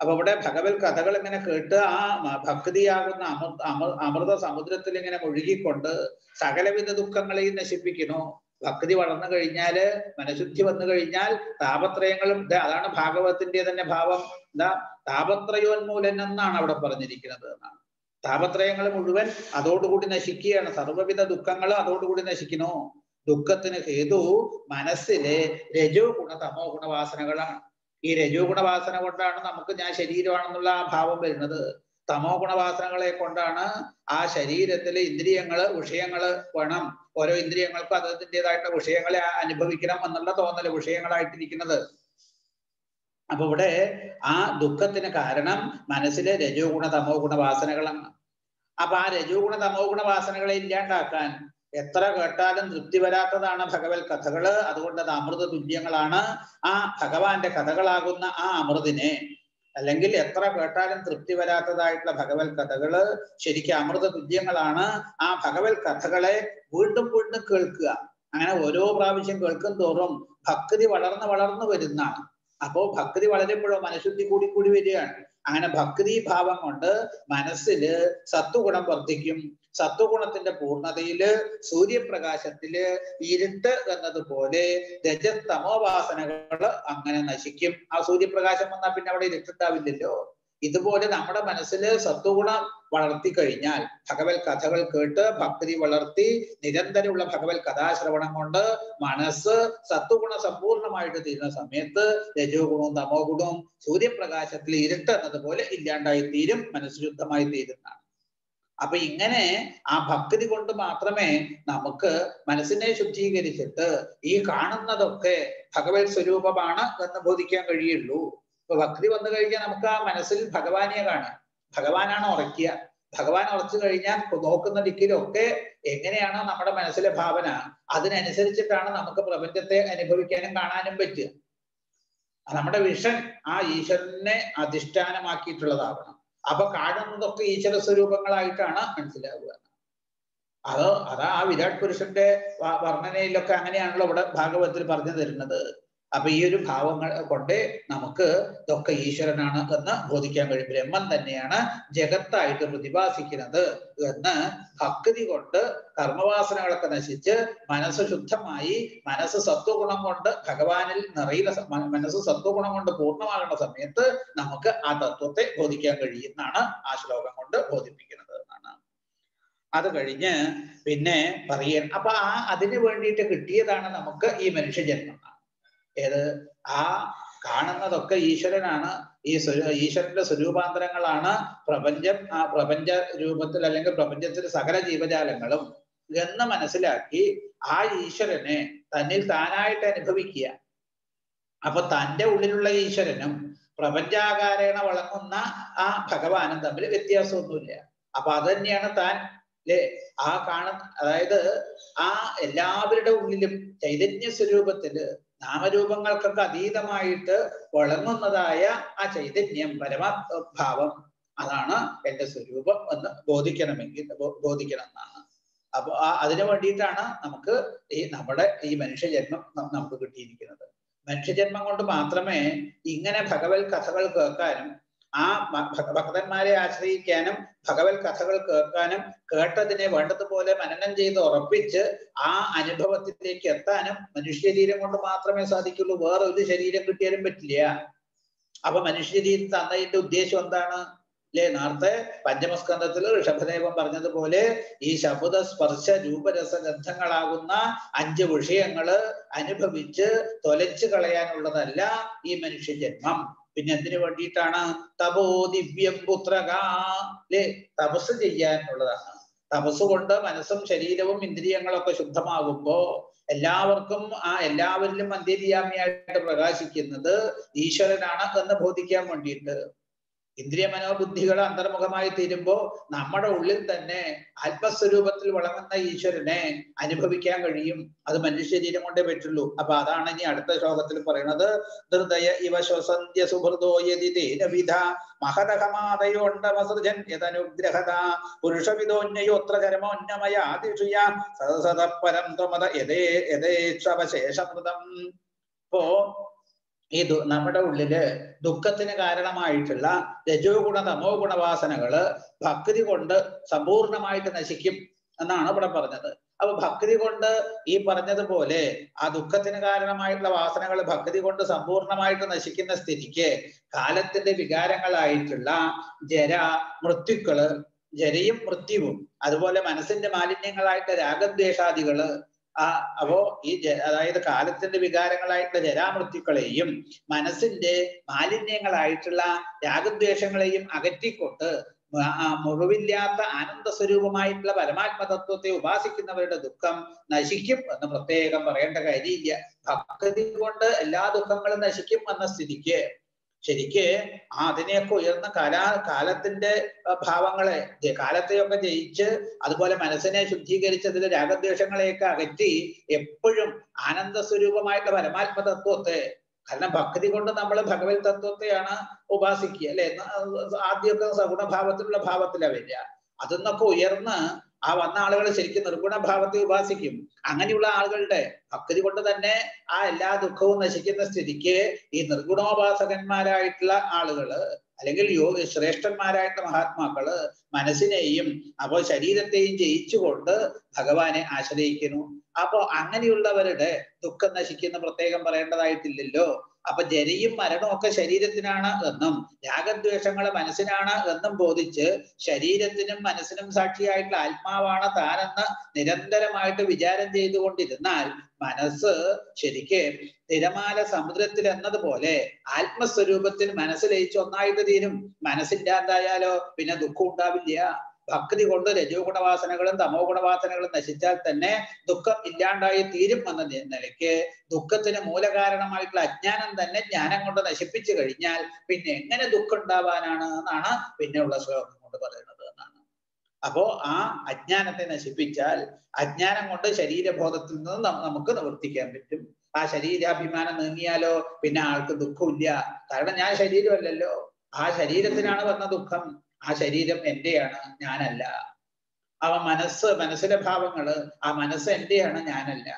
അപ്പൊ ഇവിടെ ഭഗവത് കഥകൾ ഇങ്ങനെ കേട്ട് ആ ഭക്തിയാകുന്ന അമൃ അമൃത സമുദ്രത്തിൽ ഇങ്ങനെ മുഴുകിക്കൊണ്ട് സകലവിധ ദുഃഖങ്ങളെയും നശിപ്പിക്കുന്നു. ഭക്തി വളർന്നു കഴിഞ്ഞാൽ മനഃശുദ്ധി വന്നു കഴിഞ്ഞാൽ താപത്രയങ്ങളും അതാണ് ഭാഗവതത്തിന്റെ തന്നെ ഭാവം. എന്താ താപത്രയോന്മൂലൻ എന്നാണ് അവിടെ പറഞ്ഞിരിക്കുന്നത് എന്നാണ്. താപത്രയങ്ങൾ മുഴുവൻ അതോടുകൂടി നശിക്കുകയാണ്. സർവവിധ ദുഃഖങ്ങൾ അതോടുകൂടി നശിക്കുന്നു. ദുഃഖത്തിന് ഹേതു മനസ്സിലെ രജോ ഗുണ തമോ ഗുണവാസനകളാണ്. ഈ രജോ ഗുണവാസന കൊണ്ടാണ് നമുക്ക് ഞാൻ ശരീരമാണെന്നുള്ള ആ ഭാവം വരുന്നത്. തമോ ഗുണവാസനകളെ കൊണ്ടാണ് ആ ശരീരത്തിലെ ഇന്ദ്രിയങ്ങൾ വിഷയങ്ങൾ വേണം ഓരോ ഇന്ദ്രിയങ്ങൾക്കും അതതിന്റെതായിട്ടുള്ള വിഷയങ്ങളെ അനുഭവിക്കണം എന്നുള്ള തോന്നൽ വിഷയങ്ങളായിട്ടിരിക്കുന്നത്. അപ്പൊ ഇവിടെ ആ ദുഃഖത്തിന് കാരണം മനസ്സിലെ രജോ ഗുണ തമോ ഗുണ വാസനകളാണ് അപ്പൊ ആ രജോ ഗുണ തമോ ഗുണ വാസനകളെ ഇല്ലാണ്ടാക്കാൻ എത്ര കേട്ടാലും തൃപ്തി വരാത്തതാണ് ഭഗവത് കഥകൾ. അതുകൊണ്ട് അത് അമൃത തുല്യങ്ങളാണ് ആ ഭഗവാന്റെ കഥകളാകുന്ന ആ അമൃതിനെ അല്ലെങ്കിൽ എത്ര കേട്ടാലും തൃപ്തി വരാത്തതായിട്ടുള്ള ഭഗവത് കഥകൾ ശരിക്കും അമൃത തുല്യങ്ങളാണ്. ആ ഭഗവത് കഥകളെ വീണ്ടും വീണ്ടും കേൾക്കുക. അങ്ങനെ ഓരോ പ്രാവശ്യം കേൾക്കും തോറും ഭക്തി വളർന്ന് വളർന്നു വരുന്നതാണ്. അപ്പോ ഭക്തി വളരുമ്പോഴോ മനഃശുദ്ധി കൂടി കൂടി വരികയാണ്. അങ്ങനെ ഭക്തി ഭാവം കൊണ്ട് മനസ്സിൽ സത്വഗുണം വർദ്ധിക്കും. സത്വഗുണത്തിന്റെ പൂർണതയിൽ സൂര്യപ്രകാശത്തിൽ ഇരുട്ട് എന്നതുപോലെ രജതമോവാസനകൾ അങ്ങനെ നശിക്കും. ആ സൂര്യപ്രകാശം വന്നാൽ പിന്നെ അവിടെ ഇരുട്ടുണ്ടാവില്ലല്ലോ. ഇതുപോലെ നമ്മുടെ മനസ്സിൽ സത്വഗുണം വളർത്തി കഴിഞ്ഞാൽ ഭഗവത് കഥകൾ കേട്ട് ഭക്തി വളർത്തി നിരന്തരമുള്ള ഭഗവത് കഥാശ്രവണം കൊണ്ട് മനസ്സ് സത്വഗുണം സമ്പൂർണമായിട്ട് തീരുന്ന സമയത്ത് രജോ ഗുണവും തമോ ഗുണവും സൂര്യപ്രകാശത്തിൽ ഇരുട്ട് എന്നതുപോലെ ഇല്ലാണ്ടായി തീരും മനസ്സ് ശുദ്ധമായി തീരുന്നതാണ് അപ്പൊ ഇങ്ങനെ ആ ഭക്തി കൊണ്ട് മാത്രമേ നമുക്ക് മനസ്സിനെ ശുദ്ധീകരിച്ചിട്ട് ഈ കാണുന്നതൊക്കെ ഭഗവത് സ്വരൂപമാണ് എന്ന് ബോധിക്കാൻ കഴിയുള്ളൂ. ഇപ്പൊ ഭക്തി വന്നു കഴിഞ്ഞാൽ നമുക്ക് ആ മനസ്സിൽ ഭഗവാനെ കാണാം. ഭഗവാനാണ് ഉറക്കിയ ഭഗവാൻ ഉറച്ചു കഴിഞ്ഞാൽ നോക്കുന്ന ദിക്കിലൊക്കെ എങ്ങനെയാണോ നമ്മുടെ മനസ്സിലെ ഭാവന. അതിനനുസരിച്ചിട്ടാണ് നമുക്ക് പ്രപഞ്ചത്തെ അനുഭവിക്കാനും കാണാനും പറ്റുക. നമ്മുടെ വിഷൻ ആ ഈശ്വരനെ അധിഷ്ഠാനമാക്കിയിട്ടുള്ളതാവണം. അപ്പൊ കാണുന്നതൊക്കെ ഈശ്വര സ്വരൂപങ്ങളായിട്ടാണ് മനസ്സിലാവുക. അത് അതാ ആ വിരാട് പുരുഷന്റെ വർണനയിലൊക്കെ അങ്ങനെയാണല്ലോ ഇവിടെ ഭാഗവതത്തിൽ പറഞ്ഞു തരുന്നത്. അപ്പൊ ഈ ഒരു ഭാവങ്ങൾ കൊണ്ട് നമുക്ക് ഇതൊക്കെ ഈശ്വരനാണ് എന്ന് ബോധിക്കാൻ കഴിയും. ബ്രഹ്മം തന്നെയാണ് ജഗത്തായിട്ട് പ്രതിഭാസിക്കുന്നത് എന്ന് ഭക്തി കൊണ്ട് കർമ്മവാസനകളൊക്കെ നശിച്ച് മനസ്സ് ശുദ്ധമായി മനസ്സ് സത്വഗുണം കൊണ്ട് ഭഗവാനിൽ നിറയുന്ന മനസ്സ് സത്വഗുണം കൊണ്ട് പൂർണമാകുന്ന സമയത്ത് നമുക്ക് ആ തത്വത്തെ ബോധിക്കാൻ കഴിയുന്നതാണ് ആ ശ്ലോകം കൊണ്ട് ബോധിപ്പിക്കുന്നത് എന്നാണ്. അത് കഴിഞ്ഞ് പിന്നെ പറയ അപ്പൊ ആ അതിനു വേണ്ടിയിട്ട് കിട്ടിയതാണ് നമുക്ക് ഈ മനുഷ്യജന്മം. ഏത്? ആ കാണുന്നതൊക്കെ ഈശ്വരനാണ്. ഈ ഈശ്വരന്റെ സ്വരൂപാന്തരങ്ങളാണ് പ്രപഞ്ചം ആ പ്രപഞ്ച രൂപത്തിൽ അല്ലെങ്കിൽ പ്രപഞ്ചത്തിലെ സകല ജീവജാലങ്ങളും എന്ന് മനസ്സിലാക്കി ആ ഈശ്വരനെ തന്നിൽ താനായിട്ട് അനുഭവിക്കുക. അപ്പൊ തന്റെ ഉള്ളിലുള്ള ഈശ്വരനും പ്രപഞ്ചാകാരേണ വളങ്ങുന്ന ആ ഭഗവാനും തമ്മിൽ വ്യത്യാസമൊന്നുമില്ല. അപ്പൊ അത് തന്നെയാണ് താൻ അല്ലേ ആ കാണ അതായത് ആ എല്ലാവരുടെ ഉള്ളിലും ചൈതന്യ സ്വരൂപത്തിൽ നാമരൂപങ്ങൾക്കൊക്കെ അതീതമായിട്ട് വളങ്ങുന്നതായ ആ ചൈതന്യം പരമാത്മഭാവം അതാണ് എന്റെ സ്വരൂപം എന്ന് ബോധിക്കണമെങ്കിൽ ബോധിക്കണം എന്നാണ് അപ്പൊ ആ അതിനു വേണ്ടിയിട്ടാണ് നമുക്ക് ഈ നമ്മുടെ ഈ മനുഷ്യജന്മം നമുക്ക് കിട്ടിയിരിക്കുന്നത്. മനുഷ്യജന്മം കൊണ്ട് മാത്രമേ ഇങ്ങനെ ഭഗവത് കഥകൾ കേൾക്കാനും ആ ഭക്തന്മാരെ ആശ്രയിക്കാനും ഭഗവത് കഥകൾ കേൾക്കാനും കേട്ടതിനെ വേണ്ടതുപോലെ മനനം ചെയ്ത് ഉറപ്പിച്ച് ആ അനുഭവത്തിലേക്ക് എത്താനും മനുഷ്യ ശരീരം കൊണ്ട് മാത്രമേ സാധിക്കുള്ളൂ. വേറെ ഒരു ശരീരം കിട്ടിയാലും പറ്റില്ല. അപ്പൊ മനുഷ്യ ശരീരം തന്നതിന്റെ ഉദ്ദേശം എന്താണ്? അല്ലെ നേരത്തെ പഞ്ചമസ്കന്ധത്തിൽ ഋഷഭദേവൻ പറഞ്ഞതുപോലെ ഈ ശബ്ദ സ്പർശ രൂപരസ ഗന്ധങ്ങളാകുന്ന അഞ്ച് വിഷയങ്ങൾ അനുഭവിച്ച് തൊലച്ചു കളയാനുള്ളതല്ല ഈ മനുഷ്യജന്മം പിന്നെ എന്തിനു വേണ്ടിയിട്ടാണ് തപോ ദിവ്യം പുത്രകാൽ തപസ് ചെയ്യാനുള്ളതാണ് തപസ് കൊണ്ട് മനസ്സും ശരീരവും ഇന്ദ്രിയങ്ങളൊക്കെ ശുദ്ധമാകുമ്പോ എല്ലാവർക്കും ആ എല്ലാവരിലും അന്തര്യാമിയായിട്ട് പ്രകാശിക്കുന്നത് ഈശ്വരനാണ് എന്ന് ബോധിക്കാൻ വേണ്ടിയിട്ട്. ഇന്ദ്രിയ മനോബുദ്ധികൾ അന്തർമുഖമായി തീരുമ്പോ നമ്മുടെ ഉള്ളിൽ തന്നെ ആത്മസ്വരൂപത്തിൽ വളങ്ങുന്ന ഈശ്വരനെ അനുഭവിക്കാൻ കഴിയും. അത് മനുഷ്യശരീരം കൊണ്ടേ പറ്റുള്ളൂ. അപ്പൊ അതാണ് ഇനി അടുത്ത ശ്ലോകത്തിൽ പറയുന്നത് ഹൃദയ ഇവ ശ്വസന്ധ്യ സുഹൃദോ യതി തേനവിധ പുരുഷവിദോന്യയോത്ര ചരമോന്നമയാതിഷുയ സദസതപരം ത്വമത യഥേ യഥേക്ഷവശേഷമൃതം ഇപ്പോ ഈ നമ്മുടെ ഉള്ളിൽ ദുഃഖത്തിന് കാരണമായിട്ടുള്ള രജോ ഗുണ തമോ ഗുണവാസനകൾ ഭക്തി കൊണ്ട് സമ്പൂർണമായിട്ട് നശിക്കും എന്നാണ് ഇവിടെ പറഞ്ഞത്. അപ്പൊ ഭക്തി കൊണ്ട് ഈ പറഞ്ഞതുപോലെ ആ ദുഃഖത്തിന് കാരണമായിട്ടുള്ള വാസനകൾ ഭക്തി കൊണ്ട് സമ്പൂർണമായിട്ട് നശിക്കുന്ന സ്ഥിതിക്ക് കാലത്തിന്റെ വികാരങ്ങളായിട്ടുള്ള ജര മൃത്യുക്കൾ ജരയും മൃത്യുവും അതുപോലെ മനസ്സിന്റെ മാലിന്യങ്ങളായിട്ട് രാഗദ്വേഷാദികൾ ആ അപ്പോ ഈ അതായത് കാലത്തിന്റെ വികാരങ്ങളായിട്ടുള്ള ജരാമൃത്യുക്കളെയും മനസ്സിന്റെ മാലിന്യങ്ങളായിട്ടുള്ള രാഗദ്വേഷങ്ങളെയും അകറ്റിക്കൊണ്ട് മുറിവില്ലാത്ത ആനന്ദ സ്വരൂപമായിട്ടുള്ള പരമാത്മതത്വത്തെ ഉപാസിക്കുന്നവരുടെ ദുഃഖം നശിക്കും എന്ന് പ്രത്യേകം പറയേണ്ട കാര്യമില്ല. ഭക്തി കൊണ്ട് എല്ലാ ദുഃഖങ്ങളും നശിക്കും എന്ന സ്ഥിതിക്ക് ശരിക്ക് ആ അതിനെയൊക്കെ ഉയർന്ന കാലാ കാലത്തിന്റെ ഭാവങ്ങളെ കാലത്തെയൊക്കെ ജയിച്ച് അതുപോലെ മനസ്സിനെ ശുദ്ധീകരിച്ചതിൽ രാഗദ്വേഷങ്ങളെയൊക്കെ അകറ്റി എപ്പോഴും ആനന്ദ സ്വരൂപമായിട്ടുള്ള പരമാത്മ തത്വത്തെ കാരണം ഭക്തി കൊണ്ട് നമ്മൾ ഭഗവത് തത്വത്തെയാണ് ഉപാസിക്കുക അല്ലെ? ആദ്യമൊക്കെ സഗുണഭാവത്തിലുള്ള ഭാവത്തിലാണ് വരിക. അതിന്നൊക്കെ ഉയർന്ന് ആ വന്ന ആളുകൾ ശരിക്കും നിർഗുണ ഭാവത്തെ ഉപാസിക്കും. അങ്ങനെയുള്ള ആളുകളുടെ ഭക്തി കൊണ്ട് തന്നെ ആ എല്ലാ ദുഃഖവും നശിക്കുന്ന സ്ഥിതിക്ക് ഈ നിർഗുണോപാസകന്മാരായിട്ടുള്ള ആളുകൾ അല്ലെങ്കിൽ യോഗ ശ്രേഷ്ഠന്മാരായിട്ടുള്ള മഹാത്മാക്കൾ മനസ്സിനെയും അപ്പോൾ ശരീരത്തെയും ജയിച്ചുകൊണ്ട് ഭഗവാനെ ആശ്രയിക്കുന്നു. അപ്പോ അങ്ങനെയുള്ളവരുടെ ദുഃഖം നശിക്കുന്ന പ്രത്യേകം പറയേണ്ടതായിട്ടില്ലല്ലോ. അപ്പൊ ജരയും മരണവും ഒക്കെ ശരീരത്തിനാണ് എന്നും രാഗദ്വേഷങ്ങൾ മനസ്സിനാണ് എന്നും ബോധിച്ച് ശരീരത്തിനും മനസ്സിനും സാക്ഷിയായിട്ടുള്ള ആത്മാവാണ് താനെന്ന് നിരന്തരമായിട്ട് വിചാരം ചെയ്തുകൊണ്ടിരുന്നാൽ മനസ്സ് ശരിക്ക് തിരമാല സമുദ്രത്തിൽ എന്നതുപോലെ ആത്മസ്വരൂപത്തിൽ മനസ്സിലയിച്ച് ഒന്നായിട്ട് തീരും. മനസ്സില്ലാതായാലോ പിന്നെ ദുഃഖം ഉണ്ടാവില്ല. ഭക്തി കൊണ്ട് രജോ ഗുണവാസനകളും തമോ ഗുണവാസനകളും നശിച്ചാൽ തന്നെ ദുഃഖം ഇല്ലാണ്ടായി തീരും എന്ന നിലയ്ക്ക് ദുഃഖത്തിന് മൂലകാരണമായിട്ടുള്ള അജ്ഞാനം തന്നെ ജ്ഞാനം കൊണ്ട് നശിപ്പിച്ചു കഴിഞ്ഞാൽ പിന്നെ എങ്ങനെ ദുഃഖം ഉണ്ടാവാനാണ് എന്നാണ് പിന്നെയുള്ള ശ്ലോകം കൊണ്ട് പറയുന്നത് എന്നാണ്. അപ്പോ ആ അജ്ഞാനത്തെ നശിപ്പിച്ചാൽ അജ്ഞാനം കൊണ്ട് ശരീരബോധത്തിൽ നിന്ന് നമുക്ക് നിവർത്തിക്കാൻ പറ്റും. ആ ശരീരാഭിമാനം നീങ്ങിയാലോ? പിന്നെ ആൾക്ക് ദുഃഖമില്ല. കാരണം ഞാൻ ശരീരമല്ലല്ലോ. ആ ശരീരത്തിനാണ് വന്ന ദുഃഖം. ആ ശരീരം എന്റെയാണ് ഞാനല്ല. ആ മനസ്സ് മനസ്സിലെ ഭാവങ്ങൾ ആ മനസ്സ് എന്റെയാണ് ഞാനല്ല.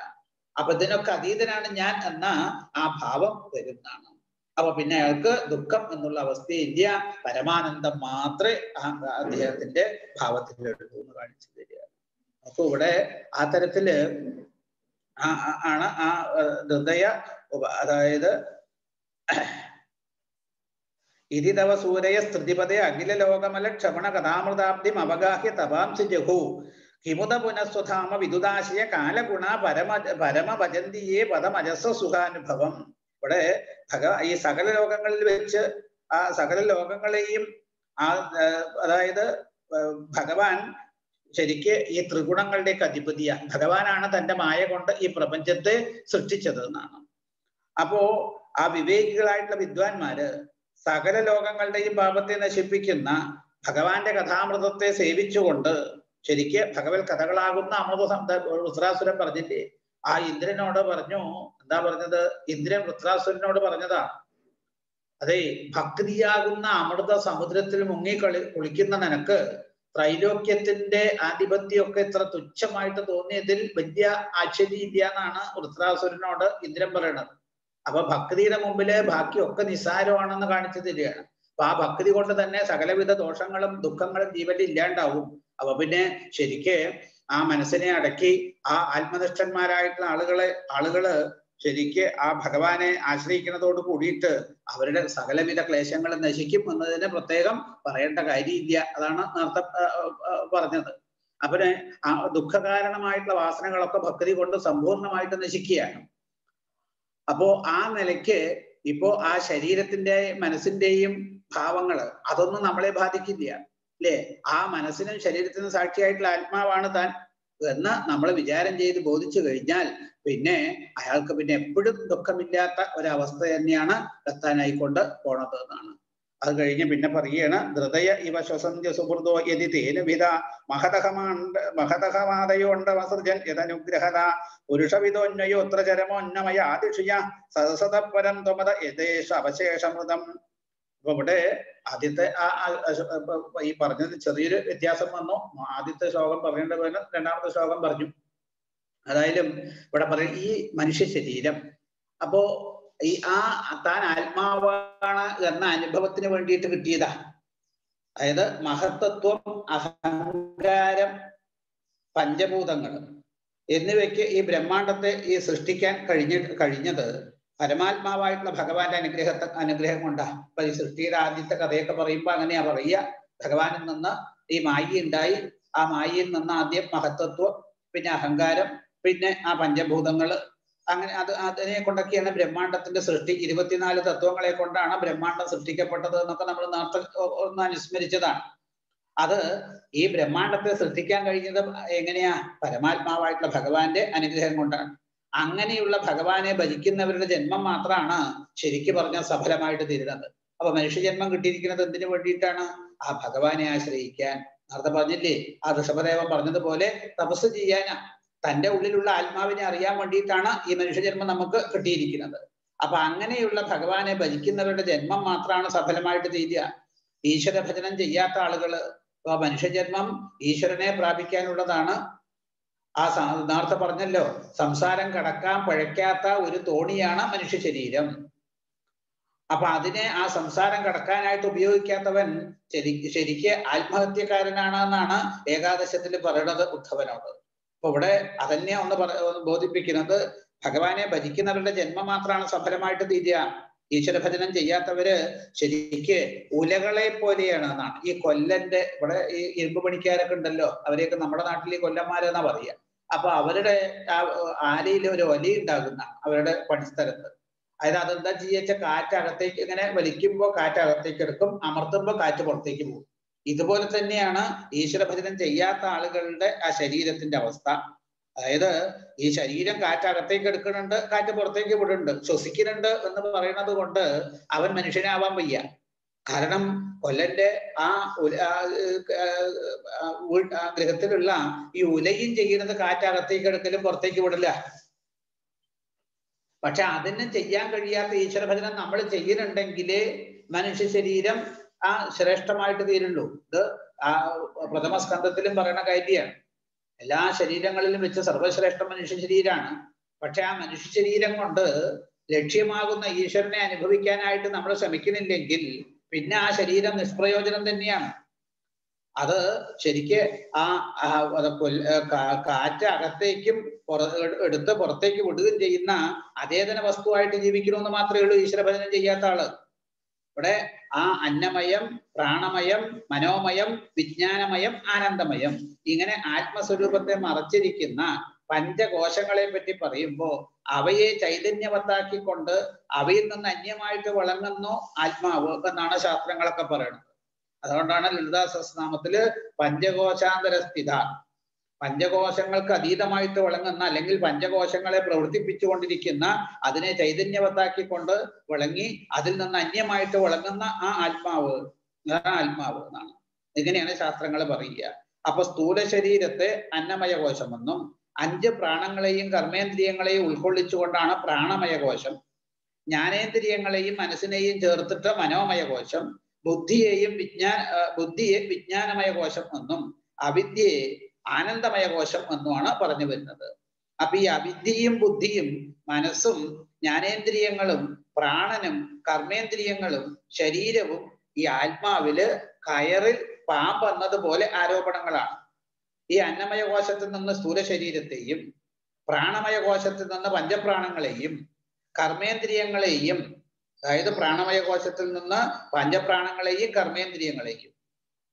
അപ്പൊ ഇതിനൊക്കെ അതീതനാണ് ഞാൻ എന്ന ആ ഭാവം വരുന്നതാണ്. അപ്പൊ പിന്നെ അയാൾക്ക് ദുഃഖം എന്നുള്ള അവസ്ഥയില്ല പരമാനന്ദം മാത്രമേ ആ അദ്ദേഹത്തിന്റെ ഭാവത്തിലുള്ളൂ എന്ന് കാണിച്ചു തരിക. അപ്പൊ ഇവിടെ ആ തരത്തിൽ ആണ് ആ ഹൃദയ അതായത് ഇതി തവ സൂരയ സ്തുതിപദേ അഖില ലോകമല ക്ഷമണ കഥാമൃതാബ്ദിം അവഗാഹ്യ തപാംസി ജഹു. കിമുത പുനഃസ്വധാമ വിദുദാശയ കാലഗുണ പരമ പരമ ഭജന്തിയെ പദമജസ്വ സുഖാനുഭവം. ഇവിടെ ഭഗ ഈ സകല ലോകങ്ങളിൽ വെച്ച് ആ സകല ലോകങ്ങളെയും ആ അതായത് ഭഗവാൻ ശരിക്ക് ഈ ത്രിഗുണങ്ങളുടെയൊക്കെ അധിപതിയാണ്. ഭഗവാനാണ് തന്റെ മായ കൊണ്ട് ഈ പ്രപഞ്ചത്തെ സൃഷ്ടിച്ചത് എന്നാണ്. അപ്പോ ആ വിവേകികളായിട്ടുള്ള വിദ്വാൻമാര് സകല ലോകങ്ങളുടെയും പാപത്തെ നശിപ്പിക്കുന്ന ഭഗവാന്റെ കഥാമൃതത്തെ സേവിച്ചുകൊണ്ട് ശരിക്ക് ഭഗവത് കഥകളാകുന്ന അമൃത വൃത്രാസുരൻ പറഞ്ഞില്ലേ? ആ ഇന്ദ്രനോട് പറഞ്ഞു എന്താ പറഞ്ഞത്? ഇന്ദ്രൻ വൃത്രാസുരനോട് പറഞ്ഞതാ അതെ ഭക്തിയാകുന്ന അമൃത സമുദ്രത്തിൽ മുങ്ങി കളി കുളിക്കുന്ന നിനക്ക് ത്രൈലോക്യത്തിന്റെ ആധിപത്യമൊക്കെ ഇത്ര തുച്ഛമായിട്ട് തോന്നിയതിൽ വലിയ ആശ്ചര്യമില്ല എന്നാണ് വൃത്രാസുരനോട് ഇന്ദ്രൻ പറയണത്. അപ്പൊ ഭക്തിയുടെ മുമ്പിൽ ബാക്കിയൊക്കെ നിസ്സാരമാണെന്ന് കാണിച്ചു തരികയാണ്. അപ്പൊ ആ ഭക്തി കൊണ്ട് തന്നെ സകലവിധ ദോഷങ്ങളും ദുഃഖങ്ങളും ജീവനിൽ ഇല്ലാണ്ടാവും. അപ്പൊ പിന്നെ ശരിക്ക് ആ മനസ്സിനെ അടക്കി ആ ആത്മനിഷ്ഠന്മാരായിട്ടുള്ള ആളുകളെ ആളുകൾ ശരിക്ക് ആ ഭഗവാനെ ആശ്രയിക്കുന്നതോട് കൂടിയിട്ട് അവരുടെ സകലവിധ ക്ലേശങ്ങൾ നശിക്കും എന്നതിന് പ്രത്യേകം പറയേണ്ട കാര്യമില്ല. അതാണ് നേരത്തെ പറഞ്ഞത്. അവന് ആ ദുഃഖകാരണമായിട്ടുള്ള വാസനകളൊക്കെ ഭക്തി കൊണ്ട് സമ്പൂർണമായിട്ട് നശിക്കുകയാണ്. അപ്പോ ആ നിലയ്ക്ക് ഇപ്പോ ആ ശരീരത്തിന്റെ മനസ്സിന്റെയും ഭാവങ്ങൾ അതൊന്നും നമ്മളെ ബാധിക്കില്ല. അല്ലേ? ആ മനസ്സിനും ശരീരത്തിനും സാക്ഷിയായിട്ടുള്ള ആത്മാവാണ് താൻ എന്ന് നമ്മൾ വിചാരം ചെയ്ത് ബോധിച്ചു കഴിഞ്ഞാൽ പിന്നെ അയാൾക്ക് പിന്നെ എപ്പോഴും ദുഃഖമില്ലാത്ത ഒരവസ്ഥ തന്നെയാണ് എത്താനായിക്കൊണ്ട് പോണത് എന്നാണ്. അത് കഴിഞ്ഞ് പിന്നെ പറയുകയാണ് ധൃതയ ഇവ ശ്വസന്ധ്യ സുഹൃതോ യതി തേന വിധ മഹതഹമാണ്ട് മഹതഹമാതയോണ്ട വസൃജൻ യദനുഗ്രഹത പുരുഷവിധോന്വയോത്ര ചരമോന്നമയ ആദിഷിയ സദസതപരം ത്വമത യഥേഷ അവശേഷമൃതം. അപ്പൊ ഇവിടെ ആദ്യത്തെ ആ- ഈ പറഞ്ഞത് ചെറിയൊരു വ്യത്യാസം വന്നു. ആദ്യത്തെ ശ്ലോകം പറയേണ്ട പോലെ രണ്ടാമത്തെ ശ്ലോകം പറഞ്ഞു. അതായാലും ഇവിടെ പറയും ഈ മനുഷ്യ ശരീരം. അപ്പോ ഈ ആ താൻ ആത്മാവാണ് എന്ന അനുഭവത്തിന് വേണ്ടിയിട്ട് കിട്ടിയതാ. അതായത് മഹത്തത്വം അഹങ്കാരം പഞ്ചഭൂതങ്ങൾ എന്നിവയ്ക്ക് ഈ ബ്രഹ്മാണ്ടത്തെ ഈ സൃഷ്ടിക്കാൻ കഴിഞ്ഞ കഴിഞ്ഞത് പരമാത്മാവായിട്ടുള്ള ഭഗവാന്റെ അനുഗ്രഹത്തെ അനുഗ്രഹം കൊണ്ടാ. അപ്പൊ ഈ സൃഷ്ടിയുടെ ആദ്യത്തെ കഥയൊക്കെ പറയുമ്പോ അങ്ങനെയാ പറയുക. ഭഗവാനിൽ നിന്ന് ഈ മായി ഉണ്ടായി. ആ മായിയിൽ നിന്ന് ആദ്യം മഹത്തത്വം പിന്നെ അഹങ്കാരം പിന്നെ ആ പഞ്ചഭൂതങ്ങൾ അങ്ങനെ അത് അതിനെ കൊണ്ടൊക്കെയാണ് ബ്രഹ്മാണ്ടത്തിന്റെ സൃഷ്ടി. ഇരുപത്തിനാല് തത്വങ്ങളെ കൊണ്ടാണ് ബ്രഹ്മാണ്ടം സൃഷ്ടിക്കപ്പെട്ടത് എന്നൊക്കെ നമ്മൾ നേരത്തെ ഒന്ന് അനുസ്മരിച്ചതാണ്. അത് ഈ ബ്രഹ്മാണ്ടത്തെ സൃഷ്ടിക്കാൻ കഴിഞ്ഞത് എങ്ങനെയാ? പരമാത്മാവായിട്ടുള്ള ഭഗവാന്റെ അനുഗ്രഹം കൊണ്ടാണ്. അങ്ങനെയുള്ള ഭഗവാനെ ഭജിക്കുന്നവരുടെ ജന്മം മാത്രമാണ് ശരിക്കു പറഞ്ഞാൽ സഫലമായിട്ട് തീരുന്നത്. അപ്പൊ മനുഷ്യജന്മം കിട്ടിയിരിക്കുന്നത് എന്തിനു വേണ്ടിയിട്ടാണ്? ആ ഭഗവാനെ ആശ്രയിക്കാൻ. നേരത്തെ പറഞ്ഞില്ലേ ആ ഋഷഭദേവൻ പറഞ്ഞതുപോലെ തപസ് ചെയ്യാനാ. തന്റെ ഉള്ളിലുള്ള ആത്മാവിനെ അറിയാൻ വേണ്ടിയിട്ടാണ് ഈ മനുഷ്യജന്മം നമുക്ക് കിട്ടിയിരിക്കുന്നത്. അപ്പൊ അങ്ങനെയുള്ള ഭഗവാനെ ഭജിക്കുന്നവരുടെ ജന്മം മാത്രമാണ് സഫലമായിട്ട് തീരുക ഈശ്വര ഭജനം ചെയ്യാത്ത ആളുകൾ മനുഷ്യജന്മം ഈശ്വരനെ പ്രാപിക്കാനുള്ളതാണ്. ആ നേരത്തെ പറഞ്ഞല്ലോ സംസാരം കടക്കാൻ പഴയ്ക്കാത്ത ഒരു തോണിയാണ് മനുഷ്യ ശരീരം അപ്പൊ അതിനെ ആ സംസാരം കടക്കാനായിട്ട് ഉപയോഗിക്കാത്തവൻ ശരി ശരിക്ക് ആത്മഹത്യക്കാരനാണ് എന്നാണ് ഏകാദശത്തിൽ പറയുന്നത് ഉദ്ധവനോട്. അപ്പൊ ഇവിടെ അതന്നെ ഒന്ന് ബോധിപ്പിക്കുന്നത് ഭഗവാനെ ഭജിക്കുന്നവരുടെ ജന്മം മാത്രമാണ് സഫലമായിട്ട് തീരുക ഈശ്വര ഭജനം ചെയ്യാത്തവര് ശരിക്ക് ഉലകളെ പോലെയാണ് എന്നാണ്. ഈ കൊല്ലന്റെ ഇവിടെ ഈ ഇരുമ്പ് പണിക്കാരൊക്കെ ഉണ്ടല്ലോ അവരെയൊക്കെ നമ്മുടെ നാട്ടിൽ ഈ കൊല്ലന്മാരെന്നാ പറയുക. അപ്പൊ അവരുടെ ആ ആലയിൽ ഒരു ഒലി ഉണ്ടാകുന്ന അവരുടെ പണിസ്ഥലത്ത്. അതായത് അതെന്താ? ചെയ്യച്ച കാറ്റ് അകത്തേക്ക് ഇങ്ങനെ വലിക്കുമ്പോൾ കാറ്റ് അകത്തേക്ക് എടുക്കും അമർത്തുമ്പോൾ കാറ്റ് പുറത്തേക്ക് പോകും. ഇതുപോലെ തന്നെയാണ് ഈശ്വര ഭജനം ചെയ്യാത്ത ആളുകളുടെ ആ ശരീരത്തിന്റെ അവസ്ഥ. അതായത് ഈ ശരീരം കാറ്റ് അകത്തേക്ക് എടുക്കുന്നുണ്ട് കാറ്റ് പുറത്തേക്ക് വിടുന്നുണ്ട് ശ്വസിക്കുന്നുണ്ട് എന്ന് പറയുന്നത് കൊണ്ട് അവൻ മനുഷ്യനാവാൻ വയ്യ. കാരണം കൊല്ലന്റെ ആ ഗൃഹത്തിലുള്ള ഈ ഉലയും ചെയ്യുന്നത് കാറ്റ് അകത്തേക്ക് എടുക്കലും പുറത്തേക്ക് വിടില്ല പക്ഷെ അതിന് ചെയ്യാൻ കഴിയാത്ത ഈശ്വര ഭജനം നമ്മൾ ചെയ്യുന്നുണ്ടെങ്കിൽ മനുഷ്യ ശരീരം ആ ശ്രേഷ്ഠമായിട്ട് തീരുള്ളൂ. ഇത് ആ പ്രഥമ സ്കന്ധത്തിലും പറയുന്ന കാര്യമാണ്. എല്ലാ ശരീരങ്ങളിലും വെച്ച് സർവശ്രേഷ്ഠ മനുഷ്യ ശരീരമാണ് പക്ഷെ ആ മനുഷ്യ ശരീരം കൊണ്ട് ലക്ഷ്യമാകുന്ന ഈശ്വരനെ അനുഭവിക്കാനായിട്ട് നമ്മൾ ശ്രമിക്കുന്നില്ലെങ്കിൽ പിന്നെ ആ ശരീരം നിഷ്പ്രയോജനം തന്നെയാണ്. അത് ശരിക്ക് ആ കാറ്റ് അകത്തേക്കും എടുത്ത് പുറത്തേക്ക് വിടുകയും ചെയ്യുന്ന അതേതന വസ്തുവായിട്ട് ജീവിക്കണമെന്ന് മാത്രമേ ഉള്ളൂ ഈശ്വരഭജനം ചെയ്യാത്ത ആൾ. ഇവിടെ ആ അന്നമയം പ്രാണമയം മനോമയം വിജ്ഞാനമയം ആനന്ദമയം ഇങ്ങനെ ആത്മസ്വരൂപത്തെ മറച്ചിരിക്കുന്ന പഞ്ചകോശങ്ങളെ പറ്റി പറയുമ്പോൾ അവയെ ചൈതന്യവത്താക്കിക്കൊണ്ട് അവയിൽ നിന്ന് അന്യമായിട്ട് വളങ്ങുന്നു ആത്മാവ് എന്നാണ് ശാസ്ത്രങ്ങളൊക്കെ പറയുന്നത് അതുകൊണ്ടാണ് ലളിതാ സഹസ്രനാമത്തിൽ പഞ്ചകോശാന്തര സ്ഥിത പഞ്ചകോശങ്ങൾക്ക് അതീതമായിട്ട് വിളങ്ങുന്ന അല്ലെങ്കിൽ പഞ്ചകോശങ്ങളെ പ്രവർത്തിപ്പിച്ചുകൊണ്ടിരിക്കുന്ന അതിനെ ചൈതന്യവത്താക്കിക്കൊണ്ട് വിളങ്ങി അതിൽ നിന്ന് അന്യമായിട്ട് വിളങ്ങുന്ന ആ ആത്മാവ് ആത്മാവ് എന്നാണ്. ഇങ്ങനെയാണ് ശാസ്ത്രങ്ങൾ പറയുക. അപ്പൊ സ്ഥൂല ശരീരത്തെ അന്നമയ കോശമെന്നും അഞ്ച് പ്രാണങ്ങളെയും കർമ്മേന്ദ്രിയങ്ങളെയും ഉൾക്കൊള്ളിച്ചുകൊണ്ടാണ് പ്രാണമയ കോശം ജ്ഞാനേന്ദ്രിയങ്ങളെയും മനസ്സിനെയും ചേർത്തിട്ട് മനോമയ കോശം ബുദ്ധിയെയും വിജ്ഞാന ബുദ്ധിയെ വിജ്ഞാനമയ കോശം എന്നും അവിദ്യയെ ആനന്ദമയ കോശം എന്നുമാണ് പറഞ്ഞു വരുന്നത്. അപ്പൊ ഈ അവിദ്യയും ബുദ്ധിയും മനസ്സും ജ്ഞാനേന്ദ്രിയങ്ങളും പ്രാണനും കർമ്മേന്ദ്രിയങ്ങളും ശരീരവും ഈ ആത്മാവിൽ കയറിൽ പാമ്പ് എന്നതുപോലെ ആരോപണങ്ങളാണ്. ഈ അന്നമയ കോശത്തിൽ നിന്ന് സ്ഥൂല ശരീരത്തെയും പ്രാണമയ കോശത്തിൽ നിന്ന് പഞ്ചപ്രാണങ്ങളെയും കർമ്മേന്ദ്രിയങ്ങളെയും അതായത് പ്രാണമയ കോശത്തിൽ നിന്ന് പഞ്ചപ്രാണങ്ങളെയും കർമ്മേന്ദ്രിയങ്ങളെയും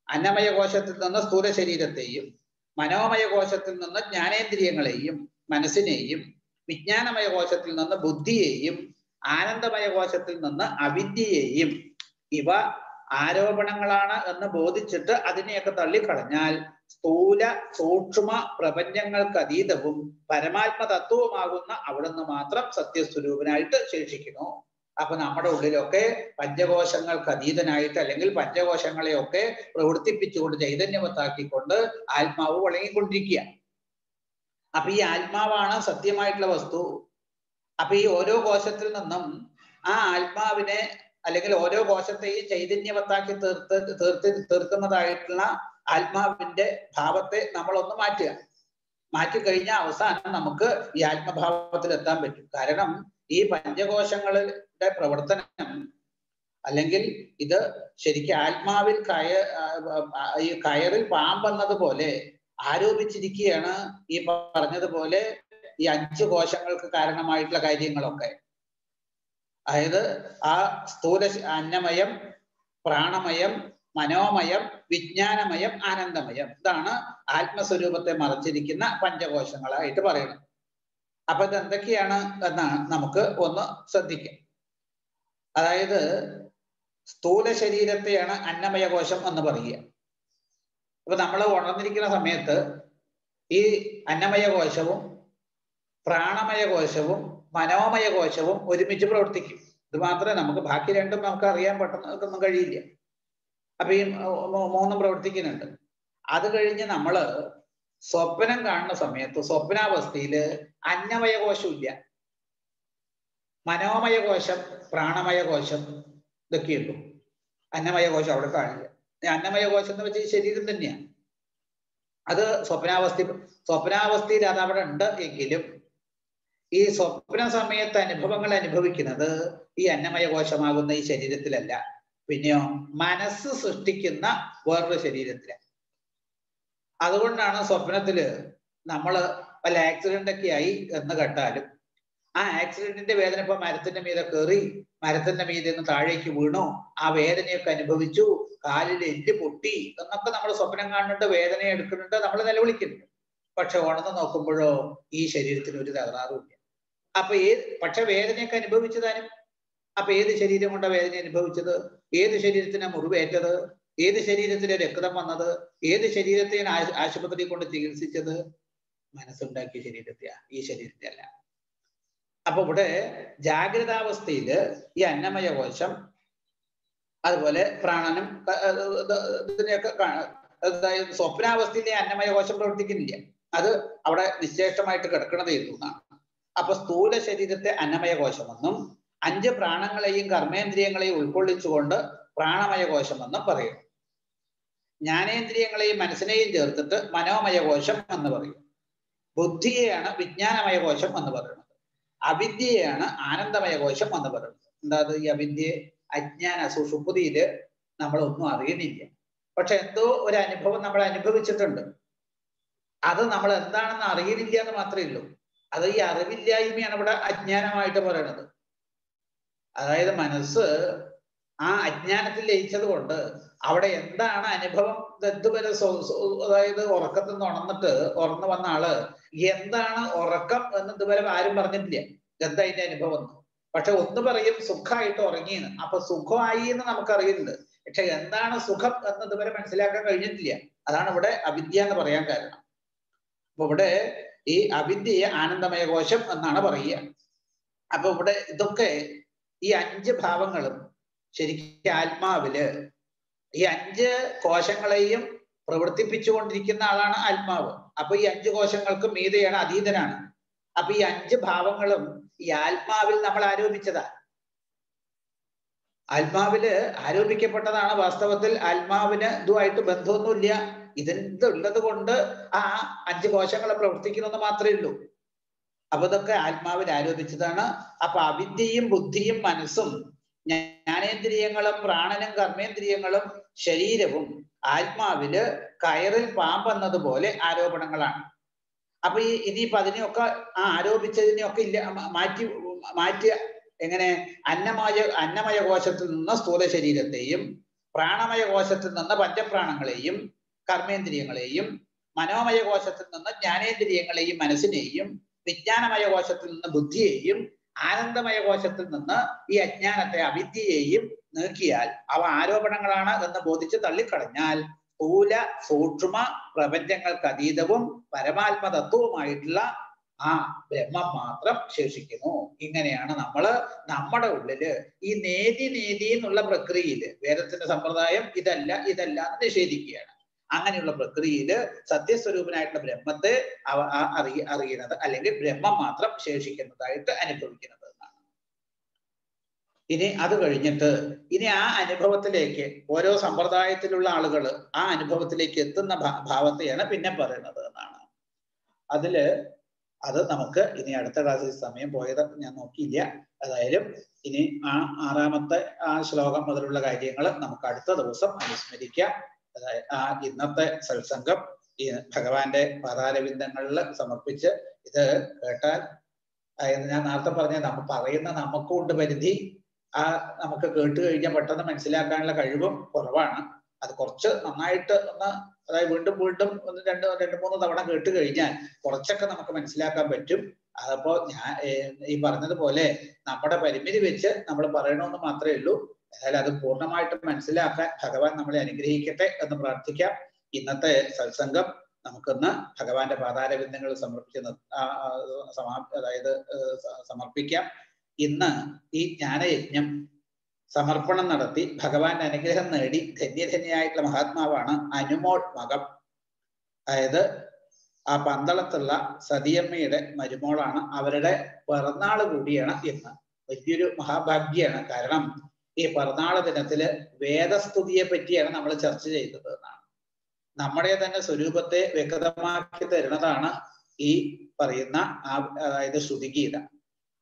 അന്നമയ കോശത്തിൽ നിന്ന് സ്ഥൂല ശരീരത്തെയും മനോമയ കോശത്തിൽ നിന്ന് ജ്ഞാനേന്ദ്രിയങ്ങളെയും മനസ്സിനെയും വിജ്ഞാനമയ കോശത്തിൽ നിന്ന് ബുദ്ധിയെയും ആനന്ദമയ കോശത്തിൽ നിന്ന് അവിദ്യയെയും ഇവ ആരോപണങ്ങളാണ് എന്ന് ബോധിച്ചിട്ട് അതിനെയൊക്കെ തള്ളിക്കളഞ്ഞാൽ സ്ഥൂല സൂക്ഷ്മ പ്രപഞ്ചങ്ങൾക്ക് അതീതവും പരമാത്മ തത്വവുമാകുന്ന അവിടുന്ന് മാത്രം സത്യസ്വരൂപനായിട്ട് ശേഷിക്കുന്നു. അപ്പൊ നമ്മുടെ ഉള്ളിലൊക്കെ പഞ്ചകോശങ്ങൾക്ക് അതീതനായിട്ട് അല്ലെങ്കിൽ പഞ്ചകോശങ്ങളെയൊക്കെ പ്രവർത്തിപ്പിച്ചുകൊണ്ട് ചൈതന്യവത്താക്കിക്കൊണ്ട് ആത്മാവ് വഴങ്ങിക്കൊണ്ടിരിക്കുക. അപ്പൊ ഈ ആത്മാവാണ് സത്യമായിട്ടുള്ള വസ്തു. അപ്പൊ ഈ ഓരോ കോശത്തിൽ നിന്നും ആ ആത്മാവിനെ അല്ലെങ്കിൽ ഓരോ കോശത്തെയും ചൈതന്യവത്താക്കി തീർത്ത് തീർത്ത് തീർക്കുന്നതായിട്ടുള്ള ആത്മാവിന്റെ ഭാവത്തെ നമ്മളൊന്ന് മാറ്റുക. മാറ്റിക്കഴിഞ്ഞാൽ അവസാനം നമുക്ക് ഈ ആത്മഭാവത്തിൽ എത്താൻ പറ്റും. കാരണം ഈ പഞ്ചകോശങ്ങളുടെ പ്രവർത്തനം അല്ലെങ്കിൽ ഇത് ശരിക്കും ആത്മാവിൽ കയ ഈ കയറിൽ പാമ്പെന്നതുപോലെ ആരോപിച്ചിരിക്കുകയാണ് ഈ പറഞ്ഞതുപോലെ ഈ അഞ്ച് കോശങ്ങൾക്ക് കാരണമായിട്ടുള്ള കാര്യങ്ങളൊക്കെ. അതായത് ആ സ്ഥൂല അന്നമയം പ്രാണമയം മനോമയം വിജ്ഞാനമയം ആനന്ദമയം ഇതാണ് ആത്മസ്വരൂപത്തെ മറച്ചിരിക്കുന്ന പഞ്ചകോശങ്ങളായിട്ട് പറയുന്നത്. അപ്പൊ ഇതെന്തൊക്കെയാണ് എന്നാണ് നമുക്ക് ഒന്ന് ശ്രദ്ധിക്കാം. അതായത് സ്ഥൂല ശരീരത്തെയാണ് അന്നമയ കോശം എന്ന് പറയുക. അപ്പൊ നമ്മൾ ഉണർന്നിരിക്കുന്ന സമയത്ത് ഈ അന്നമയ കോശവും പ്രാണമയ കോശവും മനോമയ കോശവും ഒരുമിച്ച് പ്രവർത്തിക്കും. ഇത് മാത്രമേ നമുക്ക് ബാക്കി രണ്ടും നമുക്ക് അറിയാൻ പെട്ടെന്ന് കഴിയില്ല. അപ്പൊ ഈ മൂന്നും പ്രവർത്തിക്കുന്നുണ്ട്. അത് കഴിഞ്ഞ് നമ്മൾ സ്വപ്നം കാണുന്ന സമയത്ത് സ്വപ്നാവസ്ഥയിൽ അന്നമയ കോശമില്ല മനോമയ കോശം പ്രാണമയ കോശം ഇതൊക്കെയുള്ളൂ അന്നമയ കോശം അവിടെ കാണില്ല അന്നമയ കോശം എന്ന് വെച്ചാൽ ശരീരം തന്നെയാണ് അത് സ്വപ്നാവസ്ഥ സ്വപ്നാവസ്ഥയിൽ അത് അവിടെ ഉണ്ട് എങ്കിലും ഈ സ്വപ്ന സമയത്ത് അനുഭവങ്ങൾ അനുഭവിക്കുന്നത് ഈ അന്നമയ കോശമാകുന്ന ഈ ശരീരത്തിലല്ല. പിന്നെയോ മനസ്സ് സൃഷ്ടിക്കുന്ന വേറൊരു ശരീരത്തിലാണ് അതുകൊണ്ടാണ് സ്വപ്നത്തിൽ നമ്മൾ വല്ല ആക്സിഡന്റ് ഒക്കെ ആയി എന്ന് കേട്ടാലും ആ ആക്സിഡന്റിന്റെ വേദന ഇപ്പൊ മരത്തിന്റെ മീതെ കയറി മരത്തിന്റെ മീതെ നിന്ന് താഴേക്ക് വീണു ആ വേദനയൊക്കെ അനുഭവിച്ചു കാലിൽ എല്ല് പൊട്ടി എന്നൊക്കെ നമ്മൾ സ്വപ്നം കാണുന്നുണ്ട് വേദന എടുക്കുന്നുണ്ട് നമ്മൾ നിലവിളിക്കുന്നുണ്ട്. പക്ഷെ ഉണർന്ന് നോക്കുമ്പോഴോ ഈ ശരീരത്തിന് ഒരു തകരാറുമില്ല അപ്പൊ ഏത് പക്ഷെ വേദനയൊക്കെ അനുഭവിച്ചതാനും അപ്പൊ ഏത് ശരീരം കൊണ്ടാണ് വേദന അനുഭവിച്ചത്? ഏത് ശരീരത്തിനാ മുറിവേറ്റത്? ഏത് ശരീരത്തിലെ രക്തം വന്നത് ഏത് ശരീരത്തെയാണ് ആശുപത്രി കൊണ്ട് ചികിത്സിച്ചത്? മനസ്സുണ്ടാക്കിയ ശരീരത്തെയാ ഈ ശരീരത്തെ അല്ല അപ്പൊ ഇവിടെ ജാഗ്രതാവസ്ഥയിൽ ഈ അന്നമയ കോശം അതുപോലെ പ്രാണനം ഇതിനെയൊക്കെ അതായത് സ്വപ്നാവസ്ഥയിലെ അന്നമയ കോശം പ്രവർത്തിക്കുന്നില്ല. അത് അവിടെ നിശേഷമായിട്ട് കിടക്കണത് എന്നാണ് അപ്പൊ സ്ഥൂല ശരീരത്തെ അന്നമയ കോശമെന്നും അഞ്ച് പ്രാണങ്ങളെയും കർമ്മേന്ദ്രിയങ്ങളെയും ഉൾക്കൊള്ളിച്ചുകൊണ്ട് പ്രാണമയ കോശമെന്നും പറയും. ജ്ഞാനേന്ദ്രിയങ്ങളെയും മനസ്സിനെയും ചേർത്തിട്ട് മനോമയ കോശം എന്ന് പറയും. ബുദ്ധിയെയാണ് വിജ്ഞാനമയ കോശം എന്ന് പറയുന്നത്. അവിദ്യയാണ് ആനന്ദമയ കോശം എന്ന് പറയുന്നത്. എന്താ ഈ അവിദ്യ അജ്ഞാന സുഷുപ്തിയിൽ നമ്മളൊന്നും അറിയുന്നില്ല. പക്ഷെ എന്തോ ഒരു അനുഭവം നമ്മൾ അനുഭവിച്ചിട്ടുണ്ട്. അത് നമ്മൾ എന്താണെന്ന് അറിയുന്നില്ല എന്ന് മാത്രമേ ഉള്ളൂ. അത് ഈ അറിവില്ലായ്മയാണ് ഇവിടെ അജ്ഞാനമായിട്ട് പറയുന്നത്. അതായത് മനസ്സ് ആ അജ്ഞാനത്തിൽ ലയിച്ചത് കൊണ്ട് അവിടെ എന്താണ് അനുഭവം? ഇതുവരെ അതായത് ഉറക്കത്തിൽ നിന്ന് ഉണർന്നിട്ട് ഉറന്നു വന്ന ആൾ എന്താണ് ഉറക്കം എന്ന് ഇതുവരെ ആരും പറഞ്ഞിട്ടില്ല. എന്താ അതിന്റെ അനുഭവം എന്ന്. പക്ഷെ ഒന്ന് പറയും സുഖമായിട്ട് ഉറങ്ങിയെന്ന് അപ്പൊ സുഖമായി എന്ന് നമുക്കറിയുന്നുണ്ട് പക്ഷെ എന്താണ് സുഖം എന്ന് ഇതുവരെ മനസ്സിലാക്കാൻ കഴിഞ്ഞിട്ടില്ല. അതാണ് ഇവിടെ അവിദ്യ എന്ന് പറയാൻ കാരണം. അപ്പൊ ഇവിടെ ഈ അവിദ്യയെ ആനന്ദമയ കോശം എന്നാണ് പറയുക. അപ്പൊ ഇവിടെ ഇതൊക്കെ ഈ അഞ്ച് ഭാവങ്ങളും ശരിക്കും ആത്മാവിൽ ഈ അഞ്ച് കോശങ്ങളെയും പ്രവർത്തിപ്പിച്ചുകൊണ്ടിരിക്കുന്ന ആളാണ് ആത്മാവ്. അപ്പൊ ഈ അഞ്ച് കോശങ്ങൾക്ക് മീതയാണ് അതീതനാണ് അപ്പൊ ഈ അഞ്ച് ഭാവങ്ങളും ഈ ആത്മാവിൽ നമ്മൾ ആരോപിച്ചതാ. ആത്മാവിൽ ആരോപിക്കപ്പെട്ടതാണ് വാസ്തവത്തിൽ ആത്മാവിന് ഇതുമായിട്ട് ബന്ധമൊന്നുമില്ല. ഇതുള്ളത് കൊണ്ട് ആ അഞ്ച് കോശങ്ങളെ പ്രവർത്തിക്കുന്നെന്ന് മാത്രമേ ഉള്ളൂ. അപ്പൊ ഇതൊക്കെ ആത്മാവിൽ ആരോപിച്ചതാണ്. അപ്പൊ അവിദ്യയും ബുദ്ധിയും മനസ്സും ജ്ഞാനേന്ദ്രിയങ്ങളും പ്രാണനും കർമ്മേന്ദ്രിയങ്ങളും ശരീരവും ആത്മാവിൽ കയറിൽ പാമ്പെന്നതുപോലെ ആരോപണങ്ങളാണ്. അപ്പൊ ഈ ഇനിയിപ്പൊ അതിനെയൊക്കെ ആ ആരോപിച്ചതിനെയൊക്കെ ഇല്ല മാറ്റി മാറ്റി എങ്ങനെ അന്നമയ അന്നമയ കോശത്തിൽ നിന്ന് സ്ഥൂല ശരീരത്തെയും പ്രാണമയ കോശത്തിൽ നിന്ന് പഞ്ചപ്രാണങ്ങളെയും കർമ്മേന്ദ്രിയങ്ങളെയും മനോമയ കോശത്തിൽ നിന്ന് ജ്ഞാനേന്ദ്രിയങ്ങളെയും മനസ്സിനെയും വിജ്ഞാനമയ കോശത്തിൽ നിന്ന് ബുദ്ധിയെയും ആനന്ദമയ കോശത്തിൽ നിന്ന് ഈ അജ്ഞാനത്തെ അവിദ്യയെയും നീക്കിയാൽ അവ ആരോപണങ്ങളാണ് എന്ന് ബോധിച്ച് തള്ളിക്കളഞ്ഞാൽ സ്ഥൂല സൂക്ഷ്മ പ്രപഞ്ചങ്ങൾക്ക് അതീതവും പരമാത്മതത്വവുമായിട്ടുള്ള ആ ബ്രഹ്മം മാത്രം ശേഷിക്കുന്നു. ഇങ്ങനെയാണ് നമ്മൾ നമ്മുടെ ഉള്ളിൽ ഈ നേതി നേതി എന്നുള്ള പ്രക്രിയയിൽ വേദത്തിന്റെ സമ്പ്രദായം ഇതല്ല ഇതല്ല എന്ന് നിഷേധിക്കുകയാണ്. അങ്ങനെയുള്ള പ്രക്രിയയിൽ സത്യസ്വരൂപനായിട്ടുള്ള ബ്രഹ്മത്തെ അറിയ അറിയുന്നത് അല്ലെങ്കിൽ ബ്രഹ്മം മാത്രം ശേഷിക്കുന്നതായിട്ട് അനുഭവിക്കുന്നത് എന്നാണ്. ഇനി അത് കഴിഞ്ഞിട്ട് ഇനി ആ അനുഭവത്തിലേക്ക് ഓരോ സമ്പ്രദായത്തിലുള്ള ആളുകൾ ആ അനുഭവത്തിലേക്ക് എത്തുന്ന ഭാവത്തെയാണ് പിന്നെ പറയുന്നത് എന്നാണ്. അതിൽ അത് നമുക്ക് ഇനി അടുത്ത ക്ലാസ്സിൽ സമയം പോയത് ഞാൻ നോക്കിയില്ല. അതായാലും ഇനി ആ ആറാമത്തെ ആ ശ്ലോകം മുതലുള്ള കാര്യങ്ങൾ നമുക്ക് അടുത്ത ദിവസം അനുസ്മരിക്കാം. ആ ഇന്നത്തെ സത്സംഗം ഈ ഭഗവാന്റെ പാതാരവിന്ദങ്ങളിൽ സമർപ്പിച്ച് ഇത് കേട്ടാൽ ഞാൻ നേരത്തെ പറഞ്ഞ നമ്മ പറയുന്ന നമുക്കും ഉണ്ട് പരിധി. ആ നമുക്ക് കേട്ട് കഴിഞ്ഞാൽ പെട്ടെന്ന് മനസ്സിലാക്കാനുള്ള കഴിവും കുറവാണ്. അത് കുറച്ച് നന്നായിട്ട് ഒന്ന് അതായത് വീണ്ടും വീണ്ടും ഒന്ന് രണ്ട് രണ്ട് മൂന്ന് തവണ കേട്ട് കഴിഞ്ഞാൽ കുറച്ചൊക്കെ നമുക്ക് മനസ്സിലാക്കാൻ പറ്റും. അതപ്പോ ഞാൻ ഈ പറഞ്ഞതുപോലെ നമ്മുടെ പരിമിതി വെച്ച് നമ്മൾ പറയണമെന്ന് മാത്രമേ ഉള്ളൂ. ഏതായാലും അത് പൂർണമായിട്ടും മനസ്സിലാക്കാൻ ഭഗവാൻ നമ്മളെ അനുഗ്രഹിക്കട്ടെ എന്ന് പ്രാർത്ഥിക്കാം. ഇന്നത്തെ സത്സംഗം നമുക്കൊന്ന് ഭഗവാന്റെ പാതാരബിന്ദങ്ങൾ സമർപ്പിച്ച് സമാ അതായത് സമർപ്പിക്കാം. ഇന്ന് ഈ ജ്ഞാനയജ്ഞം സമർപ്പണം നടത്തി ഭഗവാന്റെ അനുഗ്രഹം നേടി ധന്യധന്യായിട്ടുള്ള മഹാത്മാവാണ് അനുമോൾ മകം. അതായത് ആ പന്തളത്തുള്ള സതിയമ്മയുടെ മരുമോളാണ് അവരുടെ പിറന്നാൾ കൂടിയാണ് ഇന്ന്. വലിയൊരു മഹാഭാഗ്യാണ്. കാരണം ഈ പിറന്നാൾ ദിനത്തിൽ വേദസ്തുതിയെ പറ്റിയാണ് നമ്മൾ ചർച്ച ചെയ്തത് എന്നാണ്. നമ്മുടെ തന്നെ സ്വരൂപത്തെ വ്യക്തമാക്കി തരുന്നതാണ് ഈ പറയുന്ന അതായത് ശ്രുതിഗീത.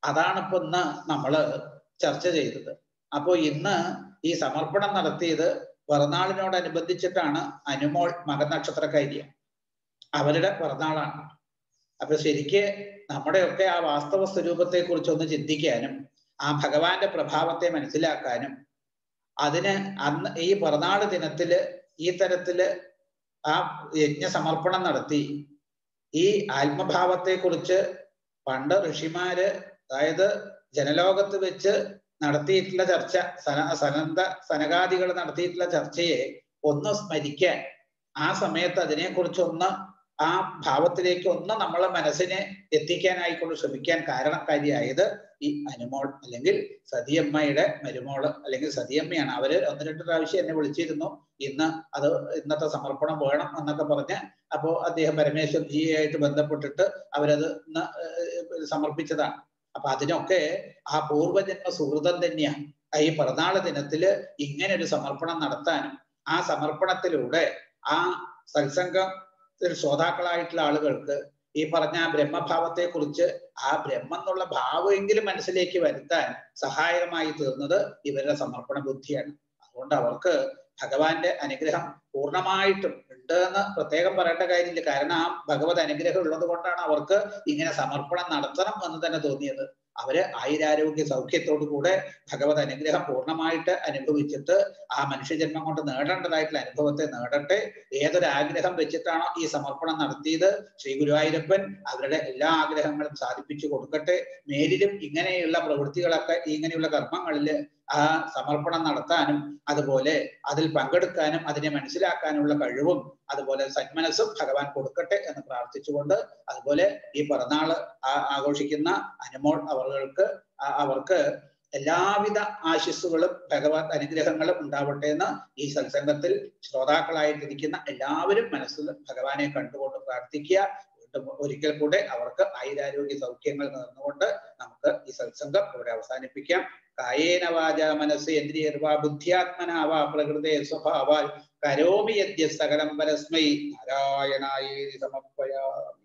അതാണ് ഇന്ന് നമ്മൾ ചർച്ച ചെയ്തത്. അപ്പോ ഇന്ന് ഈ സമർപ്പണം നടത്തിയത് പിറന്നാളിനോടനുബന്ധിച്ചിട്ടാണ് അനുമോൾ മകനക്ഷത്രക്കാരിയാണ് അവരുടെ പിറന്നാളാണ്. അപ്പൊ ശരിക്ക് നമ്മുടെയൊക്കെ ആ വാസ്തവ സ്വരൂപത്തെ കുറിച്ചൊന്ന് ചിന്തിക്കാനും ആ ഭഗവാന്റെ പ്രഭാവത്തെ മനസ്സിലാക്കാനും അതിന് അന്ന് ഈ പിറന്നാട് ദിനത്തിൽ ഈ തരത്തിൽ ആ യജ്ഞ സമർപ്പണം നടത്തി ഈ ആത്മഭാവത്തെ കുറിച്ച് പണ്ട് ഋഷിമാര് അതായത് ജനലോകത്ത് വെച്ച് നടത്തിയിട്ടുള്ള ചർച്ച സന സനന്ത സനകാദികൾ നടത്തിയിട്ടുള്ള ചർച്ചയെ ഒന്ന് സ്മരിക്കാൻ ആ സമയത്ത് അതിനെക്കുറിച്ചൊന്ന് ആ ഭാവത്തിലേക്ക് ഒന്ന് നമ്മളെ മനസ്സിനെ എത്തിക്കാനായിക്കൊണ്ട് ശ്രമിക്കാൻ കാരണക്കാരിയായത് ഈ അനുമോൾ അല്ലെങ്കിൽ സതിയമ്മയുടെ മരുമോൾ അല്ലെങ്കിൽ സതിയമ്മയാണ്. അവർ ഒന്ന് രണ്ട് പ്രാവശ്യം എന്നെ വിളിച്ചിരുന്നു. ഇന്ന് അത് ഇന്നത്തെ സമർപ്പണം വേണം എന്നൊക്കെ പറഞ്ഞ് അപ്പോ അദ്ദേഹം പരമേശ്വർജിയായിട്ട് ബന്ധപ്പെട്ടിട്ട് അവരത് സമർപ്പിച്ചതാണ്. അപ്പൊ അതിനൊക്കെ ആ പൂർവജന്മ സുഹൃതം തന്നെയാണ് ഈ പിറന്നാൾ ദിനത്തിൽ ഇങ്ങനെ ഒരു സമർപ്പണം നടത്താനും ആ സമർപ്പണത്തിലൂടെ ആ സത്സംഗം ശ്രോതാക്കളായിട്ടുള്ള ആളുകൾക്ക് ഈ പറഞ്ഞ ബ്രഹ്മഭാവത്തെ കുറിച്ച് ആ ബ്രഹ്മം എന്നുള്ള ഭാവമെങ്കിലും മനസ്സിലേക്ക് വരുത്താൻ സഹായകമായി തീർന്നത് ഇവരുടെ സമർപ്പണ ബുദ്ധിയാണ്. അതുകൊണ്ട് അവർക്ക് ഭഗവാന്റെ അനുഗ്രഹം പൂർണമായിട്ടും ഉണ്ട് എന്ന് പ്രത്യേകം പറയേണ്ട കാര്യമില്ല. കാരണം ആ ഭഗവത് അനുഗ്രഹം ഉള്ളത് കൊണ്ടാണ് അവർക്ക് ഇങ്ങനെ സമർപ്പണം നടത്തണം എന്ന് തന്നെ തോന്നിയത്. അവർ ആയുരാരോഗ്യ സൗഖ്യത്തോടു കൂടെ ഭഗവത് അനുഗ്രഹം പൂർണമായിട്ട് അനുഭവിച്ചിട്ട് ആ മനുഷ്യജന്മം കൊണ്ട് നേടേണ്ടതായിട്ടുള്ള അനുഭവത്തെ നേടട്ടെ. ഏതൊരു ആഗ്രഹം വെച്ചിട്ടാണോ ഈ സമർപ്പണം നടത്തിയത്? ശ്രീ ഗുരുവായൂരപ്പൻ അവരുടെ എല്ലാ ആഗ്രഹങ്ങളും സാധിപ്പിച്ചു കൊടുക്കട്ടെ. മേലിലും ഇങ്ങനെയുള്ള പ്രവൃത്തികളൊക്കെ ഇങ്ങനെയുള്ള കർമ്മങ്ങളിൽ ആ സമർപ്പണം നടത്താനും അതുപോലെ അതിൽ പങ്കെടുക്കാനും അതിനെ മനസ്സിലാക്കാനുള്ള കഴിവും അതുപോലെ സന്മനസ്സും ഭഗവാൻ കൊടുക്കട്ടെ എന്ന് പ്രാർത്ഥിച്ചുകൊണ്ട് അതുപോലെ ഈ പിറന്നാൾ ആഘോഷിക്കുന്ന അനുമോൾ അവർക്ക് അവർക്ക് എല്ലാവിധ ആശിസ്സുകളും ഭഗവാൻ അനുഗ്രഹങ്ങളും ഉണ്ടാവട്ടെ എന്ന് ഈ സത്സംഗത്തിൽ ശ്രോതാക്കളായിട്ടിരിക്കുന്ന എല്ലാവരും മനസ്സിൽ ഭഗവാനെ കണ്ടുകൊണ്ട് പ്രാർത്ഥിക്കുക. ഒരിക്കൽ കൂടെ അവർക്ക് ആയുരാരോഗ്യ സൗഖ്യങ്ങൾ നേർന്നുകൊണ്ട് നമുക്ക് ഈ സത്സംഗം ഇവിടെ അവസാനിപ്പിക്കാം. കായേന വാച മനസ്സ് ഇന്ദ്രിയർവാ ബുദ്ധ്യാത്മനാവാ പ്രകൃതേ സ്വഭാവാൽ കരോമി യദ്യ സകലം പരസ്മൈ നാരായണായേതി സമർപ്പയാമി.